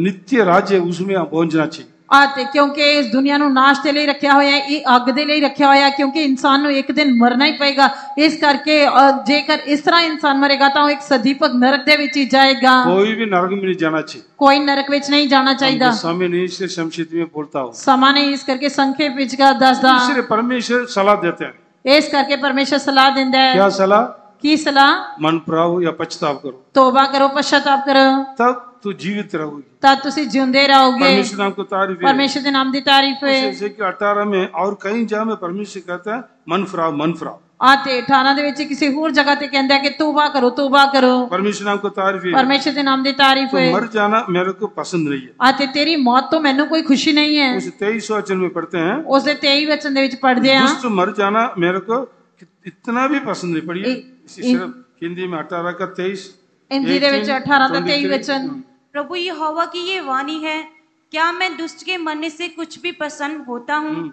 नित्य राज्य उसमें पहुँचना चाहिए। ਆ ਕਿਉਂਕਿ ਇਸ ਦੁਨੀਆ ਨੂੰ ਨਾਸ਼ ਦੇ ਲਈ ਰੱਖਿਆ ਹੋਇਆ ਹੈ ਇਹ ਅੱਗ ਦੇ ਲਈ ਰੱਖਿਆ ਹੋਇਆ ਹੈ ਕਿਉਂਕਿ ਇਨਸਾਨ ਨੂੰ ਇੱਕ ਦਿਨ ਮਰਨਾ ਹੀ ਪਏਗਾ ਇਸ ਕਰਕੇ ਜੇਕਰ ਇਸ ਤਰ੍ਹਾਂ ਇਨਸਾਨ ਮਰੇਗਾ ਤਾਂ ਉਹ ਇੱਕ ਸਦੀਪਕ ਨਰਕ ਦੇ ਵਿੱਚ ਹੀ ਜਾਏਗਾ ਕੋਈ ਵੀ ਨਰਕ ਵਿੱਚ ਨਹੀਂ ਜਾਣਾ ਚਾਹੀਦਾ ਕੋਈ ਨਰਕ ਵਿੱਚ ਨਹੀਂ ਜਾਣਾ ਚਾਹੀਦਾ ਸਮੇਂ ਨਹੀਂ ਇਸ ਸੰਖੇਪ ਵਿੱਚ ਬੋਲਤਾ ਹਾਂ ਸਮਾਂ ਨਹੀਂ ਇਸ ਕਰਕੇ ਸੰਖੇਪ ਵਿੱਚ ਕਹ ਦੱਸਦਾ ਇਸੇ ਪਰਮੇਸ਼ਰ ਸਲਾਹ ਦਿੰਦੇ ਹਨ ਇਸ ਕਰਕੇ ਪਰਮੇਸ਼ਰ ਸਲਾਹ ਦਿੰਦਾ ਹੈ ਕੀ ਸਲਾਹ ਕੀ ਸਲਾਹ ਮਨ ਪ੍ਰਾਉ ਜਾਂ ਪਛਤਾਵ ਕਰੋ ਤੋਬਾ ਕਰੋ ਪਛਤਾਵ ਕਰੋ ਤਬ तू जीवित रहोगी ਤਾਂ ਤੁਸੀਂ ਜਿਉਂਦੇ ਰਹੋਗੇ परमेश्वर नाम को तारीफ है ਪਰਮੇਸ਼ਰ ਦੇ ਨਾਮ ਦੀ ਤਾਰੀਫ ਹੈ जैसे कि अठारह में और कई जगह में परमेश्वर कहता है मन फराव मन फराव ਆ ਤੇ 18 ਦੇ ਵਿੱਚ ਕਿਸੇ ਹੋਰ ਜਗ੍ਹਾ ਤੇ ਕਹਿੰਦਾ ਹੈ ਕਿ ਤੋਬਾ ਕਰੋ ਤੋਬਾ ਕਰੋ परमेश्वर नाम को तारीफ है ਪਰਮੇਸ਼ਰ ਦੇ ਨਾਮ ਦੀ ਤਾਰੀਫ तो ਹੈ मर जाना मेरे को पसंद नहीं है ਆ ਤੇ ਤੇਰੀ ਮੌਤ ਤੋਂ ਮੈਨੂੰ ਕੋਈ ਖੁਸ਼ੀ ਨਹੀਂ ਹੈ उस तेईस वचन में पढ़ते हैं ਉਸ ਦੇ 23 ਵਚਨ ਦੇ ਵਿੱਚ ਪੜ੍ਹਦੇ ਆ दुष्ट मर जाना मेरे को इतना भी पसंद नहीं पड़ी इ- इसी इ- सिर्फ हिंदी में अठारह का तेईस ਹਿੰਦੀ ਦੇ ਵਿੱਚ 18 ਦਾ 23 ਵਚਨ प्रभु ये हवा की ये वाणी है क्या मैं दुष्ट के मरने से कुछ भी प्रसन्न होता हूँ? हम्म।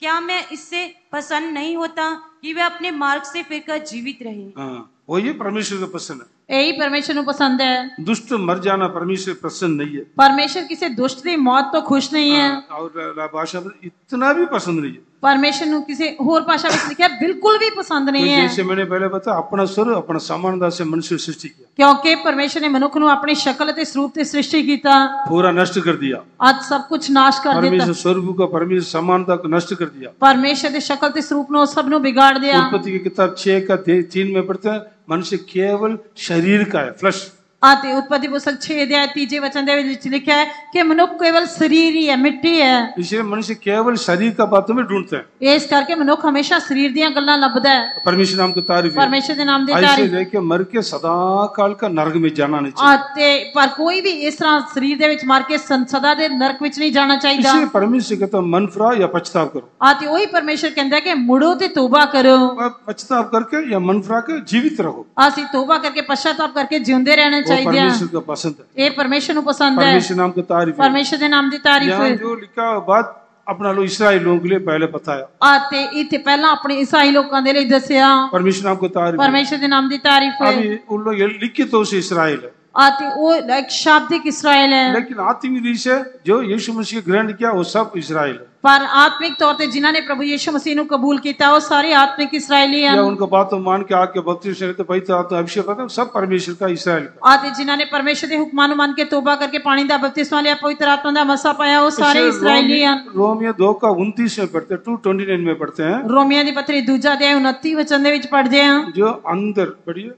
क्या मैं इससे प्रसन्न नहीं होता कि वे अपने मार्ग से फिरकर जीवित रहे? हाँ, वही परमेश्वर को पसंद है। यही परमेश्वर को पसंद है। दुष्ट मर जाना परमेश्वर पसंद नहीं है। परमेश्वर किसी दुष्ट की मौत तो खुश नहीं है। हाँ, और इतना भी पसंद नहीं है। ਪਰਮੇਸ਼ਰ ਨੂੰ ਕਿਸੇ ਹੋਰ ਭਾਸ਼ਾ ਵਿੱਚ ਲਿਖਿਆ ਬਿਲਕੁਲ ਵੀ ਪਸੰਦ तो ਨਹੀਂ ਹੈ जैसे मैंने पहले बताया अपना स्वर अपना समानता से मनुष्य सृष्टि किया ਕਿਉਂਕਿ ਪਰਮੇਸ਼ਰ ਨੇ ਮਨੁੱਖ ਨੂੰ ਆਪਣੀ ਸ਼ਕਲ ਅਤੇ ਸਰੂਪ ਤੇ ਸ੍ਰਿਸ਼ਟੀ ਕੀਤਾ पूरा नष्ट कर दिया ਅੱਜ ਸਭ ਕੁਝ ਨਾਸ਼ ਕਰ ਦਿੱਤਾ परमेश्वर स्वरूप को परमेश्वर समानता को नष्ट कर दिया ਪਰਮੇਸ਼ਰ ਦੇ ਸ਼ਕਲ ਤੇ ਸਰੂਪ ਨੂੰ ਉਹ ਸਭ ਨੂੰ ਵਿਗਾੜ ਦਿਆ उत्पत्ति की किताब छह का ते- तीन में पढ़ते हैं मनुष्य केवल शरीर का है फ्लश आते उत्पत्ति पुस्तक छे अध्याय तीजे वचन दे विच लिखा है कि मनुष्य केवल शरीर ही है मिट्टी है। इसलिए मनुष्य केवल शरीर का बातों में ढूंढते हैं। इस करके मनुष्य हमेशा शरीर दिया गल्ला लभदा है। परमेश्वर नाम को तारीफ़ परमेश्वर के नाम दी तारीफ़। है कि मर के सदा काल का नरक में जाना नहीं चाहिए। आते पर कोई भी इस तरह शरीर दे विच मर के सदा दे नरक विच नहीं जाना चाहिए इसलिए परमेश्वर के तो मन फरा या पछताव करो। आते वही परमेश्वर कहता है कि मुड़ो ते तौबा करो। पछताव करके या मन फरा के जीवित रहो। आसी तौबा करके पश्चाताप करके जिंदे रहना वो ਚਾਹੀਦਾ ਹੈ परमेश्वर को पसंद है ਇਹ ਪਰਮੇਸ਼ਰ ਨੂੰ ਪਸੰਦ ਹੈ परमेश्वर नाम को तारीफ है ਪਰਮੇਸ਼ਰ ਦੇ ਨਾਮ ਦੀ ਤਾਰੀਫ यहाँ ਹੈ जो लिखा हुआ बात अपना लोग इसराइल लोगों के लिए पहले बताया ਅਤੇ ਇੱਥੇ ਪਹਿਲਾਂ ਆਪਣੇ ਈਸਾਈ ਲੋਕਾਂ ਦੇ ਲਈ ਦੱਸਿਆ परमेश्वर नाम को तारीफ है ਪਰਮੇਸ਼ਰ ਦੇ ਨਾਮ ਦੀ ਤਾਰੀਫ ਹੈ अभी उन लोग ये लिखित तो से इसराइल है ਅਤੇ ਉਹ ਇੱਕ ਸ਼ਾਬਦਿਕ ਇਸਰਾਇਲ ਹੈ लेकिन आत्मिक रीति से जो यीशु मसीह ग्रहण किया वो सब इसराइल है ਪਰ ਆਤਮਿਕ ਤੌਰ ਤੇ ਜਿਨ੍ਹਾਂ ਨੇ ਪ੍ਰਭੂ ਯੀਸ਼ੂ ਮਸੀਹ ਨੂੰ ਕਬੂਲ ਕੀਤਾ ਉਹ ਸਾਰੇ ਆਤਮਿਕ ਇਸਰਾਇਲੀ या ਹਨ उनको बातों मान के आके भक्ति से तो पवित्र आत्मा अभिषेक करते हैं, सब परमेश्वर का इसराइल का ਅਤੇ ਜਿਨ੍ਹਾਂ ਨੇ ਪਰਮੇਸ਼ਰ ਦੇ ਹੁਕਮਾਂ ਨੂੰ ਮੰਨ ਕੇ ਤੋਬਾ ਕਰਕੇ ਪਾਣੀ ਦਾ ਬਪਤਿਸਮਾ ਲਿਆ ਪਵਿੱਤਰ ਆਤਮਾ ਦਾ ਮਸਾ ਪਾਇਆ ਉਹ ਸਾਰੇ इसलिए ਇਸਰਾਇਲੀ ਹਨ रोमियो- रोमियो दो का उनतीस में पढ़ते हैं टू ट्वेंटी नाइन में पढ़ते हैं ਰੋਮੀਆਂ ਦੀ ਪੱਤਰੀ ਦੂਜਾ ਅਧਿਆਇ 29 ਵਚਨ ਦੇ ਵਿੱਚ ਪੜ੍ਹਦੇ ਹਾਂ जो अंदर पढ़िए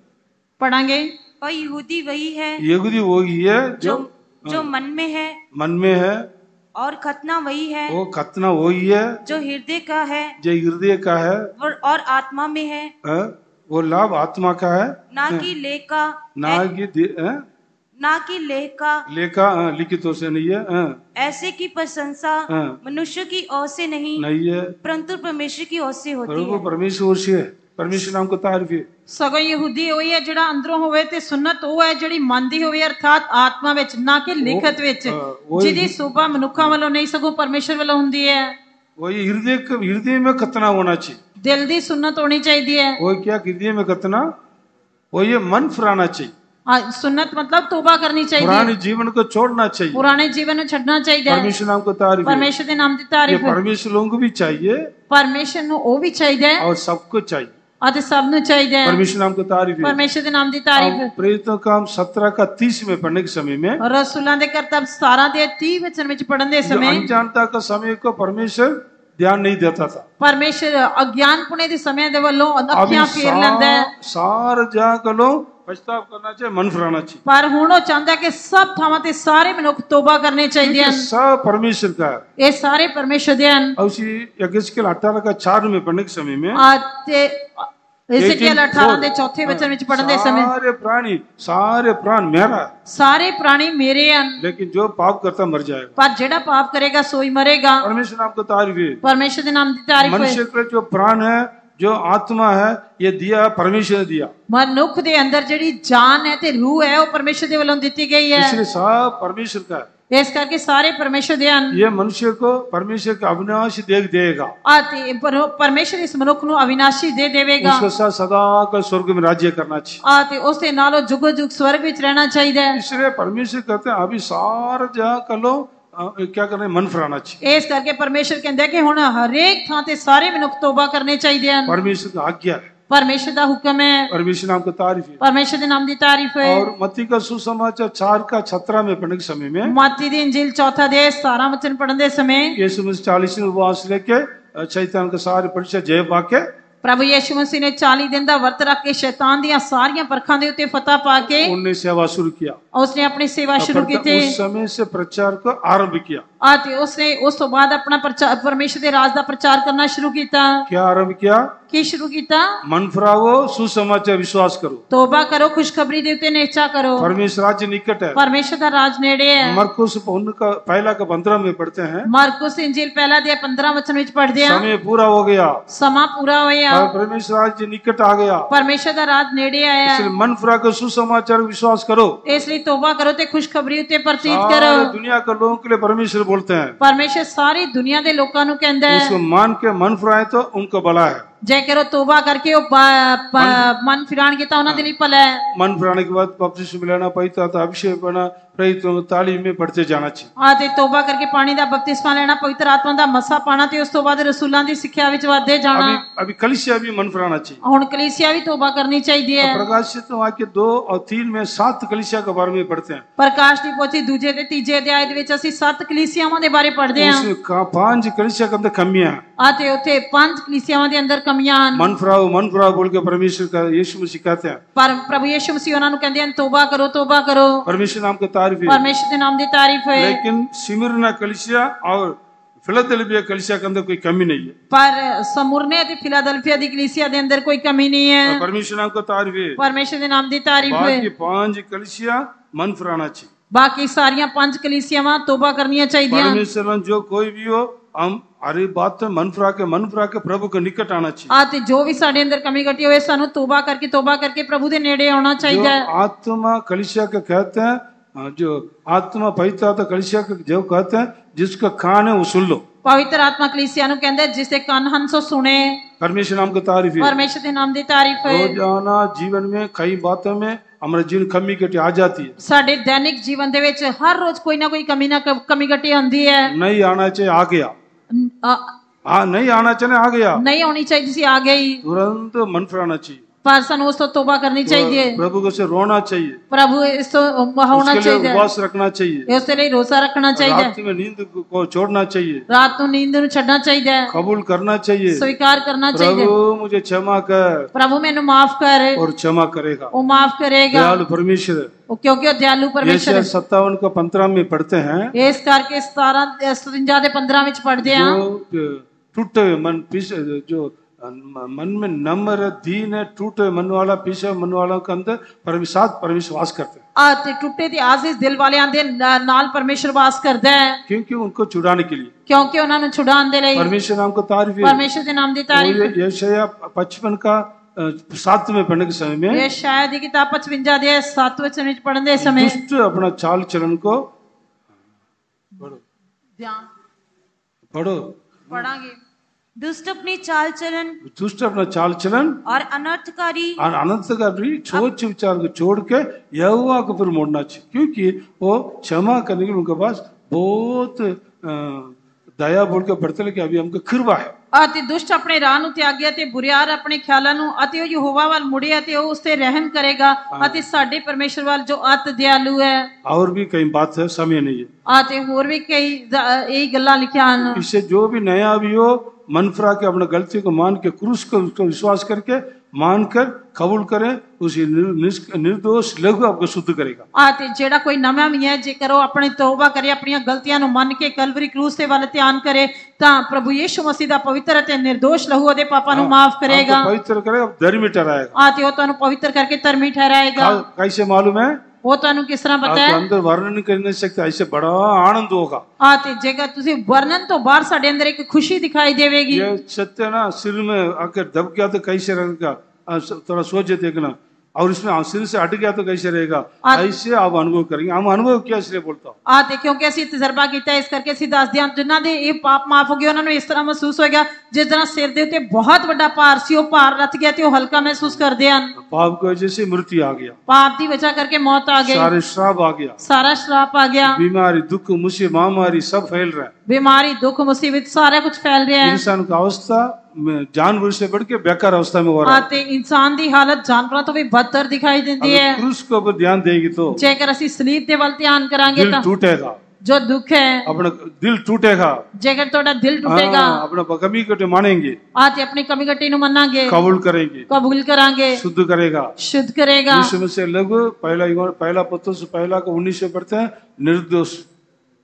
ਪੜਾਂਗੇ और यहूदी वही है यहूदी वो ही है जो जो जो मन में है मन में है और खतना वही है वो खतना वही है जो हृदय का है। जो हृदय का है। और और आत्मा में है। हाँ, वो लाभ आत्मा का है। ना कि लेह का। ना कि ना कि लेखा हाँ, लिखितों से नहीं है। ऐसे की प्रशंसा। मनुष्य की ओर से नहीं नहीं है। परंतु परमेश्वर की ओर से होती है। परमेश्वर से। है परमेश्वर नाम को तारीफ है ਸਗੋਂ ਯਹੂਦੀ ਉਹੀ ਹੈ ਜਿਹੜਾ ਅੰਦਰੋਂ ਹੋਵੇ ਤੇ ਸੁਨਨਤ ਉਹ ਹੈ ਜਿਹੜੀ ਮਨ ਦੀ ਹੋਵੇ ਅਰਥਾਤ ਆਤਮਾ ਵਿੱਚ ਨਾ ਕਿ ਲਿਖਤ ਵਿੱਚ ਹਾਂ, ਉਹੀ- ਜਿਹਦੀ ਸੋਭਾ ਮਨੁੱਖਾਂ ਵੱਲੋਂ ਨਹੀਂ ਸਗੋਂ ਪਰਮੇਸ਼ਰ ਵੱਲੋਂ ਹੁੰਦੀ ਹੈ वही हृदय का हृदय में खतना होना चाहिए ਦਿਲ ਦੀ ਸੁਨਨਤ ਹੋਣੀ ਚਾਹੀਦੀ ਹੈ वो क्या हृदय में खतना वो ये मन फुराना चाहिए ਹਾਂ, ਸੁਨਨਤ ਮਤਲਬ ਤੋਬਾ ਕਰਨੀ ਚਾਹੀਦੀ ਹੈ पुराने जीवन को छोड़ना चाहिए ਪੁਰਾਣੇ ਜੀਵਨ ਨੂੰ ਛੱਡਣਾ ਚਾਹੀਦਾ ਹੈ परमेश्वर नाम को तारीफ है ਪਰਮੇਸ਼ਰ ਦੇ ਨਾਮ ਦੀ ये ਤਾਰੀਫ ਹੈ परमेश्वर लोगों को भी चाहिए ਪਰਮੇਸ਼ਰ ਨੂੰ ਉਹ ਵੀ ਚਾਹੀਦਾ ਹੈ और सबको चाहिए ਅਤੇ ਸਭ ਨੂੰ ਚਾਹੀਦਾ ਹੈ परमेश्वर नाम को तारीफ है ਪਰਮੇਸ਼ਰ ਦੇ ਨਾਮ ਦੀ ਤਾਰੀਫ अब प्रेरितों का हम सत्रह का तीस में पढ़ने के समय में ਰਸੂਲਾਂ ਦੇ ਕਰਤੱਵ 17 ਦੇ 30 ਵਚਨ ਵਿੱਚ ਪੜਨ ਦੇ जो ਸਮੇਂ अनजानता का समय को परमेश्वर ध्यान नहीं देता था ਪਰਮੇਸ਼ਰ ਅਗਿਆਨਪੁਣੇ ਦੇ ਸਮੇਂ ਦੇ ਵੱਲੋਂ अभी ਅੱਖੀਆਂ ਫੇਰ ਲੈਂਦਾ ਹੈ सा- सार जहाँ लोग पछताव करना चाहिए मन फुराना चाहिए ਪਰ ਹੁਣ ਉਹ ਚਾਹੁੰਦਾ ਕਿ ਸਭ ਥਾਵਾਂ ਤੇ ਸਾਰੇ ਮਨੁੱਖ ਤੋਬਾ ਕਰਨੇ ਚਾਹੀਦੇ ये ਹਨ सब परमेश्वर का है ਇਹ ਸਾਰੇ ਪਰਮੇਸ਼ਰ ਦੇ ਹਨ और उसी यज्ञ अठारह का चार में पढ़ने के समय में ਅਤੇ ਇਸਕੇਲ 18 ਦੇ ਚੌਥੇ ਵਚਨ ਵਿੱਚ ਪੜਨ ਦੇ ਸਮੇਂ सारे प्राणी सारे प्राण मेरा है ਸਾਰੇ ਪ੍ਰਾਣੀ ਮੇਰੇ ਹਨ लेकिन जो पाप करता मर जाएगा ਪਰ ਜਿਹੜਾ ਪਾਪ ਕਰੇਗਾ ਸੋਈ ਮਰੇਗਾ परमेश्वर नाम को तारीफ है ਪਰਮੇਸ਼ਰ ਦੇ ਨਾਮ ਦੀ ਤਾਰੀਫ ਹੈ मनुष्य के जो प्राण है जो आत्मा है ये दिया परमेश्वर ने दिया ਮਨੁੱਖ ਦੇ ਅੰਦਰ ਜਿਹੜੀ ਜਾਨ ਹੈ ਤੇ ਰੂਹ ਹੈ ਉਹ ਪਰਮੇਸ਼ਰ ਦੇ ਵੱਲੋਂ ਦਿੱਤੀ ਗਈ ਹੈ इसलिए सब परमेश्वर का है इस करके सारे परमेश्वर ध्यान ये मनुष्य को परमेश्वर का अविनाशी देख देगा। परमेश्वर इस मनुख नु अविनाशी दे देवेगा। उसके साथ सदा का स्वर्ग में राज्य करना चाहिए। आते उससे नालो जुगो जुग स्वर्ग ਵਿੱਚ ਰਹਿਣਾ ਚਾਹੀਦਾ है इसलिए परमेश्वर कहते हैं अभी सार जा कर लो क्या करना मन फराना चाहिए। इस करके परमेश्वर कहते हैं कि ਹੁਣ ਹਰੇਕ ਥਾਂ ਤੇ ਸਾਰੇ ਮਨੁੱਖ ਤੋਬਾ ਕਰਨੇ ਚਾਹੀਦੇ ਹਨ ਪਰਮੇਸ਼ਰ ਦੀ ਆਗਿਆ ਹੈ ਪਰਮੇਸ਼ਰ ਦਾ ਹੁਕਮ ਹੈ परमेश्वर नाम का तारीफ है ਪਰਮੇਸ਼ਰ ਦੇ ਨਾਮ ਦੀ ਤਾਰੀਫ ਹੈ और मत्ती का सुसमाचार चार का छत्रह में पढ़ने के समय में ਮਾਤੀ ਦੀ ਇੰਜੀਲ ਚੌਥਾ ਦੇ 17 ਵਚਨ ਪੜਨ ਦੇ ਸਮੇਂ यीशु मसीह चालीस उपवास लेके अ, शैतान का सारे परीक्षा जय पाके ਪ੍ਰਭੂ ਯੀਸ਼ੂ ਮਸੀਹ ਨੇ 40 ਦਿਨ ਦਾ ਵਰਤ ਰੱਖ ਕੇ ਸ਼ੈਤਾਨ ਦੀਆਂ ਸਾਰੀਆਂ ਪਰਖਾਂ ਦੇ ਉੱਤੇ ਫਤਹ ਪਾ ਕੇ उनने सेवा शुरू किया ਉਸਨੇ ਆਪਣੀ ਸੇਵਾ ਸ਼ੁਰੂ प्रचार- ਕੀਤੀ उस समय से प्रचार को आरंभ किया ਅਤੇ ਉਸਨੇ ਉਸ ਤੋਂ ਬਾਅਦ ਆਪਣਾ ਪ੍ਰਚਾਰ ਪਰਮੇਸ਼ਰ ਦੇ ਰਾਜ ਦਾ ਪ੍ਰਚਾਰ ਕਰਨਾ ਸ਼ੁਰੂ ਕੀਤਾ क्या आरंभ किया की शुरू कीता मन फरावो सुसमाचार विश्वास करो। तोबा करो खुशखबरी देते नेचा करो। परमेश्वर राज्य निकट है। परमेश्वर का राज नेड़े है। मरकुस का पहला का पंद्रह में पढ़ते हैं। मरकुस इंजिल पहला दिया पंद्रह वचन में पढ़ दिया। समय पूरा हो गया। समा पूरा हो गया। परमेश्वर राज्य निकट आ गया। परमेश्वर का राज नेड़े आया इसलिए मन फरा के सुसमाचार विश्वास करो। इसलिए तोबा करो ते खुशखबरी उते प्रतीत करो। दुनिया के लोगों के लिए परमेश्वर बोलते हैं। परमेश्वर सारी दुनिया के लोगों कहता है। उसको मान के मन फराए तो उनको भला है। जे करो तोबा करके वो मन फिराने के हाँ। मन फिराने के बाद बपतिस्म लेना पवित्र अभिषेक बना प्रेरित तालीम में पढ़ते जाना चाहिए ਆ ਤੇ ਤੋਬਾ ਕਰਕੇ ਪਾਣੀ ਦਾ ਬਪਤਿਸਮਾ ਲੈਣਾ ਪਵਿੱਤਰ ਆਤਮਾ ਦਾ ਮਸਾ ਪਾਣਾ ਤੇ ਉਸ ਤੋਂ ਬਾਅਦ ਰਸੂਲਾਂ ਦੀ ਸਿੱਖਿਆ ਵਿੱਚ ਵਧਦੇ ਜਾਣਾ अभी अभी कलिसिया भी मन फराना चाहिए ਹੁਣ ਕਲੀਸਿਆ ਵੀ ਤੋਬਾ ਕਰਨੀ ਚਾਹੀਦੀ ਹੈ प्रकाशित वाक्य दो और तीन में सात कलिसिया के बारे में पढ़ते हैं ਪ੍ਰਕਾਸ਼ ਦੀ ਪੋਥੀ ਦੂਜੇ ਤੇ ਤੀਜੇ ਅਧਿਆਇ ਦੇ ਵਿੱਚ ਅਸੀਂ ਸੱਤ ਕਲੀਸਿਆਵਾਂ ਦੇ ਬਾਰੇ ਪੜ੍ਹਦੇ ਹਾਂ उसमें का- पांच कलिसिया के अंदर कमियां हैं ਆ ਤੇ ਉੱਥੇ ਪੰਜ ਕਲੀਸਿਆਵਾਂ ਦੇ ਅੰਦਰ ਕਮੀਆਂ ਹਨ मन फराओ मन फराओ बोल के परमेश्वर का यीशु मसीह कहते हैं ਪਰ ਪ੍ਰਭੂ ਯਿਸੂ ਮਸੀਹ ਉਹਨਾਂ ਨੂੰ ਕਹਿੰਦੇ ਹਨ ਤੋਬਾ ਕਰੋ ਤੋਬਾ ਕਰੋ परमेश्वर नाम का तारीफ़ परमेश्वर के नाम की तारीफ़ है। लेकिन सिमिरना कलिसिया और फिलाडेल्फिया कलिसिया के अंदर कोई कमी नहीं है। पर समुरने ते फिलाडेल्फिया दी कलिसिया के अंदर कोई कमी नहीं है। परमेश्वर नाम को तारीफ़ है। परमेश्वर के नाम की तारीफ़ है। बाकी पाँच कलिसिया मन फराना चाहिए बाकी सारिया पाँच कलिसियावां तौबा करनी चाहिए परमेश्वर जो कोई भी हो हम अरे बात मन फरा के मन फरा के प्रभु के निकट आना चाहिए। आते जो भी साडे अंदर कमी घटी हुए सानू तौबा करके तौबा करके प्रभु के नेड़े आना चाहिए आत्मा कलिसिया के कहते हैं जो आत्मा पवित्र आत्मा कलिसिया के जो कहते हैं जिसका कान है वो सुन लो ਪਵਿੱਤਰ ਆਤਮਾ ਕਲੀਸਿਆ ਨੂੰ ਕਹਿੰਦਾ ਹੈ, ਜਿਸ ਦੇ ਕੰਨ ਹਨ ਸੋ ਸੁਣੇ परमेश्वर नाम का तारीफ है ਪਰਮੇਸ਼ਰ ਦੇ ਨਾਮ ਦੀ ਤਾਰੀਫ ਹੋਏ रोजाना जीवन में कई बातों में हमारे जीवन कमी घटी आ जाती है ਸਾਡੇ ਦੈਨਿਕ ਜੀਵਨ ਦੇ ਵਿੱਚ ਹਰ ਰੋਜ਼ ਕੋਈ ਨਾ ਕੋਈ ਕਮੀ ਨਾ ਕ- ਕਮੀ ਘਟੀ ਹੁੰਦੀ ਹੈ नहीं आना चाहिए आ गया ਅ, हाँ नहीं आना चाहिए आ गया ਨਹੀਂ ਆਉਣੀ ਚਾਹੀਦੀ ਸੀ ਆ ਗਈ तुरंत मन फराना चाहिए पर्सन उसको तोबा करनी चाहिए। प्रभु को से रोना चाहिए। प्रभु इसको तो होना चाहिए। उपवास रखना चाहिए। उसके लिए रोसा रखना चाहिए। रात में नींद को छोड़ना चाहिए। रात को नींद को छोड़ना चाहिए। कबूल करना चाहिए। स्वीकार करना चाहिए। प्रभु मुझे क्षमा कर। प्रभु मैंने माफ़ कर। और क्षमा करेगा। वो माफ़ करेगा। दयालु परमेश्वर। क्योंकि दयालु परमेश्वर सत्तावन को पंद्रह में पढ़ते हैं। इस करके सतारा पंद्रह में पढ़ते हैं। टूटे मन पीछे जो मन में नम्र दीन टूटे मन वाला पीछे मन वालों के अंदर परमेश्वर परमेश्वर वास करते हैं। टूटे थे आजीज दिल वाले आंदे नाल परमेश्वर वास करते हैं। क्योंकि उनको छुड़ाने के लिए। क्योंकि उन्होंने छुड़ाने दे रही परमेश्वर नाम को तारीफ़ परमेश्वर के नाम की तारीफ़। यशया पचपन का सातवें पढ़ने के समय में शायद किताब पचवंजा दे सातवें समय पढ़ने समय। दुष्ट अपना चाल चलन को पढ़ो पढ़ो। पढ़ांगे। दुष्ट अपनी चाल चलन दुष्ट अपना चाल चलन और अनर्थकारी और अनंत का भी सोच विचार को छोड़ के यहोवा को फिर मोड़ना चाहिए क्योंकि वो क्षमा करने के लिए उनके पास बहुत अ, दया बोल के बढ़ते लेकिन अभी हमको खिरवा है ਅਤੇ ਦੁਸ਼ਟ ਆਪਣੇ ਰਾਹ ਨੂੰ ਤਿਆਗਿਆ ਤੇ ਬੁਰਿਆਰ ਆਪਣੇ ਖਿਆਲਾਂ ਨੂੰ ਅਤੇ ਉਹ ਯਹੋਵਾ ਵੱਲ ਮੁੜਿਆ ਤੇ ਉਹ ਉਸ ਤੇ ਰਹਿਮ ਕਰੇਗਾ ਅਤੇ ਸਾਡੇ ਪਰਮੇਸ਼ਰ ਵੱਲ ਜੋ ਅਤ ਦਿਆਲੂ ਹੈ और भी कई बात है समय नहीं है ਅਤੇ ਹੋਰ ਵੀ ਕਈ ਜ਼- ਇਹੀ ਗੱਲਾਂ ਲਿਖੀਆਂ ਹਨ इससे जो भी नया भी हो मन फरा के अपने गलती को मान के क्रूस को उसको विश्वास करके मानकर कबूल करें उसी निर- निष्क- निर्दोष लघु आपको शुद्ध करेगा ਅਤੇ ਜਿਹੜਾ ਕੋਈ ਨਵਾਂ ਵੀ ਹੈ ਜੇਕਰ ਉਹ ਆਪਣੀ ਤੌਬਾ ਕਰੇ ਆਪਣੀਆਂ ਗਲਤੀਆਂ ਨੂੰ ਮੰਨ ਕੇ ਕਲਵਰੀ ਕਰੂਸ ਦੇ ਵੱਲ ਧਿਆਨ ਕਰੇ ਤਾਂ ਪ੍ਰਭੂ ਯੀਸ਼ੂ ਮਸੀਹ ਦਾ ਪਵਿੱਤਰ ਅਤੇ ਨਿਰਦੋਸ਼ ਲਹੂ ਉਹਦੇ ਪਾਪਾਂ ਨੂੰ ਮਾਫ ਕਰੇਗਾ आपको पवित्र करेगा धर्मी ठहराएगा ਅਤੇ ਉਹ ਤੁਹਾਨੂੰ ਪਵਿੱਤਰ ਕਰਕੇ ਧਰਮੀ ਠਹਿਰਾਏਗਾ का- कैसे मालूम है ਉਹ ਤੁਹਾਨੂੰ ਕਿਸ ਤਰ੍ਹਾਂ ਪਤਾ आपके ਹੈ अंदर वर्णन कर नहीं सकते ऐसे बड़ा आनंद होगा ਆ ਤੇ ਜੇਕਰ ਤੁਸੀਂ ਵਰਣਨ ਤੋਂ ਬਾਹਰ ਸਾਡੇ ਅੰਦਰ ਇੱਕ ਖੁਸ਼ੀ ਦਿਖਾਈ ਦੇਵੇਗੀ ये सत्य ना सिर में आकर दब गया तो कैसे रहेगा आ, स- थोड़ा सोचे देखना और इसमें आ, सिर से हट गया तो कैसे रहेगा आ- ऐसे आप अनुभव करेंगे हम अनुभव किया इसलिए बोलता हूँ ਆ ਤੇ ਕਿਉਂਕਿ ਅਸੀਂ ਤਜਰਬਾ ਕੀਤਾ ਹੈ, ਇਸ ਕਰਕੇ ਅਸੀਂ ਦੱਸਦੇ ਹਾਂ ਜਿਨ੍ਹਾਂ ਦੇ ਇਹ ਪਾਪ ਮਾਫ ਹੋ ਗਏ ਉਹਨਾਂ ਨੂੰ ਇਸ ਤਰ੍ਹਾਂ ਮਹਿਸੂਸ ਹੋਏਗਾ ਜਿਸ ਤਰ੍ਹਾਂ ਸਿਰ ਦੇ ਉੱਤੇ ਬਹੁਤ ਵੱਡਾ ਭਾਰ ਸੀ ਉਹ ਭਾਰ ਰੱਥ ਗਿਆ ਤੇ ਉਹ ਹਲਕਾ ਮਹਿਸੂਸ ਕਰਦੇ ਹਨ पाप की वजह से मृत्यु आ गया ਪਾਪ ਦੀ ਵਜ੍ਹਾ ਕਰਕੇ ਮੌਤ ਆ ਗਈ सारे श्राप आ गया ਸਾਰਾ ਸ਼ਰਾਪ ਆ ਗਿਆ बीमारी दुख मुसीबत महामारी सब फैल रहा है ਬਿਮਾਰੀ ਦੁੱਖ ਮੁਸੀਬਤ ਸਾਰਾ ਕੁਝ ਫੈਲ ਰਿਹਾ ਹੈ इंसान का अवस्था में जानवर से बढ़ के बेकार अवस्था में हो रहा है ਅਤੇ ਇਨਸਾਨ ਦੀ ਹਾਲਤ ਜਾਨਵਰਾਂ ਤੋਂ ਵੀ ਬਦਤਰ ਦਿਖਾਈ ਦਿੰਦੀ ਹੈ अगर क्रूस के ऊपर ध्यान देगी तो ਜੇਕਰ ਅਸੀਂ ਸਲੀਬ ਦੇ ਵੱਲ ਧਿਆਨ ਕਰਾਂਗੇ दिल ਤਾਂ टूटेगा जो दुख है अपना दिल टूटेगा। जगह थोड़ा दिल हाँ, टूटेगा अपना कमी कटे तो मानेंगे। आज अपनी कमी कटी नु मनांगे कबूल करेंगे। कबूल करांगे। शुद्ध करेगा। शुद्ध करेगा। इसमें लघु पहला पहला पत्र पहला को उन्नीस से पढ़ते हैं निर्दोष।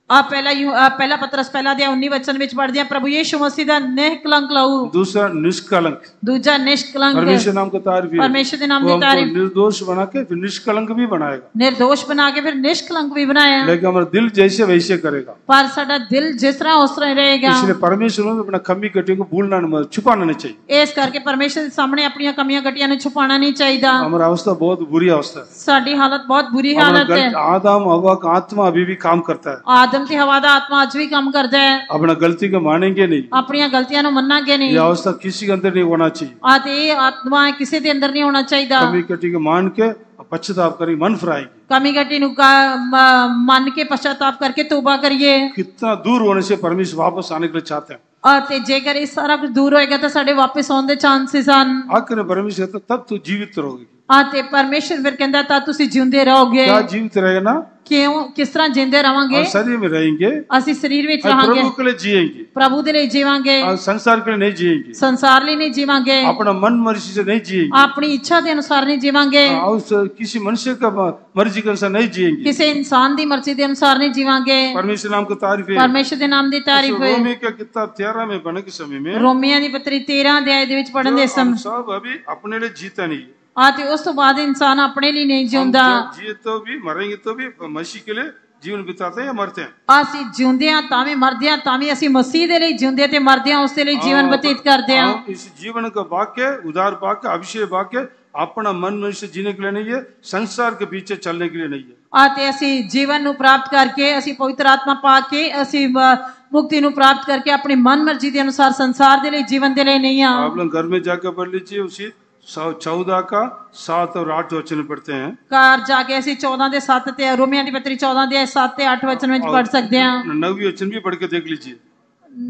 ਆ ਪਹਿਲਾ ਪਹਿਲਾ ਪਤਰਸ ਪਹਿਲਾ ਦੇ 19 ਵਚਨ ਵਿੱਚ ਪੜਦੇ ਆ ਪ੍ਰਭੂ ਯੀਸ਼ੂ ਮਸੀਹ ਦਾ ਨਿਸ਼ਕਲੰਕ ਲਹੂ ਦੂਸਰਾ ਨਿਸ਼ਕਲੰਕ ਦੂਜਾ ਨਿਸ਼ਕਲੰਕ ਪਰਮੇਸ਼ਰ ਨਾਮ ਦਾ ਤਾਰੀਫ ਪਰਮੇਸ਼ਰ ਦੇ ਨਾਮ ਦੀ ਤਾਰੀਫ निर्दोष बना के फिर निष्कलंक भी बनाएगा। निर्दोष बना के फिर निष्कलंक भी बनाया। लेकिन हमारा दिल जैसे वैसे करेगा। पर साडा दिल जिस तरह उस तरह रहेगा। इसलिए परमेश्वर में अपना कमी घटियों को भूलना नहीं मतलब छुपाना नहीं चाहिए। इस करके परमेश्वर के सामने अपनी कमियाँ घटियाँ ने छुपाना नहीं चाहिए हमारा अवस्था बहुत बुरी अवस्था है। साडी हालत बहुत बुरी हालत है। आदम हवा का आत्मा अभी भी काम करता है। आदम ਤੇ ਹਵਾ ਦਾ ਆਤਮਾ ਅੱਜ ਵੀ ਕੰਮ ਕਰਦਾ ਹੈ अपना गलती को मानेंगे नहीं ਆਪਣੀਆਂ ਗਲਤੀਆਂ ਨੂੰ ਮੰਨਾਂਗੇ ये ਨਹੀਂ अवस्था किसी के अंदर नहीं होना चाहिए ਆ ਤੇ ਇਹ ਆਤਮਾ ਕਿਸੇ ਦੇ ਅੰਦਰ ਨਹੀਂ ਹੋਣਾ ਚਾਹੀਦਾ कमी कटी को मान के पश्चाताप करेंगे मन फिराएंगे ਕਮੀ ਘਟੀ ਨੂੰ ਕਾ- ਮ- ਮੰਨ ਕੇ ਪਛਤਾਪ ਕਰਕੇ ਤੋਬਾ ਕਰੀਏ कितना दूर होने से परमेश्वर वापस आने के लिए चाहते हैं ਅਤੇ ਜੇਕਰ ਇਹ ਸਾਰਾ ਕੁਝ ਦੂਰ ਹੋਏਗਾ ਤਾਂ ਸਾਡੇ ਵਾਪਸ ਆਉਣ ਦੇ ਚਾਂਸਸ ਹਨ आखिर में परमेश्वर कहता तब तू जीवित रहोगे ਆ ਤੇ ਪਰਮੇਸ਼ਰ ਫਿਰ ਕਹਿੰਦਾ ਤਾਂ ਤੁਸੀਂ ਜਿਉਂਦੇ ਰਹੋਗੇ क्या जीवित रहेगा ना ਕਿਉਂ ਕਿਸ ਤਰ੍ਹਾਂ ਜਿੰਦੇ ਰਵਾਂਗੇ और शरीर में रहेंगे ਅਸੀਂ ਸਰੀਰ ਵਿੱਚ और ਰਹਾਂਗੇ प्रभु के लिए जिएंगे ਪ੍ਰਭੂ ਦੇ ਲਈ ਜੀਵਾਂਗੇ और संसार के लिए नहीं जिएंगे ਸੰਸਾਰ ਲਈ ਨਹੀਂ ਜੀਵਾਂਗੇ अपना मन मर्जी से नहीं जिएंगे ਆਪਣੀ ਇੱਛਾ ਦੇ ਅਨੁਸਾਰ ਨਹੀਂ ਜੀਵਾਂਗੇ और उस किसी मनुष्य का मर्जी के अनुसार नहीं जिएंगे ਕਿਸੇ ਇਨਸਾਨ ਦੀ ਮਰਜ਼ੀ ਦੇ ਅਨੁਸਾਰ ਨਹੀਂ ਜੀਵਾਂਗੇ परमेश्वर नाम का तारीफ है ਪਰਮੇਸ਼ਰ ਦੇ ਨਾਮ ਦੀ ਤਾਰੀਫ ਹੈ रोमी का किताब तेरह में पढ़ने के समय में ਰੋਮੀਆਂ ਦੀ ਪੱਤਰੀ 13 ਅਧਿਆਇ ਦੇ ਵਿੱਚ ਪੜਨ ਦੇ हम ਸਮ सब अभी अपने लिए जीता नहीं है ਆ ਤੇ ਉਸ ਤੋਂ ਬਾਅਦ ਇਨਸਾਨ ਆਪਣੇ ਲਈ ਨਹੀਂ हम ਜਿਉਂਦਾ जब जिए तो भी मरेंगे तो भी मसीह के लिए जीवन बिताते हैं या मरते हैं ਅਸੀਂ ਜਿਉਂਦੇ ਆ ਤਾਂ ਵੀ ਮਰਦੇ ਆ ਤਾਂ ਵੀ ਅਸੀਂ ਮਸੀਹ ਦੇ ਲਈ ਜਿਉਂਦੇ ਤੇ ਮਰਦੇ ਆ ਉਸ ਦੇ ਲਈ ਜੀਵਨ ਬਤੀਤ ਕਰਦੇ ਆ हम इस जीवन का वाक्य उदार वाक्य अभिषेक वाक्य अपना मन मनुष्य जीने के लिए नहीं है संसार के पीछे चलने के लिए नहीं है ਆ ਤੇ ਅਸੀਂ ਜੀਵਨ ਨੂੰ ਪ੍ਰਾਪਤ ਕਰਕੇ ਅਸੀਂ ਪਵਿੱਤਰ ਆਤਮਾ ਪਾ ਕੇ ਅਸੀਂ ਅ, ਮੁਕਤੀ ਨੂੰ ਪ੍ਰਾਪਤ ਕਰਕੇ ਆਪਣੀ ਮਨ ਮਰਜ਼ੀ ਦੇ ਅਨੁਸਾਰ ਸੰਸਾਰ ਦੇ ਲਈ ਜੀਵਨ ਦੇ ਲਈ ਨਹੀਂ ਆ आप लोग घर में जाकर पढ़ लीजिए उसी चौदह का सात और आठ वचन पढ़ते हैं। कार जाके ऐसी चौदह दे सात ते रोमिया की पत्री चौदह दे सात ते आठ वचन पढ़ सकते हैं। नवी वचन भी पढ़ के देख लीजिए।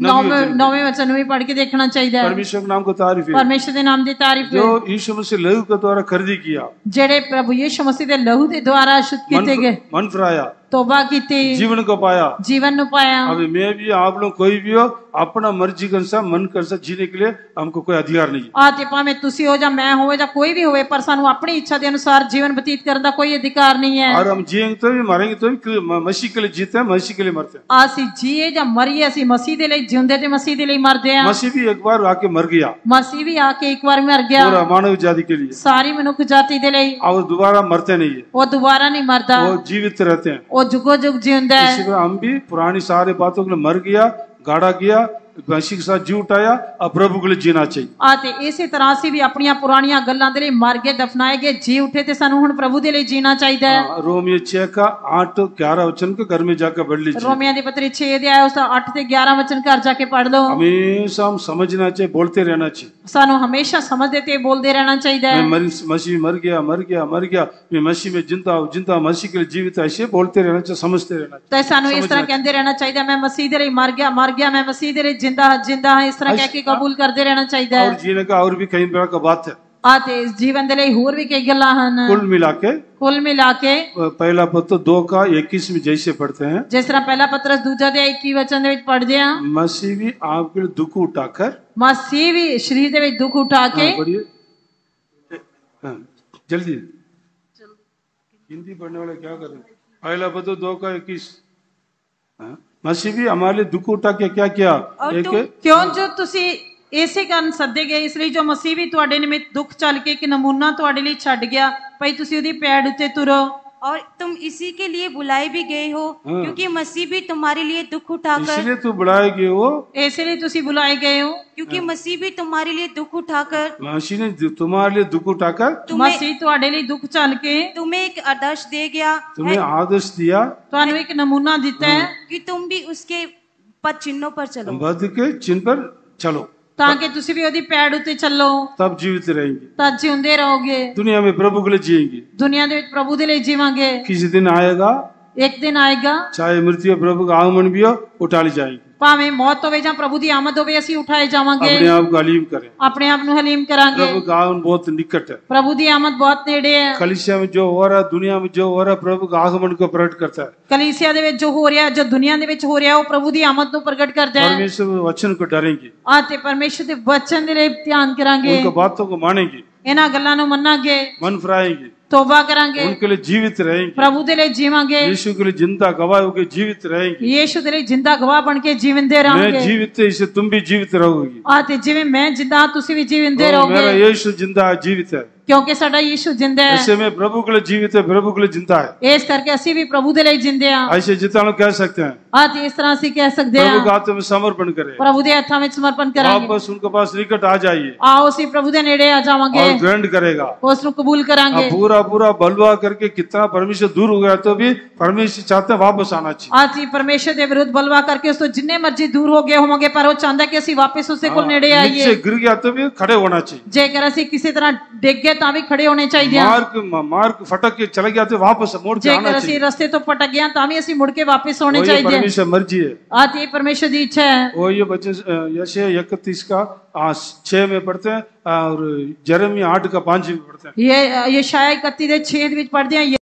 नौवे वचन भी। पढ़ के देखना चाहिए। परमेश्वर नाम को तारीफ़ परमेश्वर के नाम की तारीफ़ जो यीशु मसीह लहू के द्वारा खरीदी किया। जेड़े प्रभु यीशु मसीह के लहू के द्वारा शुद्ध किए गए। मन फराया। तोबा की थी जीवन को पाया। जीवन को पाया। अभी मैं भी आप लोग कोई भी हो अपना मर्ज़ी के अनुसार मन के अनुसार जीने के लिए हमको कोई अधिकार नहीं है। आते भावे तुसी हो जा मैं हो जा कोई भी होवे पर सानू अपनी इच्छा के अनुसार जीवन व्यतीत करने का कोई अधिकार नहीं है। और हम जियेंगे तो भी मरेंगे तो भी मसीह के लिए जीते हैं मसीह के लिए मरते हैं। आसी जिए या मरिए असी मसीह के लिए जिंदे ते मसीह के लिए मरते हैं मसीह भी एक बार आके मर गया। मसीह भी आके एक बार मर गया। पूरा मानव जाति के लिए। सारी मनुख जाति के लिए और दोबारा मरते नहीं है। वो दोबारा नहीं मरता वो जीवित रहते हैं। वो जुगो जुग ज़िंदा है हम भी पुरानी सारी बातों के लिए मर गया गाड़ा गया मसीह के साथ जी उठाया अब प्रभु के लिए जीना चाहिए ਆ ਤੇ ਇਸੇ ਤਰ੍ਹਾਂ ਅਸੀਂ ਵੀ ਆਪਣੀਆਂ ਪੁਰਾਣੀਆਂ ਗੱਲਾਂ ਦੇ ਲਈ ਮਰ ਗਏ ਦਫਨਾਏ ਗਏ ਜੀ ਉਠੇ ਤੇ ਸਾਨੂੰ ਹੁਣ ਪ੍ਰਭੂ ਦੇ ਲਈ ਜੀਣਾ ਚਾਹੀਦਾ ਹੈ हाँ, रोमियो छह का आठ ग्यारह वचन के घर में जाकर पढ़ लीजिए ਰੋਮੀਆਂ ਦੀ ਪੱਤਰੀ 6 ਦੇ ਆਇਆ ਉਸ ਦਾ 8 ਤੇ 11 ਵਚਨ ਘਰ ਜਾ ਕੇ ਪੜ੍ਹ ਲਓ हमेशा हम समझना चाहिए बोलते रहना चाहिए ਸਾਨੂੰ ਹਮੇਸ਼ਾ ਸਮਝਦੇ ਤੇ ਬੋਲਦੇ ਰਹਿਣਾ ਚਾਹੀਦਾ मैं ਹੈ मर- मसीह मर गया मर गया मर गया मैं मसीह में जिंदा हूँ जिंदा हूँ, मसीह के लिए जीवित है ऐसे बोलते रहना चाहिए समझते रहना चाहिए ਤੇ ਸਾਨੂੰ ਇਸ ਤਰ੍ਹਾਂ ਕਹਿੰਦੇ ਰਹਿਣਾ ਚਾਹੀਦਾ ਮੈਂ ਮਸੀਹ ਦੇ ਲਈ ਮਰ ਗਿਆ ਮਰ ਗਿਆ ਮੈਂ ਮਸੀਹ ਦੇ ਲਈ ज़िंदा ज़िंदा है इस तरह कह के अच्छा। कबूल करते रहना चाहिए और जीने का और भी कई तरह का बात है आते जीवन दे होर भी कई गल कुल मिला कुल मिला पहला पत्र दो का इक्कीस में जैसे पढ़ते हैं। जिस तरह पहला पत्र दूजा दे इक्की वचन पढ़ते हैं। मसीह भी आपके दुख उठाकर। मसीह भी शरीर के दुख उठा के। हाँ, हाँ, जल्दी। हिंदी पढ़ने वाले क्या करें पहला पत्र दो का इक्कीस। हाँ। हाँ, मसीह भी हमारे लिए दुख उठा के क्या किया और एक तुम- ਕਿਉਂ ਜੋ ਤੁਸੀਂ ਇਸੇ ਕਾਰਨ ਸੱਦੇ ਗਏ ਇਸ ਲਈ ਜੋ ਮਸੀਹ ਵੀ ਤੁਹਾਡੇ ਨਿਮਿਤ ਦੁੱਖ ਚੱਲ ਕੇ ਇੱਕ ਨਮੂਨਾ ਤੁਹਾਡੇ ਲਈ ਛੱਡ ਗਿਆ ਭਈ ਤੁਸੀਂ ਉਹਦੀ ਪੈੜ ਉੱਤੇ ਤੁਰੋ और तुम इसी के लिए बुलाए भी गए हो हाँ। क्योंकि मसीह भी तुम्हारे लिए दुख उठाकर इसलिए तू बुलाए गए हो। इसलिए तुसी बुलाए गए हो। क्योंकि हाँ। मसीह भी तुम्हारे लिए दुख उठाकर मसीह ने तुम्हारे लिए दुख उठाकर मसीह तुम्हारे लिए दुख चल के तुम्हें एक आदर्श दे गया तुम्हें आदर्श दिया। तुम्हें एक नमूना देता है। कि तुम भी उसके पद चिन्हों पर चलो। के चिन्ह पर चलो। ਤਾਂ ਕਿ ਤੁਸੀਂ ਵੀ ਉਹਦੀ ਪੈੜ ਉੱਤੇ ਚੱਲੋ तब जीवित रहेंगे ਤਾਂ ਜਿਉਂਦੇ ਰਹੋਗੇ दुनिया में प्रभु के लिए जिएंगे ਦੁਨੀਆ ਦੇ ਵਿੱਚ ਪ੍ਰਭੂ ਦੇ ਲਈ ਜੀਵਾਂਗੇ किसी दिन आएगा ਇੱਕ ਦਿਨ ਆਏਗਾ चाहे मृत्यु और प्रभु का आगमन भी हो उठा ली जाएगी ਭਾਵੇਂ ਮੌਤ ਹੋਵੇ ਜਾਂ ਪ੍ਰਭੂ ਦੀ ਆਮਦ ਹੋਵੇ ਅਸੀਂ ਉਠਾਏ ਜਾਵਾਂਗੇ अपने आप को अलीम करें ਆਪਣੇ ਆਪ ਨੂੰ ਹਲੀਮ ਕਰਾਂਗੇ प्रभु का आगमन बहुत निकट है ਪ੍ਰਭੂ ਦੀ ਆਮਦ ਬਹੁਤ ਨੇੜੇ ਹੈ कलिसिया में जो हो रहा है दुनिया में जो हो रहा है प्रभु का आगमन को प्रकट करता है ਕਲੀਸਿਆ ਦੇ ਵਿੱਚ ਜੋ ਹੋ ਰਿਹਾ ਜੋ ਦੁਨੀਆ ਦੇ ਵਿੱਚ ਹੋ ਰਿਹਾ ਉਹ ਪ੍ਰਭੂ ਦੀ ਆਮਦ ਨੂੰ ਪ੍ਰਗਟ ਕਰਦਾ ਹੈ परमेश्वर के वचन को डरेंगे ਆ ਤੇ ਪਰਮੇਸ਼ਰ ਦੇ ਵਚਨ ਦੇ ਲਈ ਧਿਆਨ ਕਰਾਂਗੇ उनकी बातों को मानेंगे ਇਹਨਾਂ ਗੱਲਾਂ ਨੂੰ ਮੰਨਾਂਗੇ मन फराएंगे तोबा करेंगे उनके लिए जीवित रहेंगे। प्रभु के लिए जीवांगे यीशु के लिए ज़िंदा गवाह होकर जीवित रहेंगे। यीशु के लिए ज़िंदा गवाह बन के जीवन दे रहा मैं जीवित इसे तुम भी जीवित रहोगी। आते जिवे मैं ज़िंदा तुसी भी जीवन दे रहोगे मेरा यीशु ज़िंदा जीवित है। ਕਿਉਂਕਿ ਸਾਡਾ ਯੀਸ਼ੂ ਜਿੰਦਾ ਹੈ ऐसे में प्रभु के लिए जीवित है प्रभु के लिए जिंदा है ਇਸ ਕਰਕੇ ਅਸੀਂ ਵੀ ਪ੍ਰਭੂ ਦੇ ਲਈ ਜਿੰਦੇ ਹਾਂ ऐसे जितना लोग कह सकते हैं ਆ ਤੇ ਇਸ ਤਰ੍ਹਾਂ ਅਸੀਂ ਕਹਿ ਸਕਦੇ प्रभु के ਹਾਂ हाथों में समर्पण करें ਪ੍ਰਭੂ ਦੇ ਹੱਥਾਂ ਵਿੱਚ ਸਮਰਪਣ ਕਰਾਂਗੇ वापस उनके पास निकट आ जाइए ਆਓ ਅਸੀਂ ਪ੍ਰਭੂ ਦੇ ਨੇੜੇ ਆ ਜਾਵਾਂਗੇ और ग्रहण करेगा ਉਸ ਨੂੰ ਕਬੂਲ ਕਰਾਂਗੇ अब पूरा पूरा बलवा करके कितना परमेश्वर दूर हो गया तो भी परमेश्वर चाहते हैं वापस आना चाहिए ਅਸੀਂ ਪਰਮੇਸ਼ਰ ਦੇ ਵਿਰੁੱਧ ਬਲਵਾ ਕਰਕੇ ਉਸ ਤੋਂ ਜਿੰਨੇ ਮਰਜ਼ੀ ਦੂਰ ਹੋ ਗਏ ਹੋਵਾਂਗੇ ਪਰ ਉਹ ਚਾਹੁੰਦਾ ਕਿ ਅਸੀਂ ਵਾਪਸ ਉਸਦੇ ਕੋਲ ਨੇੜੇ नीचे ਆਈਏ गिर गया तो भी खड़े होना चाहिए ਜੇਕਰ ਅਸੀਂ ਕਿਸੇ ਤਰ੍ਹਾਂ ਡਿੱਗ ਗਏ मुताबिक खड़े होने चाहिए। मार्ग मार्ग फटक के चले गया तो वापस मोड़ के आना चाहिए। रास्ते तो फटक गया तो तामी ऐसे मुड़ के वापस होने चाहिए ये परमेश्वर मर्ज़ी है। आज ये परमेश्वर की इच्छा है। वो ये बच्चे यशे इकतीस का आज छह में पढ़ते हैं और जरमी आठ का पाँच में पढ़ते हैं। ये ये शायद इकतीस छह में पढ़ते हैं